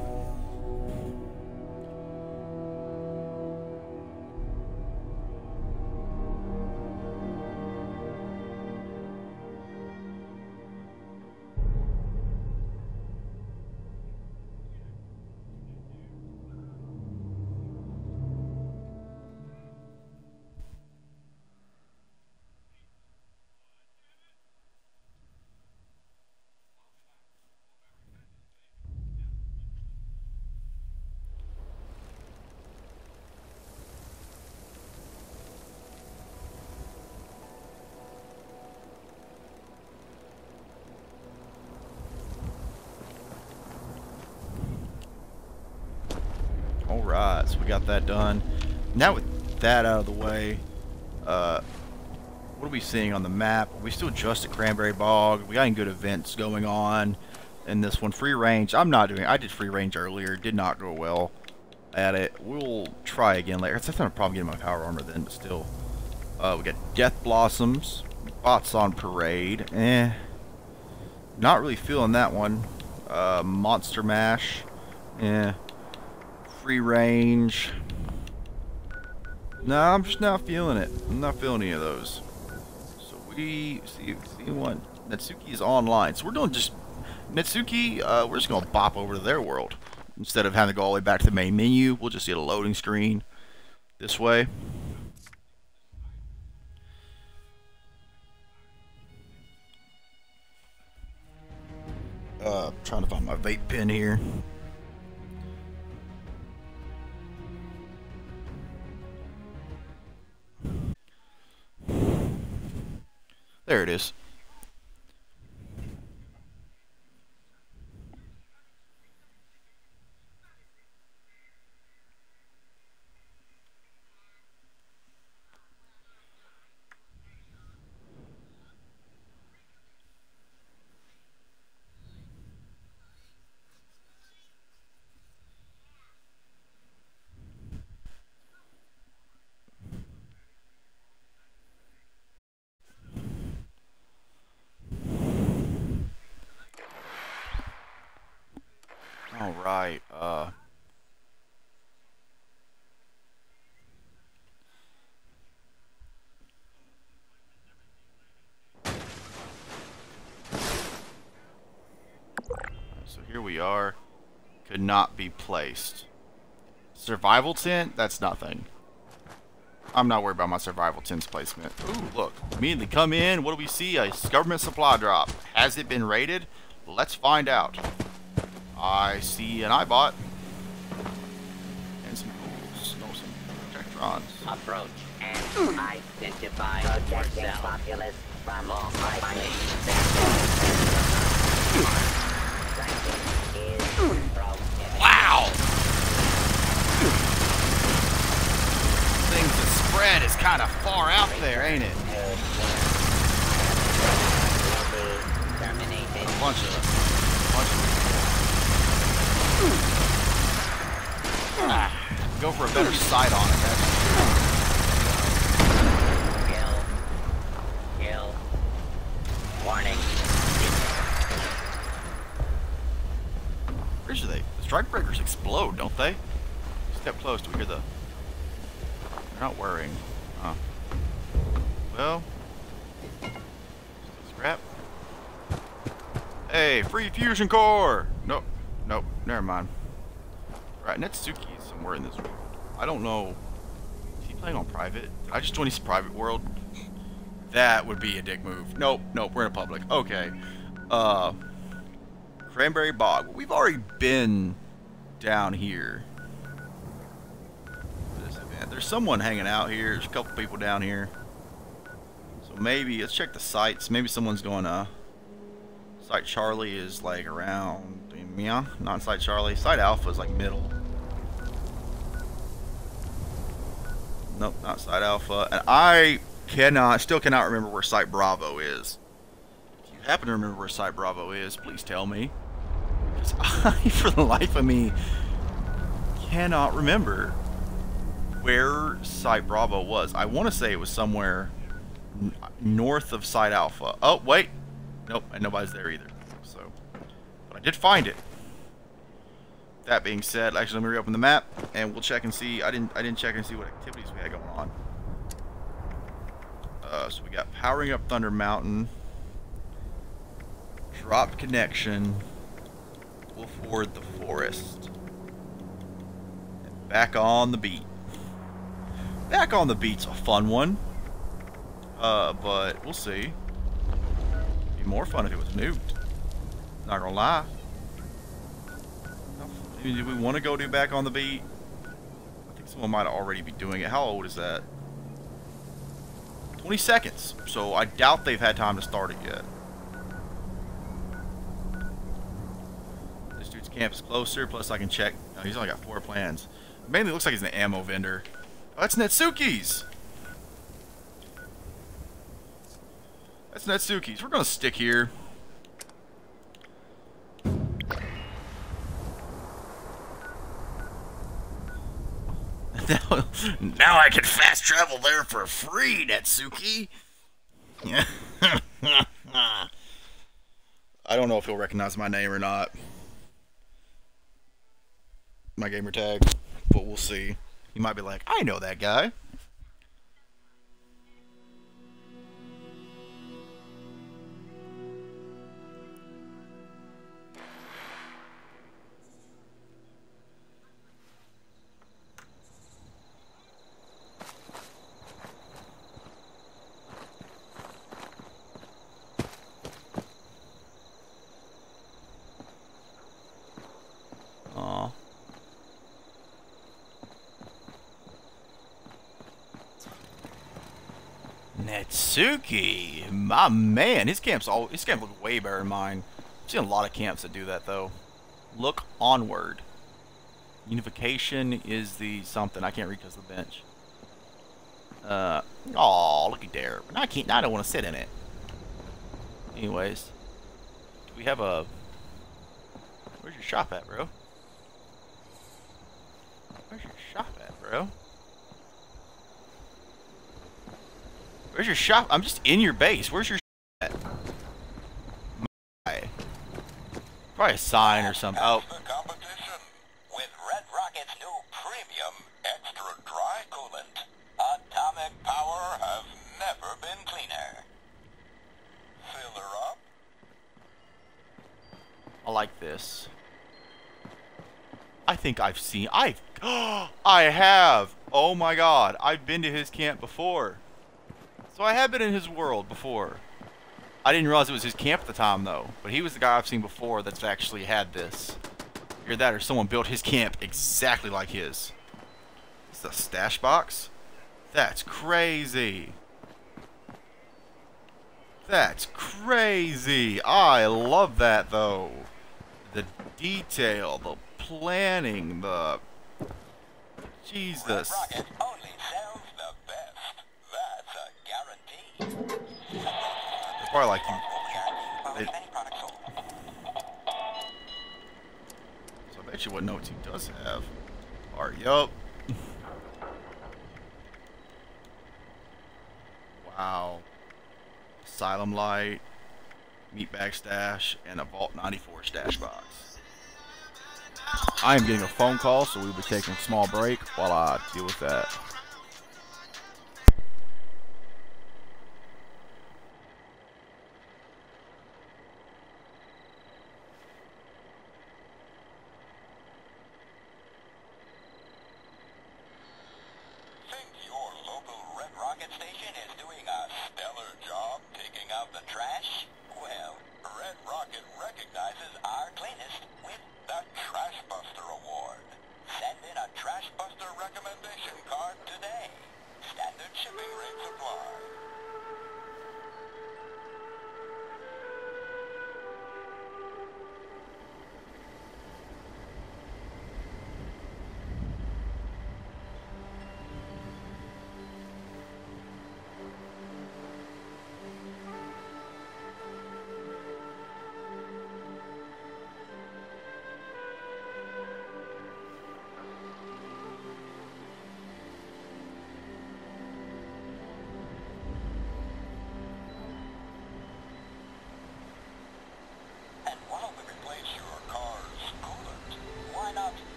Got that done. Now with that out of the way, uh, what are we seeing on the map? We still just at Cranberry Bog. We got good events going on in this one. Free range, I'm not doing I did free range earlier. Did not go well at it. We'll try again later. It's not a problem getting my power armor then, but still. Uh, we got Death Blossoms, Bots on Parade. Eh. Not really feeling that one. Uh, Monster Mash. Eh free range. No, I'm just not feeling it. I'm not feeling any of those. So we see, see what Netsuki is online. So we're doing just Netsuki. Uh, we're just gonna bop over to their world instead of having to go all the way back to the main menu. We'll just see a loading screen this way. Uh, trying to find my vape pen here. There it is. All right. Uh. So here we are. Could not be placed. Survival tent? That's nothing. I'm not worried about my survival tent's placement. Ooh, look. Immediately come in. What do we see? A government supply drop. Has it been raided? Let's find out. I see an Eyebot. And some ghouls. No, some Protectrons. Approach and hmm. identify Protecting yourself. populace from Long fighting. Hmm. is hmm prohibited. Wow! Things the spread is kind of far out there, ain't it? Terminated. A bunch of, bunch of. Ah, go for a better sight on it. That's Kill. Kill. Warning. Where are they? The strike breakers explode, don't they? Step close. Do we hear the? Not worrying. Huh. Well. Scrap. Hey, free fusion core. Nope. Nope. Never mind. Right, Netsuki is somewhere in this world. I don't know. Is he playing on private? I just join his private world? That would be a dick move. Nope. Nope. We're in a public. Okay. Uh. Cranberry Bog. We've already been down here. Event. There's someone hanging out here. There's a couple people down here. So maybe let's check the sites. Maybe someone's going to. Site Charlie is like around. Yeah, not Site Charlie. Site Alpha is like middle. Nope, not Site Alpha. And I cannot, still cannot remember where Site Bravo is. If you happen to remember where Site Bravo is, please tell me. Because I, for the life of me, cannot remember where Site Bravo was. I want to say it was somewhere north of Site Alpha. Oh, wait. Nope, and nobody's there either. So, but I did find it. That being said, actually, let me reopen the map, and we'll check and see. I didn't, I didn't check and see what activities we had going on. Uh, so we got powering up Thunder Mountain, dropped connection, Wolfward the Forest, and back on the beat. Back on the beat's a fun one, uh, but we'll see. Be more fun if it was nuked. Not gonna lie. Do we want to go do back on the beat? I think someone might already be doing it. How old is that? 20 seconds. So I doubt they've had time to start it yet. This dude's camp is closer. Plus I can check. He's only got four plans. Mainly looks like he's an ammo vendor. That's Netsuki's. That's Netsuki's. We're gonna stick here. now, I can fast travel there for free, Netsuki. I don't know if he'll recognize my name or not. My gamer tag, but we'll see. He might be like, I know that guy. Netsuki, my man, his camp's all his camp looks way better than mine. I've seen a lot of camps that do that though. Look onward. Unification is the something I can't read because of the bench. Uh, oh, looky there. I can't. I don't want to sit in it. Anyways, do we have a? Where's your shop at, bro? Where's your shop at, bro? Where's your shop? I'm just in your base. Where's your at? My. Probably a sign or something. Oh, competition with Red Rocket's new premium extra dry coolant. Atomic power has never been cleaner. Fill up. I like this. I think I've seen. I've. I have. Oh my god. I've been to his camp before. So I have been in his world before. I didn't realize it was his camp at the time though. But he was the guy I've seen before that's actually had this. Either that or someone built his camp exactly like his. It's a stash box? That's crazy. That's crazy. I love that though. The detail, the planning, the Jesus. Probably like you. It- any product sold. So I bet you what notes he does have are yup. wow. Asylum light, meat bag stash, and a Vault 94 stash box. I am getting a phone call, so we'll be taking a small break while I deal with that.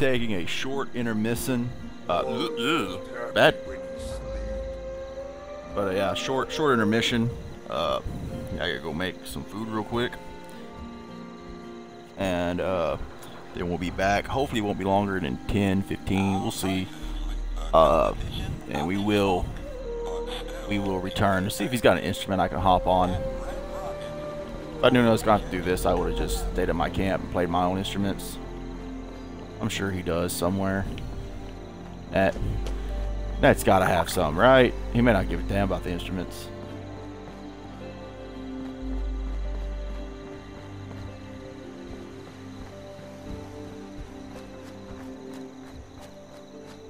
Taking a short intermission. Uh, ugh, ugh, bad. But uh, yeah, short short intermission. Uh, I gotta go make some food real quick, and uh, then we'll be back. Hopefully, it won't be longer than 10, 15. We'll see. Uh, and we will we will return to see if he's got an instrument I can hop on. If I knew I was going to have to do this, I would have just stayed at my camp and played my own instruments. I'm sure he does somewhere. That that's got to have some, right? He may not give a damn about the instruments.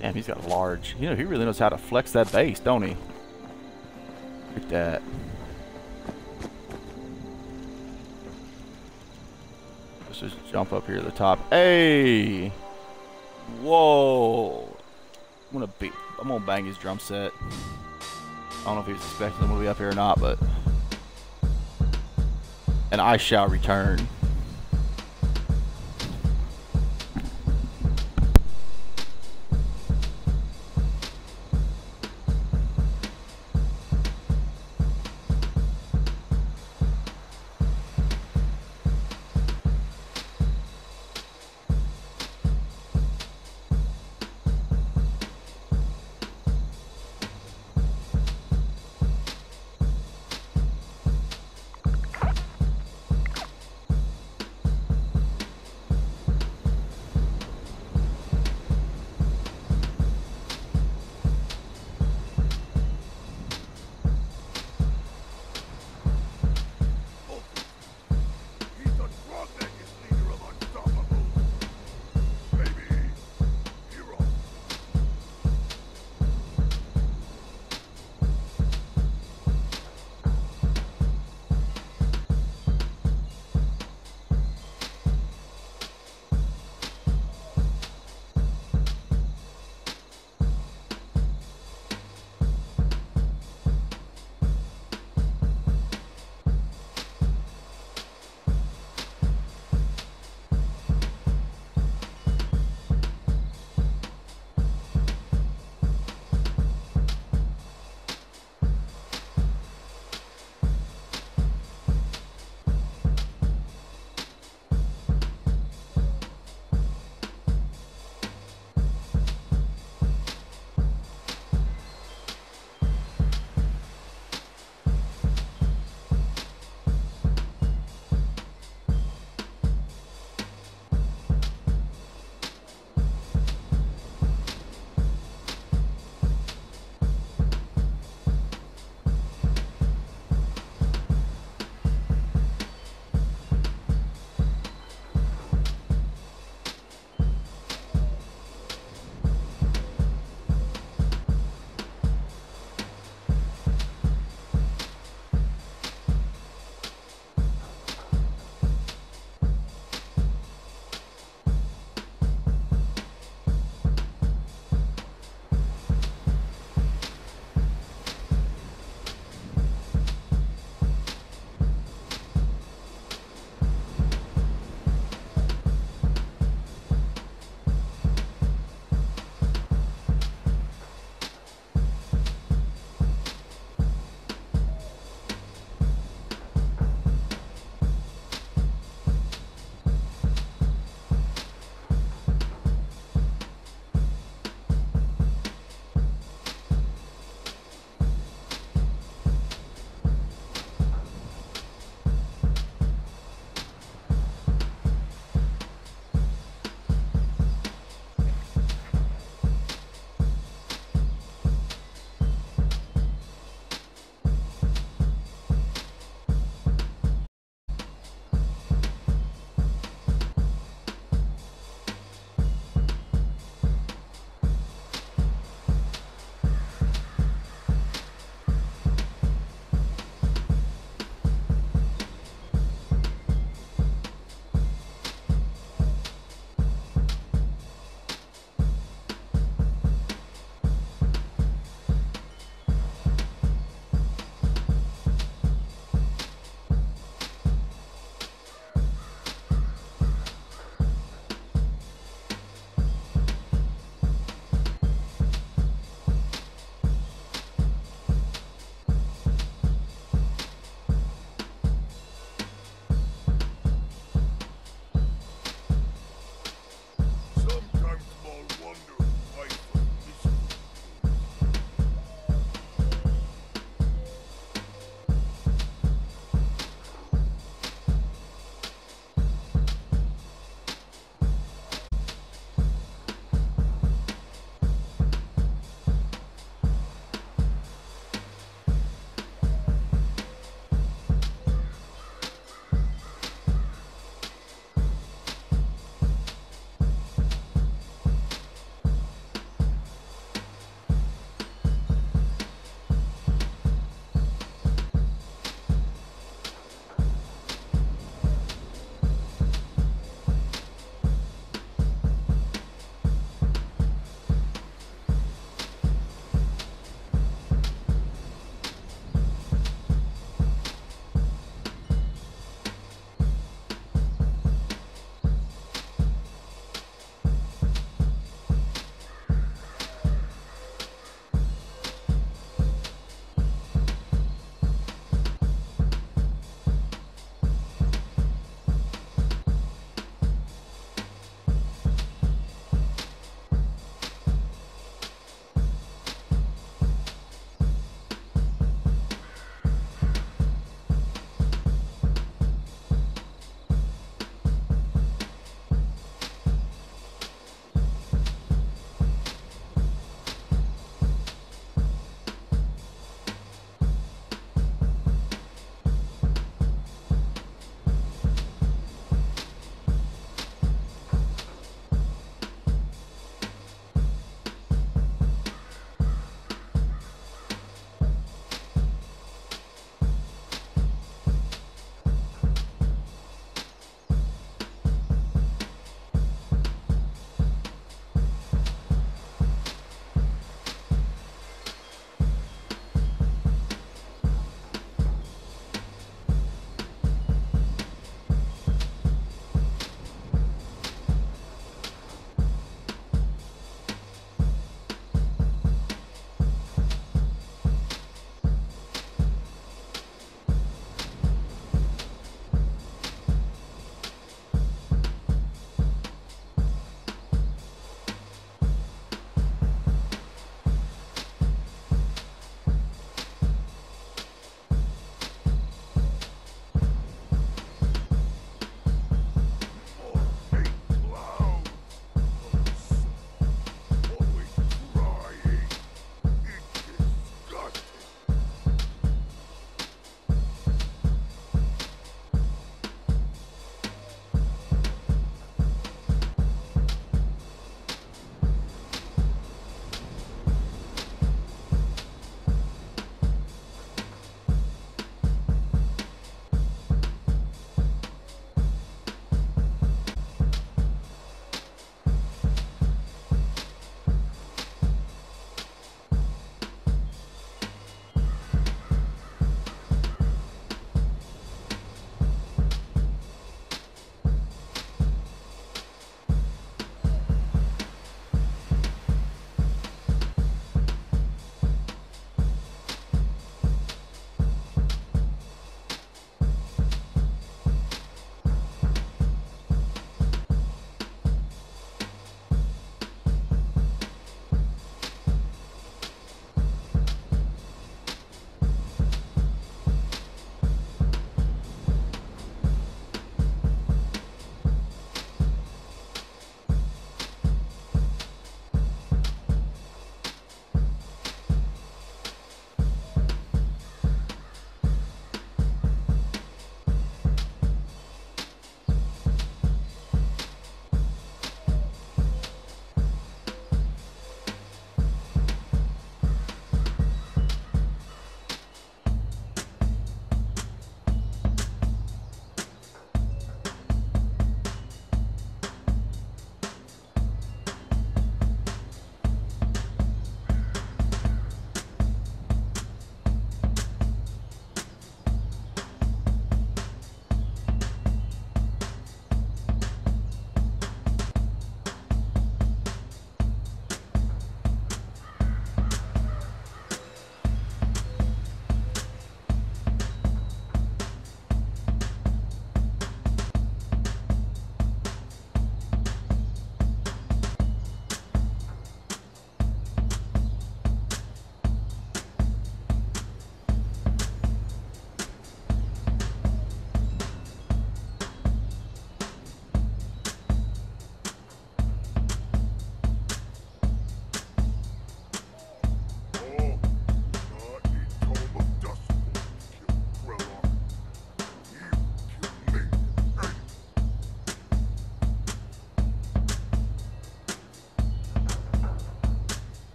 Damn, he's got a large. You know, he really knows how to flex that bass, don't he? Look at that. Jump up here to the top. Hey! Whoa! I'm gonna be. I'm gonna bang his drum set. I don't know if he was expecting him to be up here or not, but. And I shall return.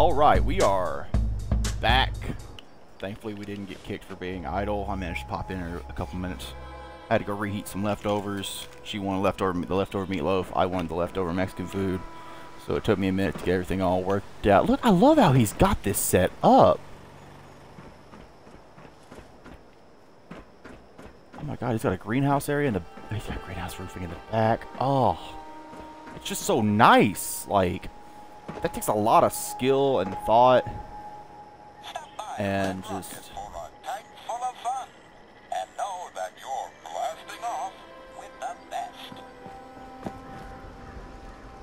All right, we are back. Thankfully, we didn't get kicked for being idle. I managed to pop in a couple minutes. I had to go reheat some leftovers. She wanted leftover the leftover meatloaf. I wanted the leftover Mexican food. So it took me a minute to get everything all worked out. Look, I love how he's got this set up. Oh my god, he's got a greenhouse area in the he's got greenhouse roofing in the back. Oh. It's just so nice. Like that takes a lot of skill and thought and just for full of fun. And know that you're blasting off with the best.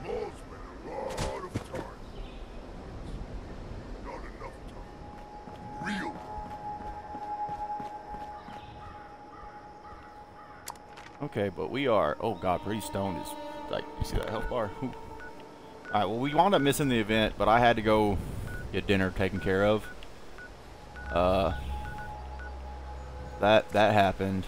Law's been a lot of time. Not enough time. Real. Okay, but we are. Oh god, pretty stoned is like you see that health bar. All right, well we wound up missing the event, but I had to go get dinner taken care of. Uh, that that happened.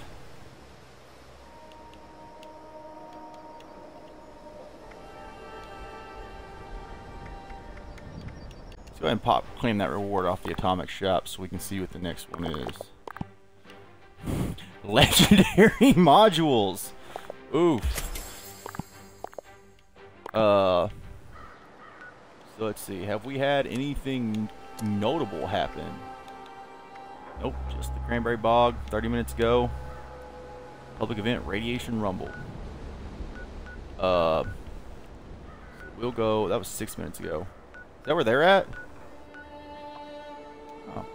Let's go ahead and pop claim that reward off the atomic shop so we can see what the next one is. Legendary modules. Oof. Uh. So let's see. Have we had anything notable happen? Nope. Just the Cranberry Bog. 30 minutes ago. Public event. Radiation Rumble. Uh. We'll go. That was six minutes ago. Is that where they're at? Oh.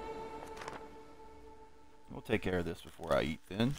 We'll take care of this before I eat then.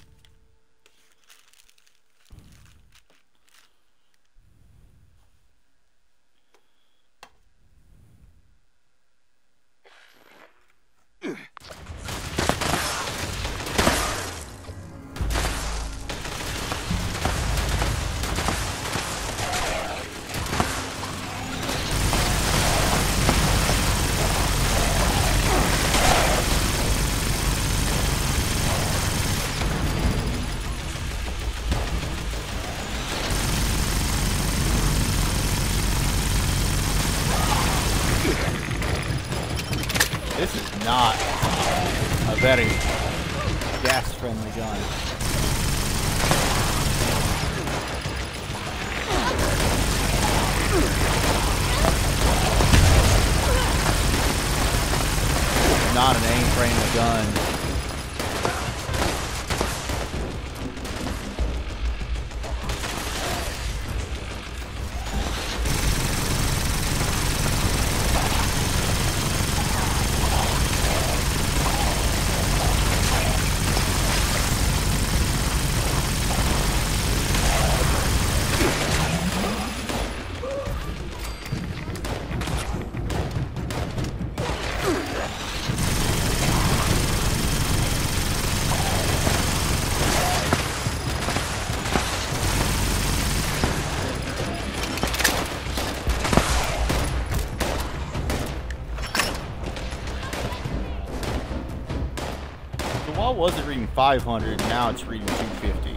500, now it's reading 250.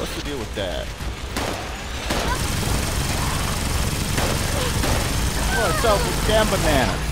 What's the deal with that? What's up with damn bananas?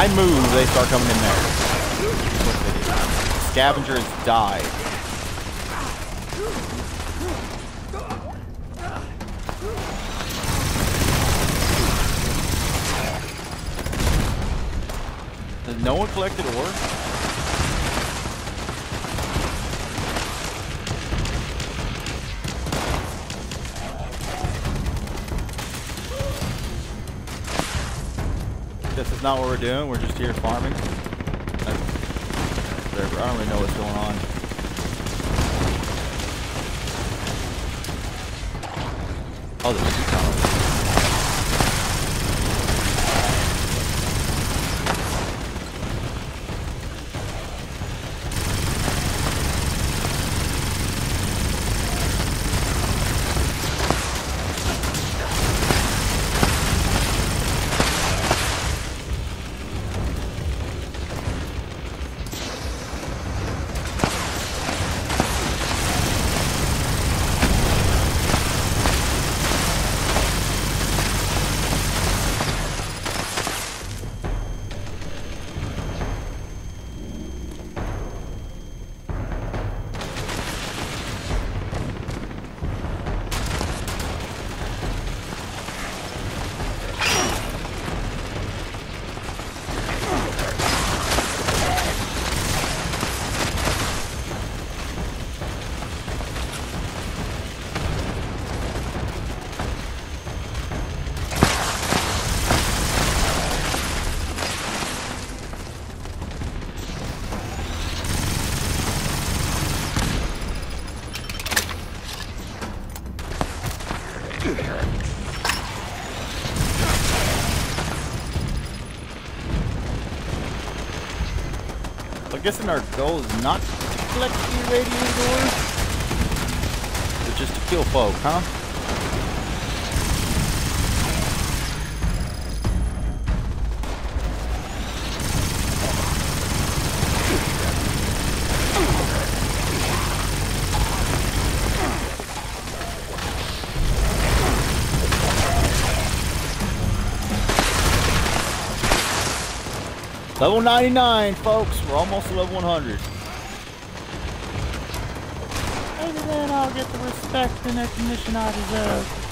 I move, they start coming in there. Scavengers die. no one collected ore? Not what we're doing. We're just here farming. I don't really know what's going on. Guessing our goal is not to collect the irradiated ores, but just to kill folk, huh? Level 99, folks. We're almost level 100. Maybe then I'll get the respect and recognition I deserve.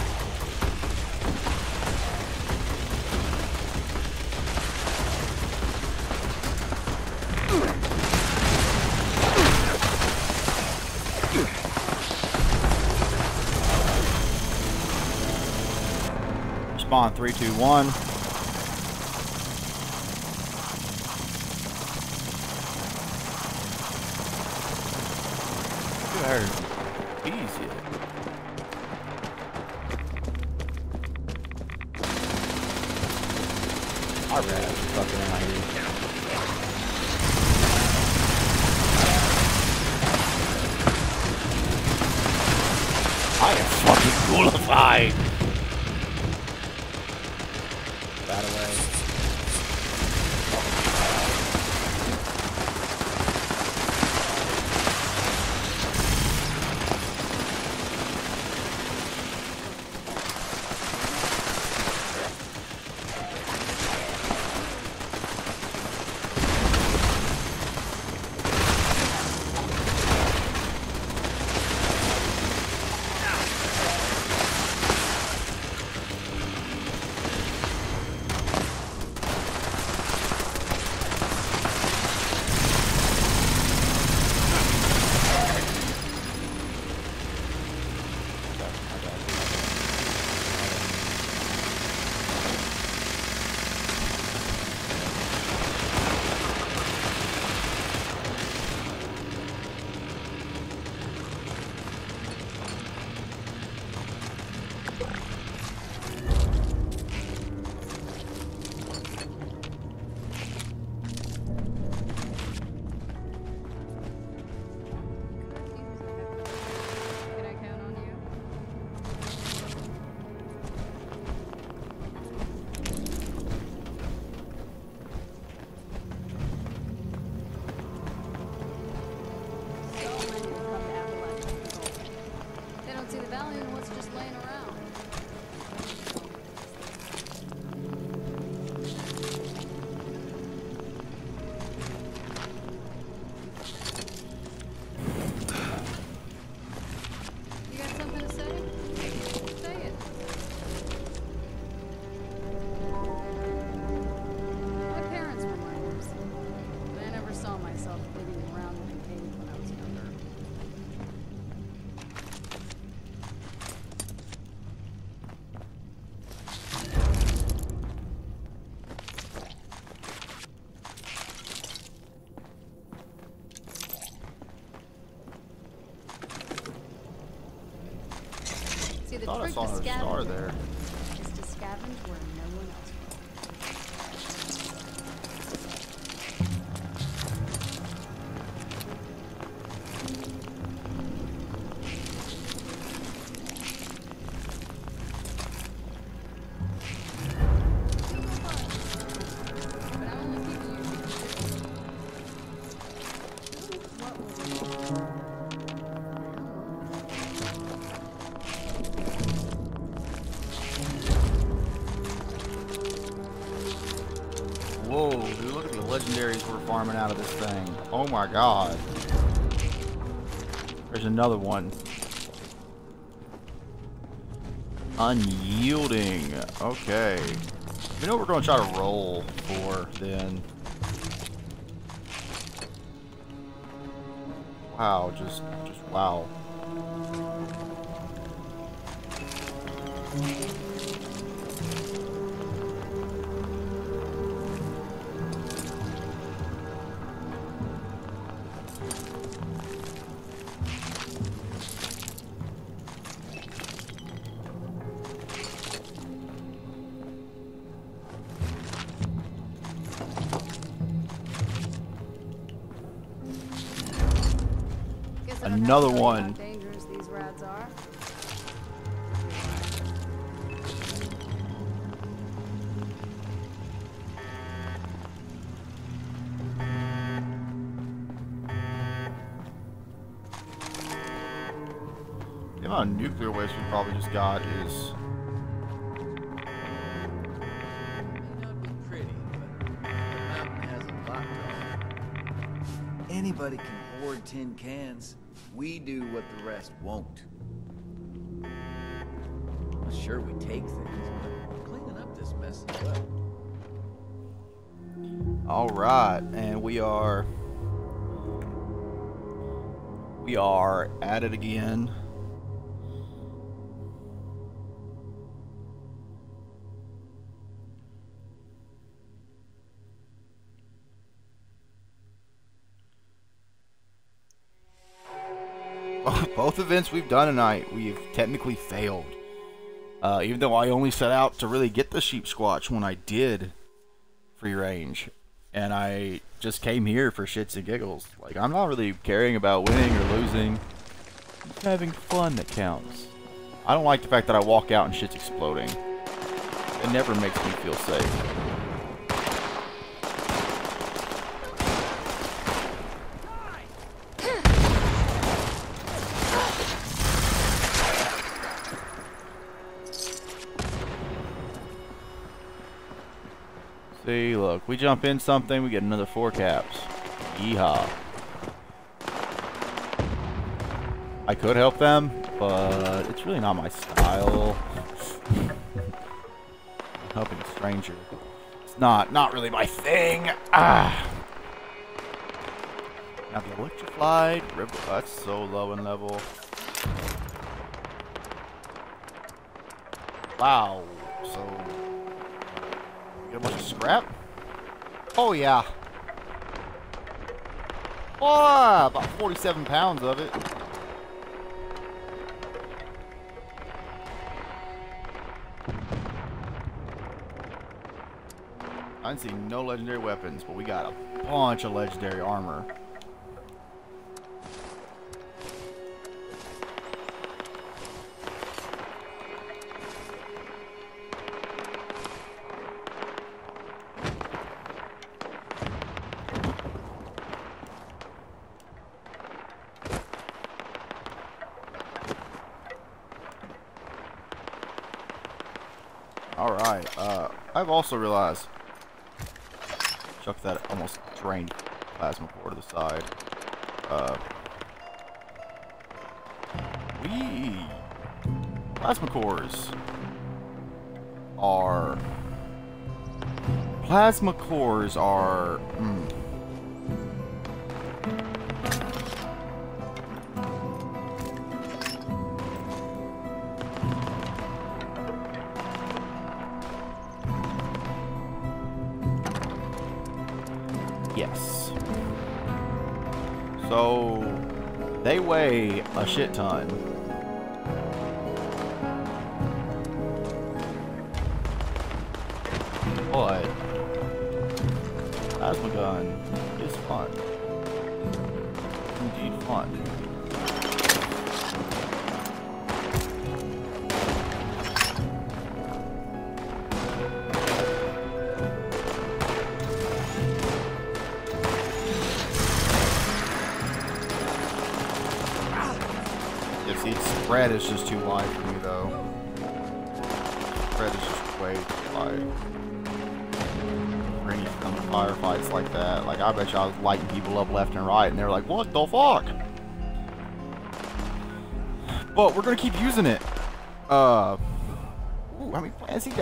Spawn 321. Her thought I saw a star there. Oh my god. There's another one. Unyielding. Okay. You know what we're going to try to roll for then? Wow, just, just wow. The rest won't. Well, sure, we take things, but cleaning up this mess. All right, and we are we are at it again. Both events we've done tonight, we've technically failed. Uh, even though I only set out to really get the sheep squatch when I did free range and I just came here for shits and giggles. Like I'm not really caring about winning or losing. Having fun that counts. I don't like the fact that I walk out and shit's exploding. It never makes me feel safe. See, look, we jump in something, we get another four caps. Yeehaw. I could help them, but it's really not my style. Helping a stranger. It's not, not really my thing. Ah. Now the electrified river, that's so low in level. Wow, so Get a bunch of scrap? Oh yeah. Oh, about 47 pounds of it. I didn't see no legendary weapons, but we got a bunch of legendary armor. Alright, uh, I've also realized, chuck that almost drained plasma core to the side. Uh, we, plasma cores are, plasma cores are, hmm. Shit ton.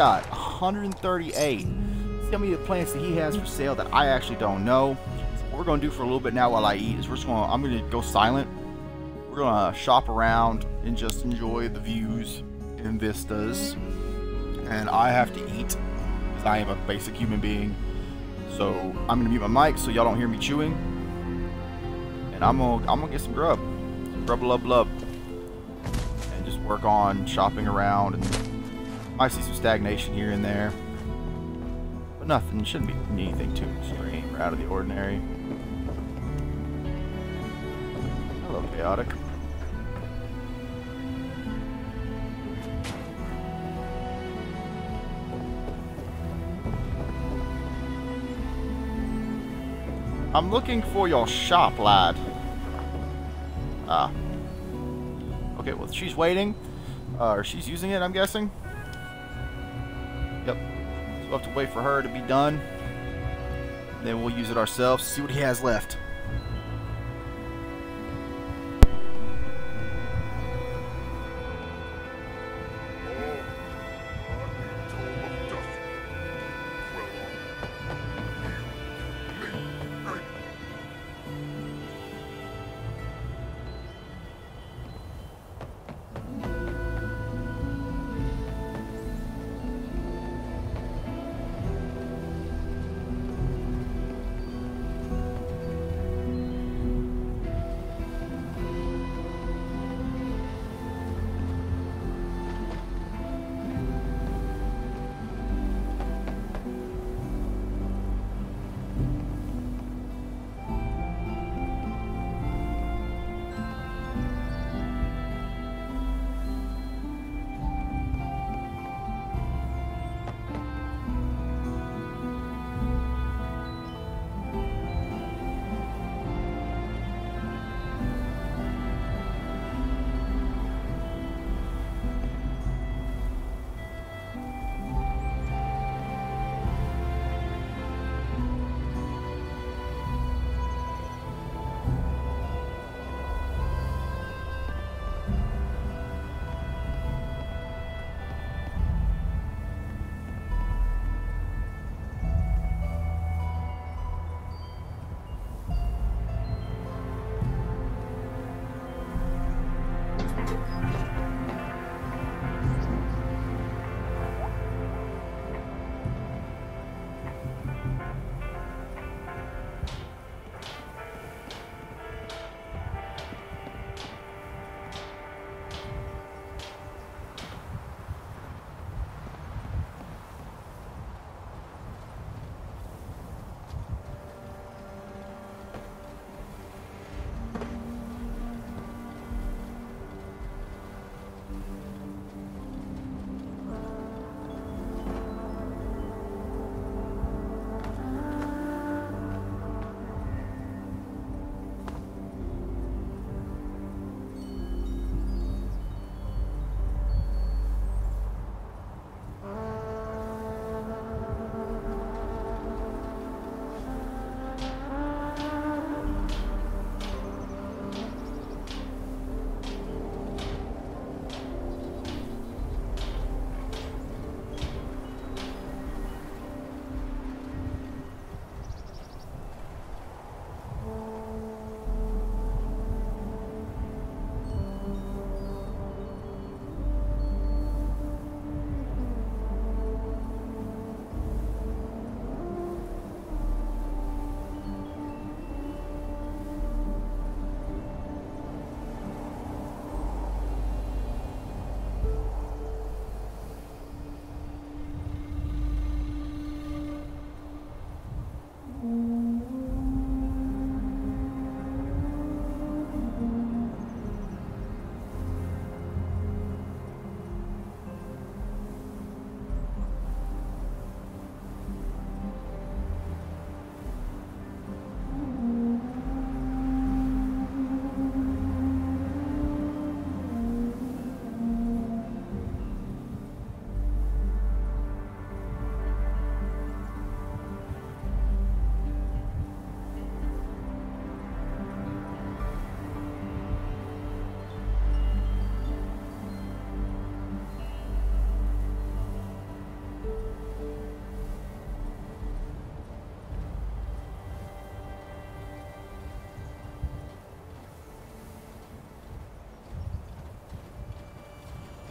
Got? 138. See how many plants that he has for sale that I actually don't know. So what we're gonna do for a little bit now while I eat is we're just gonna, I'm gonna go silent. We're gonna shop around and just enjoy the views and vistas. And I have to eat because I am a basic human being. So I'm gonna mute my mic so y'all don't hear me chewing. And I'm gonna I'm gonna get some grub. Some grub lub lub. And just work on shopping around and might see some stagnation here and there. But nothing shouldn't be anything too extreme or out of the ordinary. Hello, chaotic. I'm looking for your shop, lad. Ah. Okay, well, she's waiting. Uh, or she's using it, I'm guessing. We'll have to wait for her to be done. Then we'll use it ourselves, see what he has left.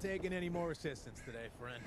taking any more assistance today, friend.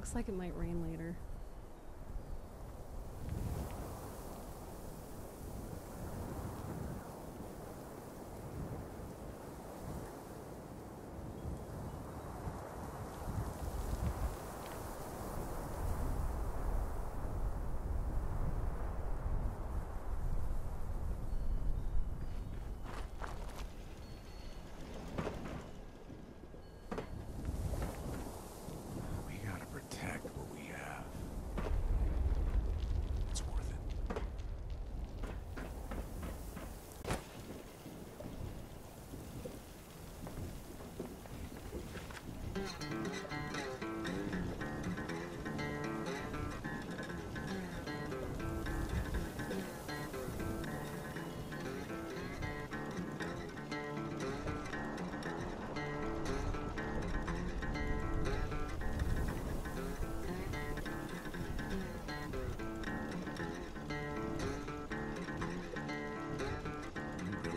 Looks like it might rain later.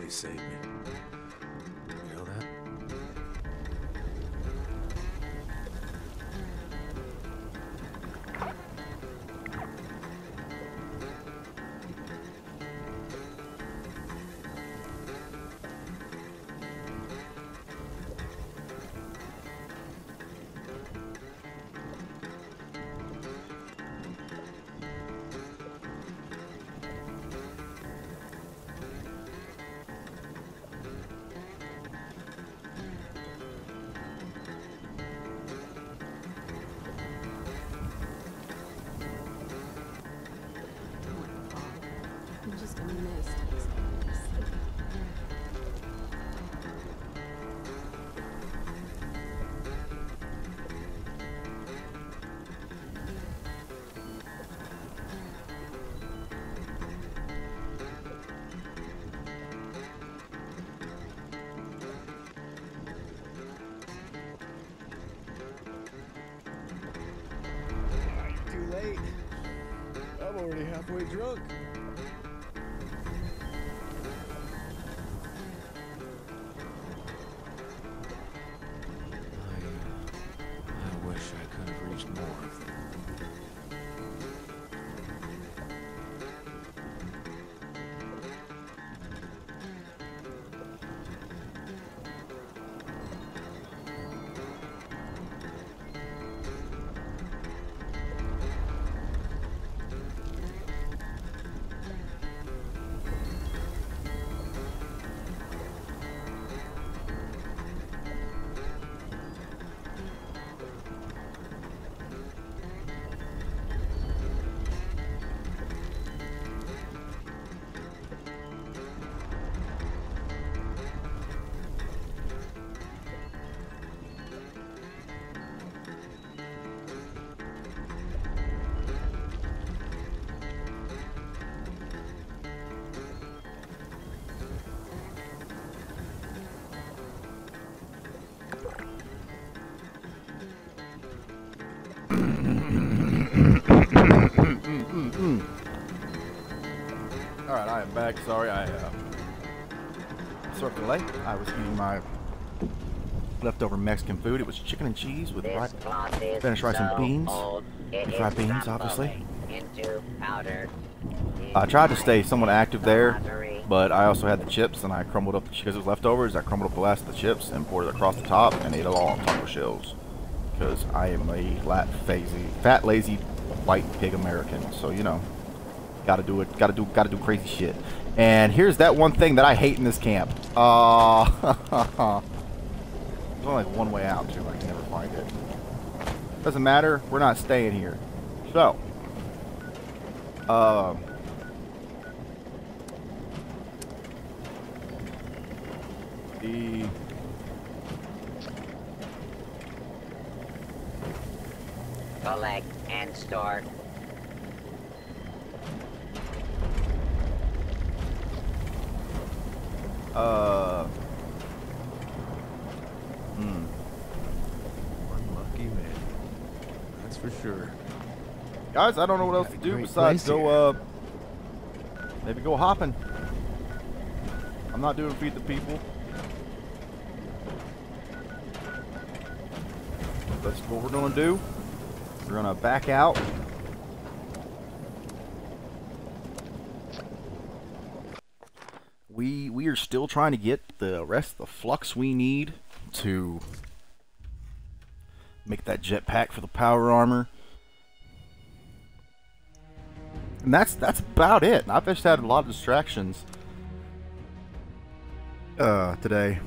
They saved me. already halfway drunk. back. Sorry, I uh, sort of late. I was eating my leftover Mexican food. It was chicken and cheese with rice, Spanish rice and beans. Fried beans, obviously. I tried to stay somewhat active there, but I also had the chips and I crumbled up, because it was leftovers, I crumbled up the last of the chips and poured it across the top and ate it all on taco shells. Because I am a fat, lazy, fat, lazy, white pig American, so you know gotta do it. Gotta do. Gotta do crazy shit. And here's that one thing that I hate in this camp. Uh, there's only like one way out too. I can never find it. Doesn't matter. We're not staying here. So. Um. the Collect and store. Uh hmm. One lucky man. That's for sure. guys I don't know what else to do besides go uh maybe go hopping. I'm not doing feed the people. That's what we're gonna do. We're gonna back out we we are still trying to get the rest of the flux we need to make that jetpack for the power armor. And that's that's about it. I've just had a lot of distractions uh today.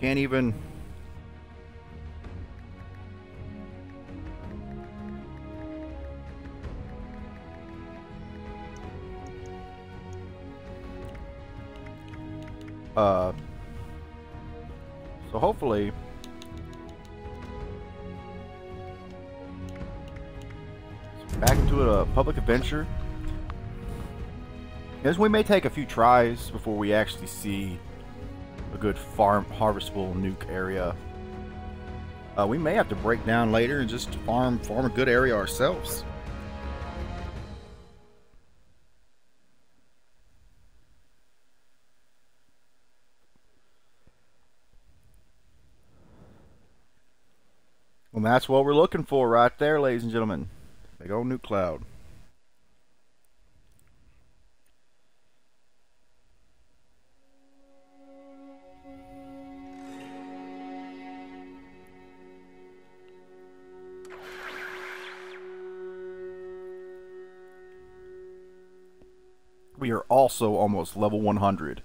Can't even Uh, so hopefully, back into a public adventure. Yes, we may take a few tries before we actually see a good farm harvestable nuke area. Uh, we may have to break down later and just farm farm a good area ourselves. Well, that's what we're looking for right there, ladies and gentlemen. Big old nuke cloud. We are also almost level 100.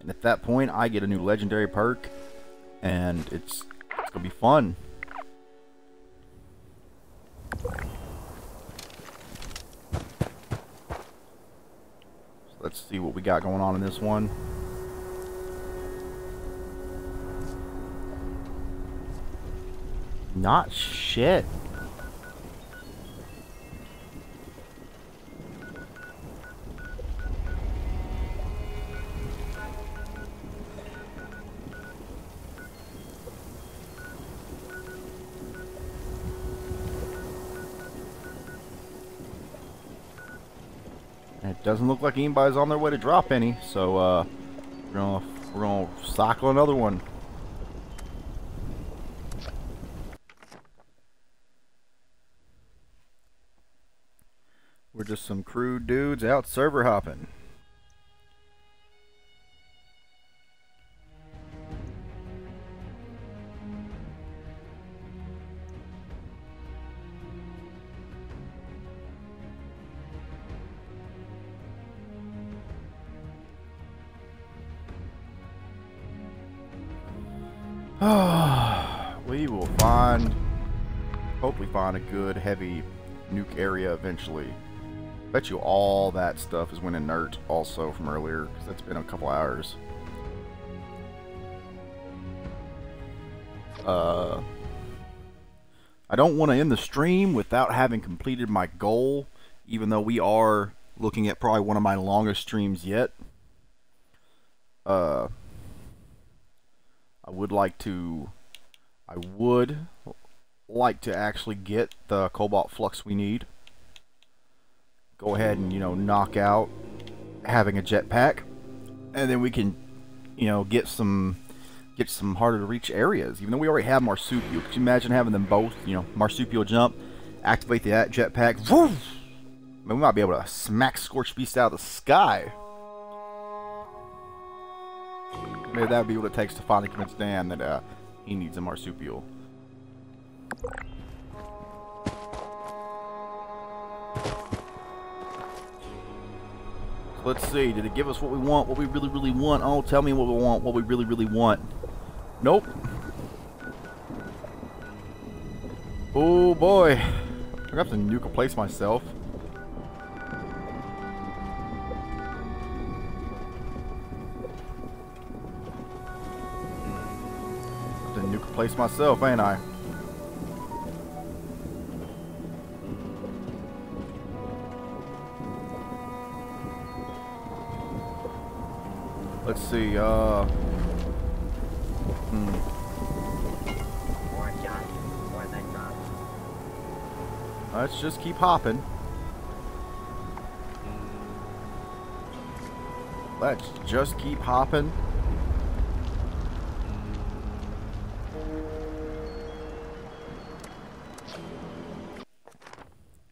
And at that point, I get a new legendary perk. And it's, it's going to be fun. Let's see what we got going on in this one. Not shit. Doesn't look like anybody's on their way to drop any, so uh, we're gonna we're gonna cycle another one. We're just some crude dudes out server hopping. A good heavy nuke area eventually. Bet you all that stuff is went inert also from earlier, because that's been a couple hours. Uh, I don't want to end the stream without having completed my goal, even though we are looking at probably one of my longest streams yet. Uh, I would like to I would like to actually get the cobalt flux we need. Go ahead and, you know, knock out having a jetpack. And then we can you know, get some get some harder to reach areas. Even though we already have marsupial, could you imagine having them both? You know, marsupial jump, activate the jetpack. Woof! I mean, we might be able to smack Scorched Beast out of the sky. Maybe that would be what it takes to finally convince Dan that uh, he needs a marsupial. Let's see. Did it give us what we want? What we really, really want? Oh, tell me what we want. What we really, really want. Nope. Oh boy. Gonna have to nuke a place myself. Place myself, ain't I? Let's see, uh... Hmm. Let's just keep hopping. Let's just keep hopping.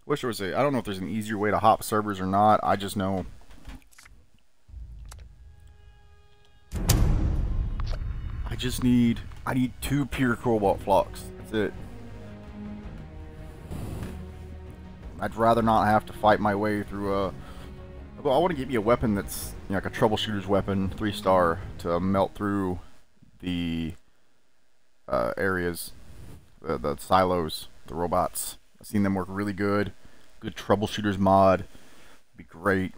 Wish there was a. I don't know if there's an easier way to hop servers or not. I just know. Just need. I need two pure cobalt flux. That's it. I'd rather not have to fight my way through a. Well, I want to get me a weapon that's you know, like a troubleshooter's weapon, three star, to melt through the uh, areas, the, the silos, the robots. I've seen them work really good. Good troubleshooters mod, be great.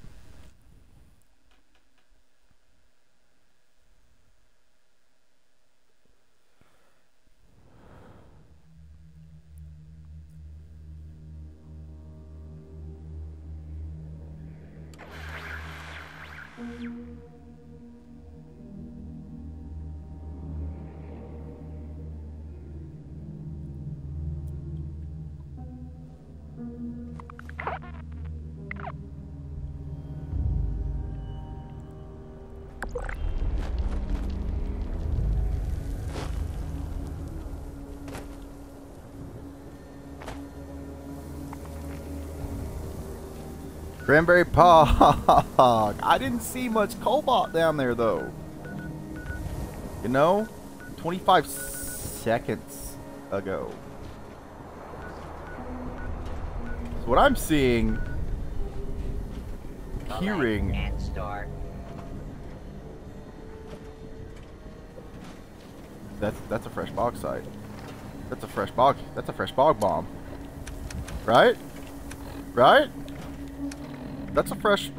Cranberry Bog. I didn't see much cobalt down there though. You know, 25 seconds ago. So what I'm seeing, hearing, And store. that's that's a fresh bog site. That's a fresh bog. That's a fresh bog bomb. Right? Right? That's a fresh.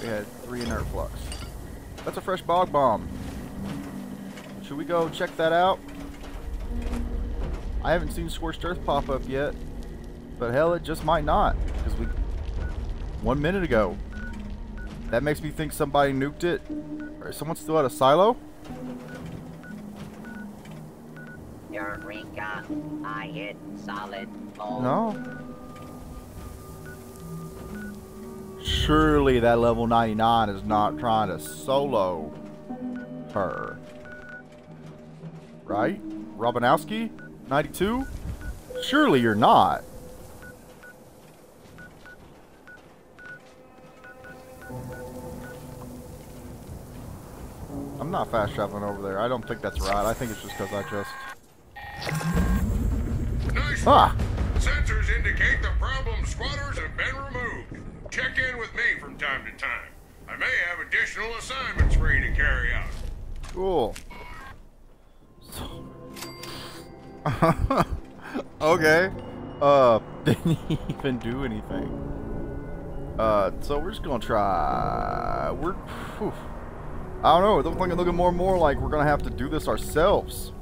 We had three inert flux. That's a fresh bog bomb. Should we go check that out? I haven't seen Scorched Earth pop up yet. But hell, it just might not. Because we... One minute ago. That makes me think somebody nuked it. Or someone still at a silo? I hit solid gold. No. Surely that level 99 is not trying to solo her. Right? Robinowski? 92? Surely you're not. I'm not fast traveling over there. I don't think that's right. I think it's just because I just... Ah! Sensors indicate the problem squatters have been removed. Check in with me from time to time. I may have additional assignments for you to carry out. Cool. okay. Uh, didn't even do anything. Uh, so we're just gonna try. We're. Whew. I don't know. It's looking, looking more and more like we're gonna have to do this ourselves.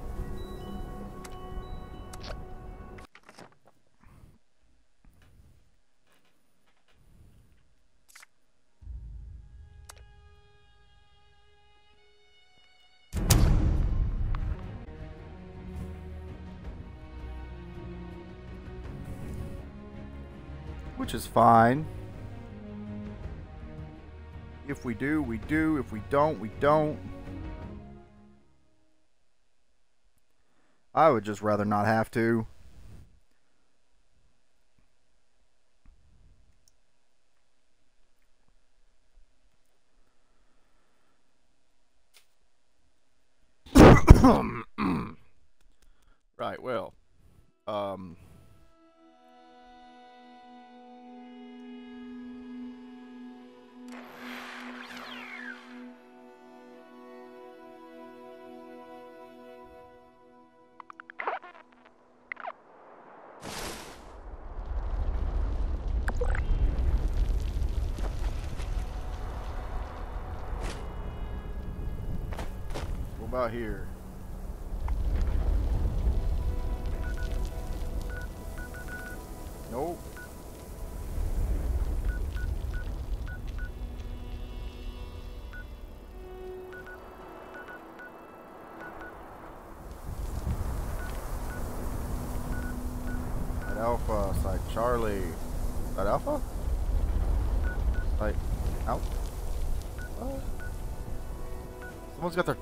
Is fine. If we do, we do. If we don't, we don't. I would just rather not have to. right, well, um... About here?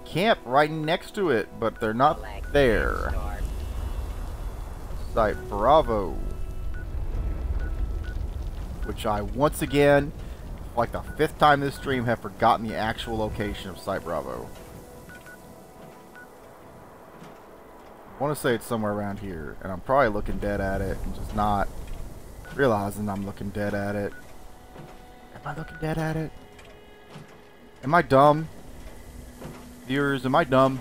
Camp right next to it, but they're not there. Site Bravo. Which I, once again, like the fifth time this stream, have forgotten the actual location of Site Bravo. I want to say it's somewhere around here, and I'm probably looking dead at it and just not realizing I'm looking dead at it. Am I looking dead at it? Am I dumb? Viewers, am I dumb?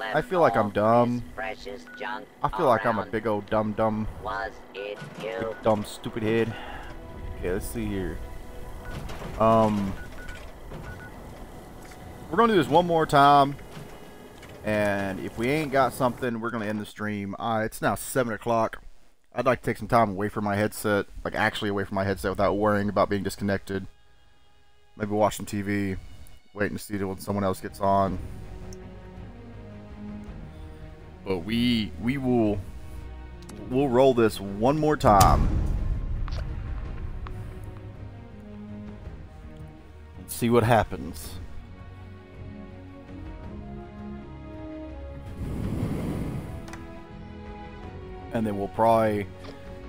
I feel like I'm dumb. this Precious junk I feel like I'm a big old dumb dumb. Was it you? Big dumb stupid head. Okay, let's see here. Um We're gonna do this one more time. And if we ain't got something, we're gonna end the stream. Uh, it's now seven o'clock. I'd like to take some time away from my headset, like actually away from my headset without worrying about being disconnected. Maybe watch some TV, waiting to see when someone else gets on. But we we will we'll roll this one more time. And see what happens. And then we'll probably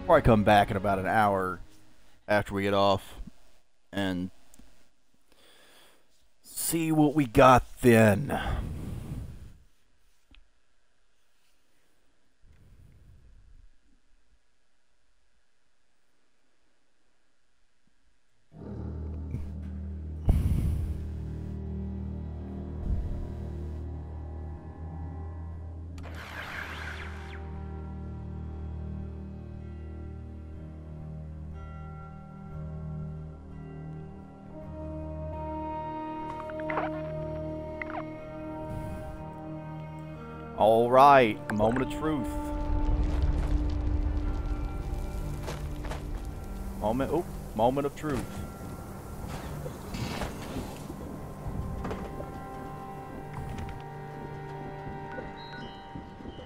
probably come back in about an hour after we get off and see what we got then. Right, moment of truth. Moment, oh, moment of truth.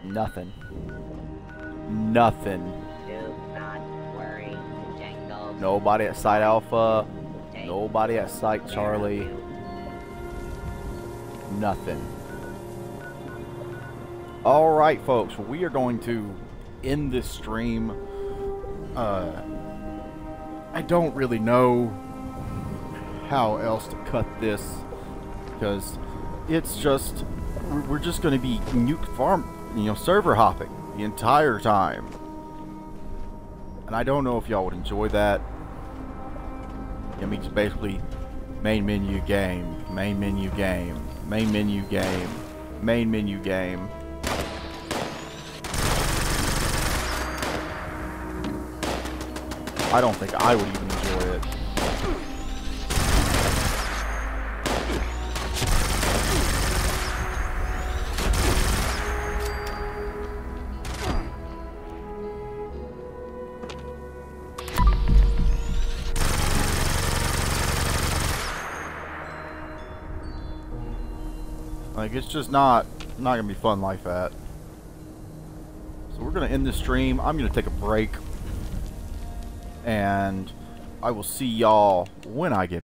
Nothing. Nothing. Do not worry, Jangles. Nobody at Site Alpha. Nobody at Site Charlie. Nothing. Alright, folks. We are going to end this stream. Uh, I don't really know how else to cut this. Because it's just... We're, we're just going to be nuke farm... You know, server hopping the entire time. And I don't know if y'all would enjoy that. I mean, it's basically main menu game, main menu game, main menu game, main menu game. I don't think I would even enjoy it. Like it's just not not gonna be fun like that. So we're gonna end this stream. I'm gonna take a break. And I will see y'all when I get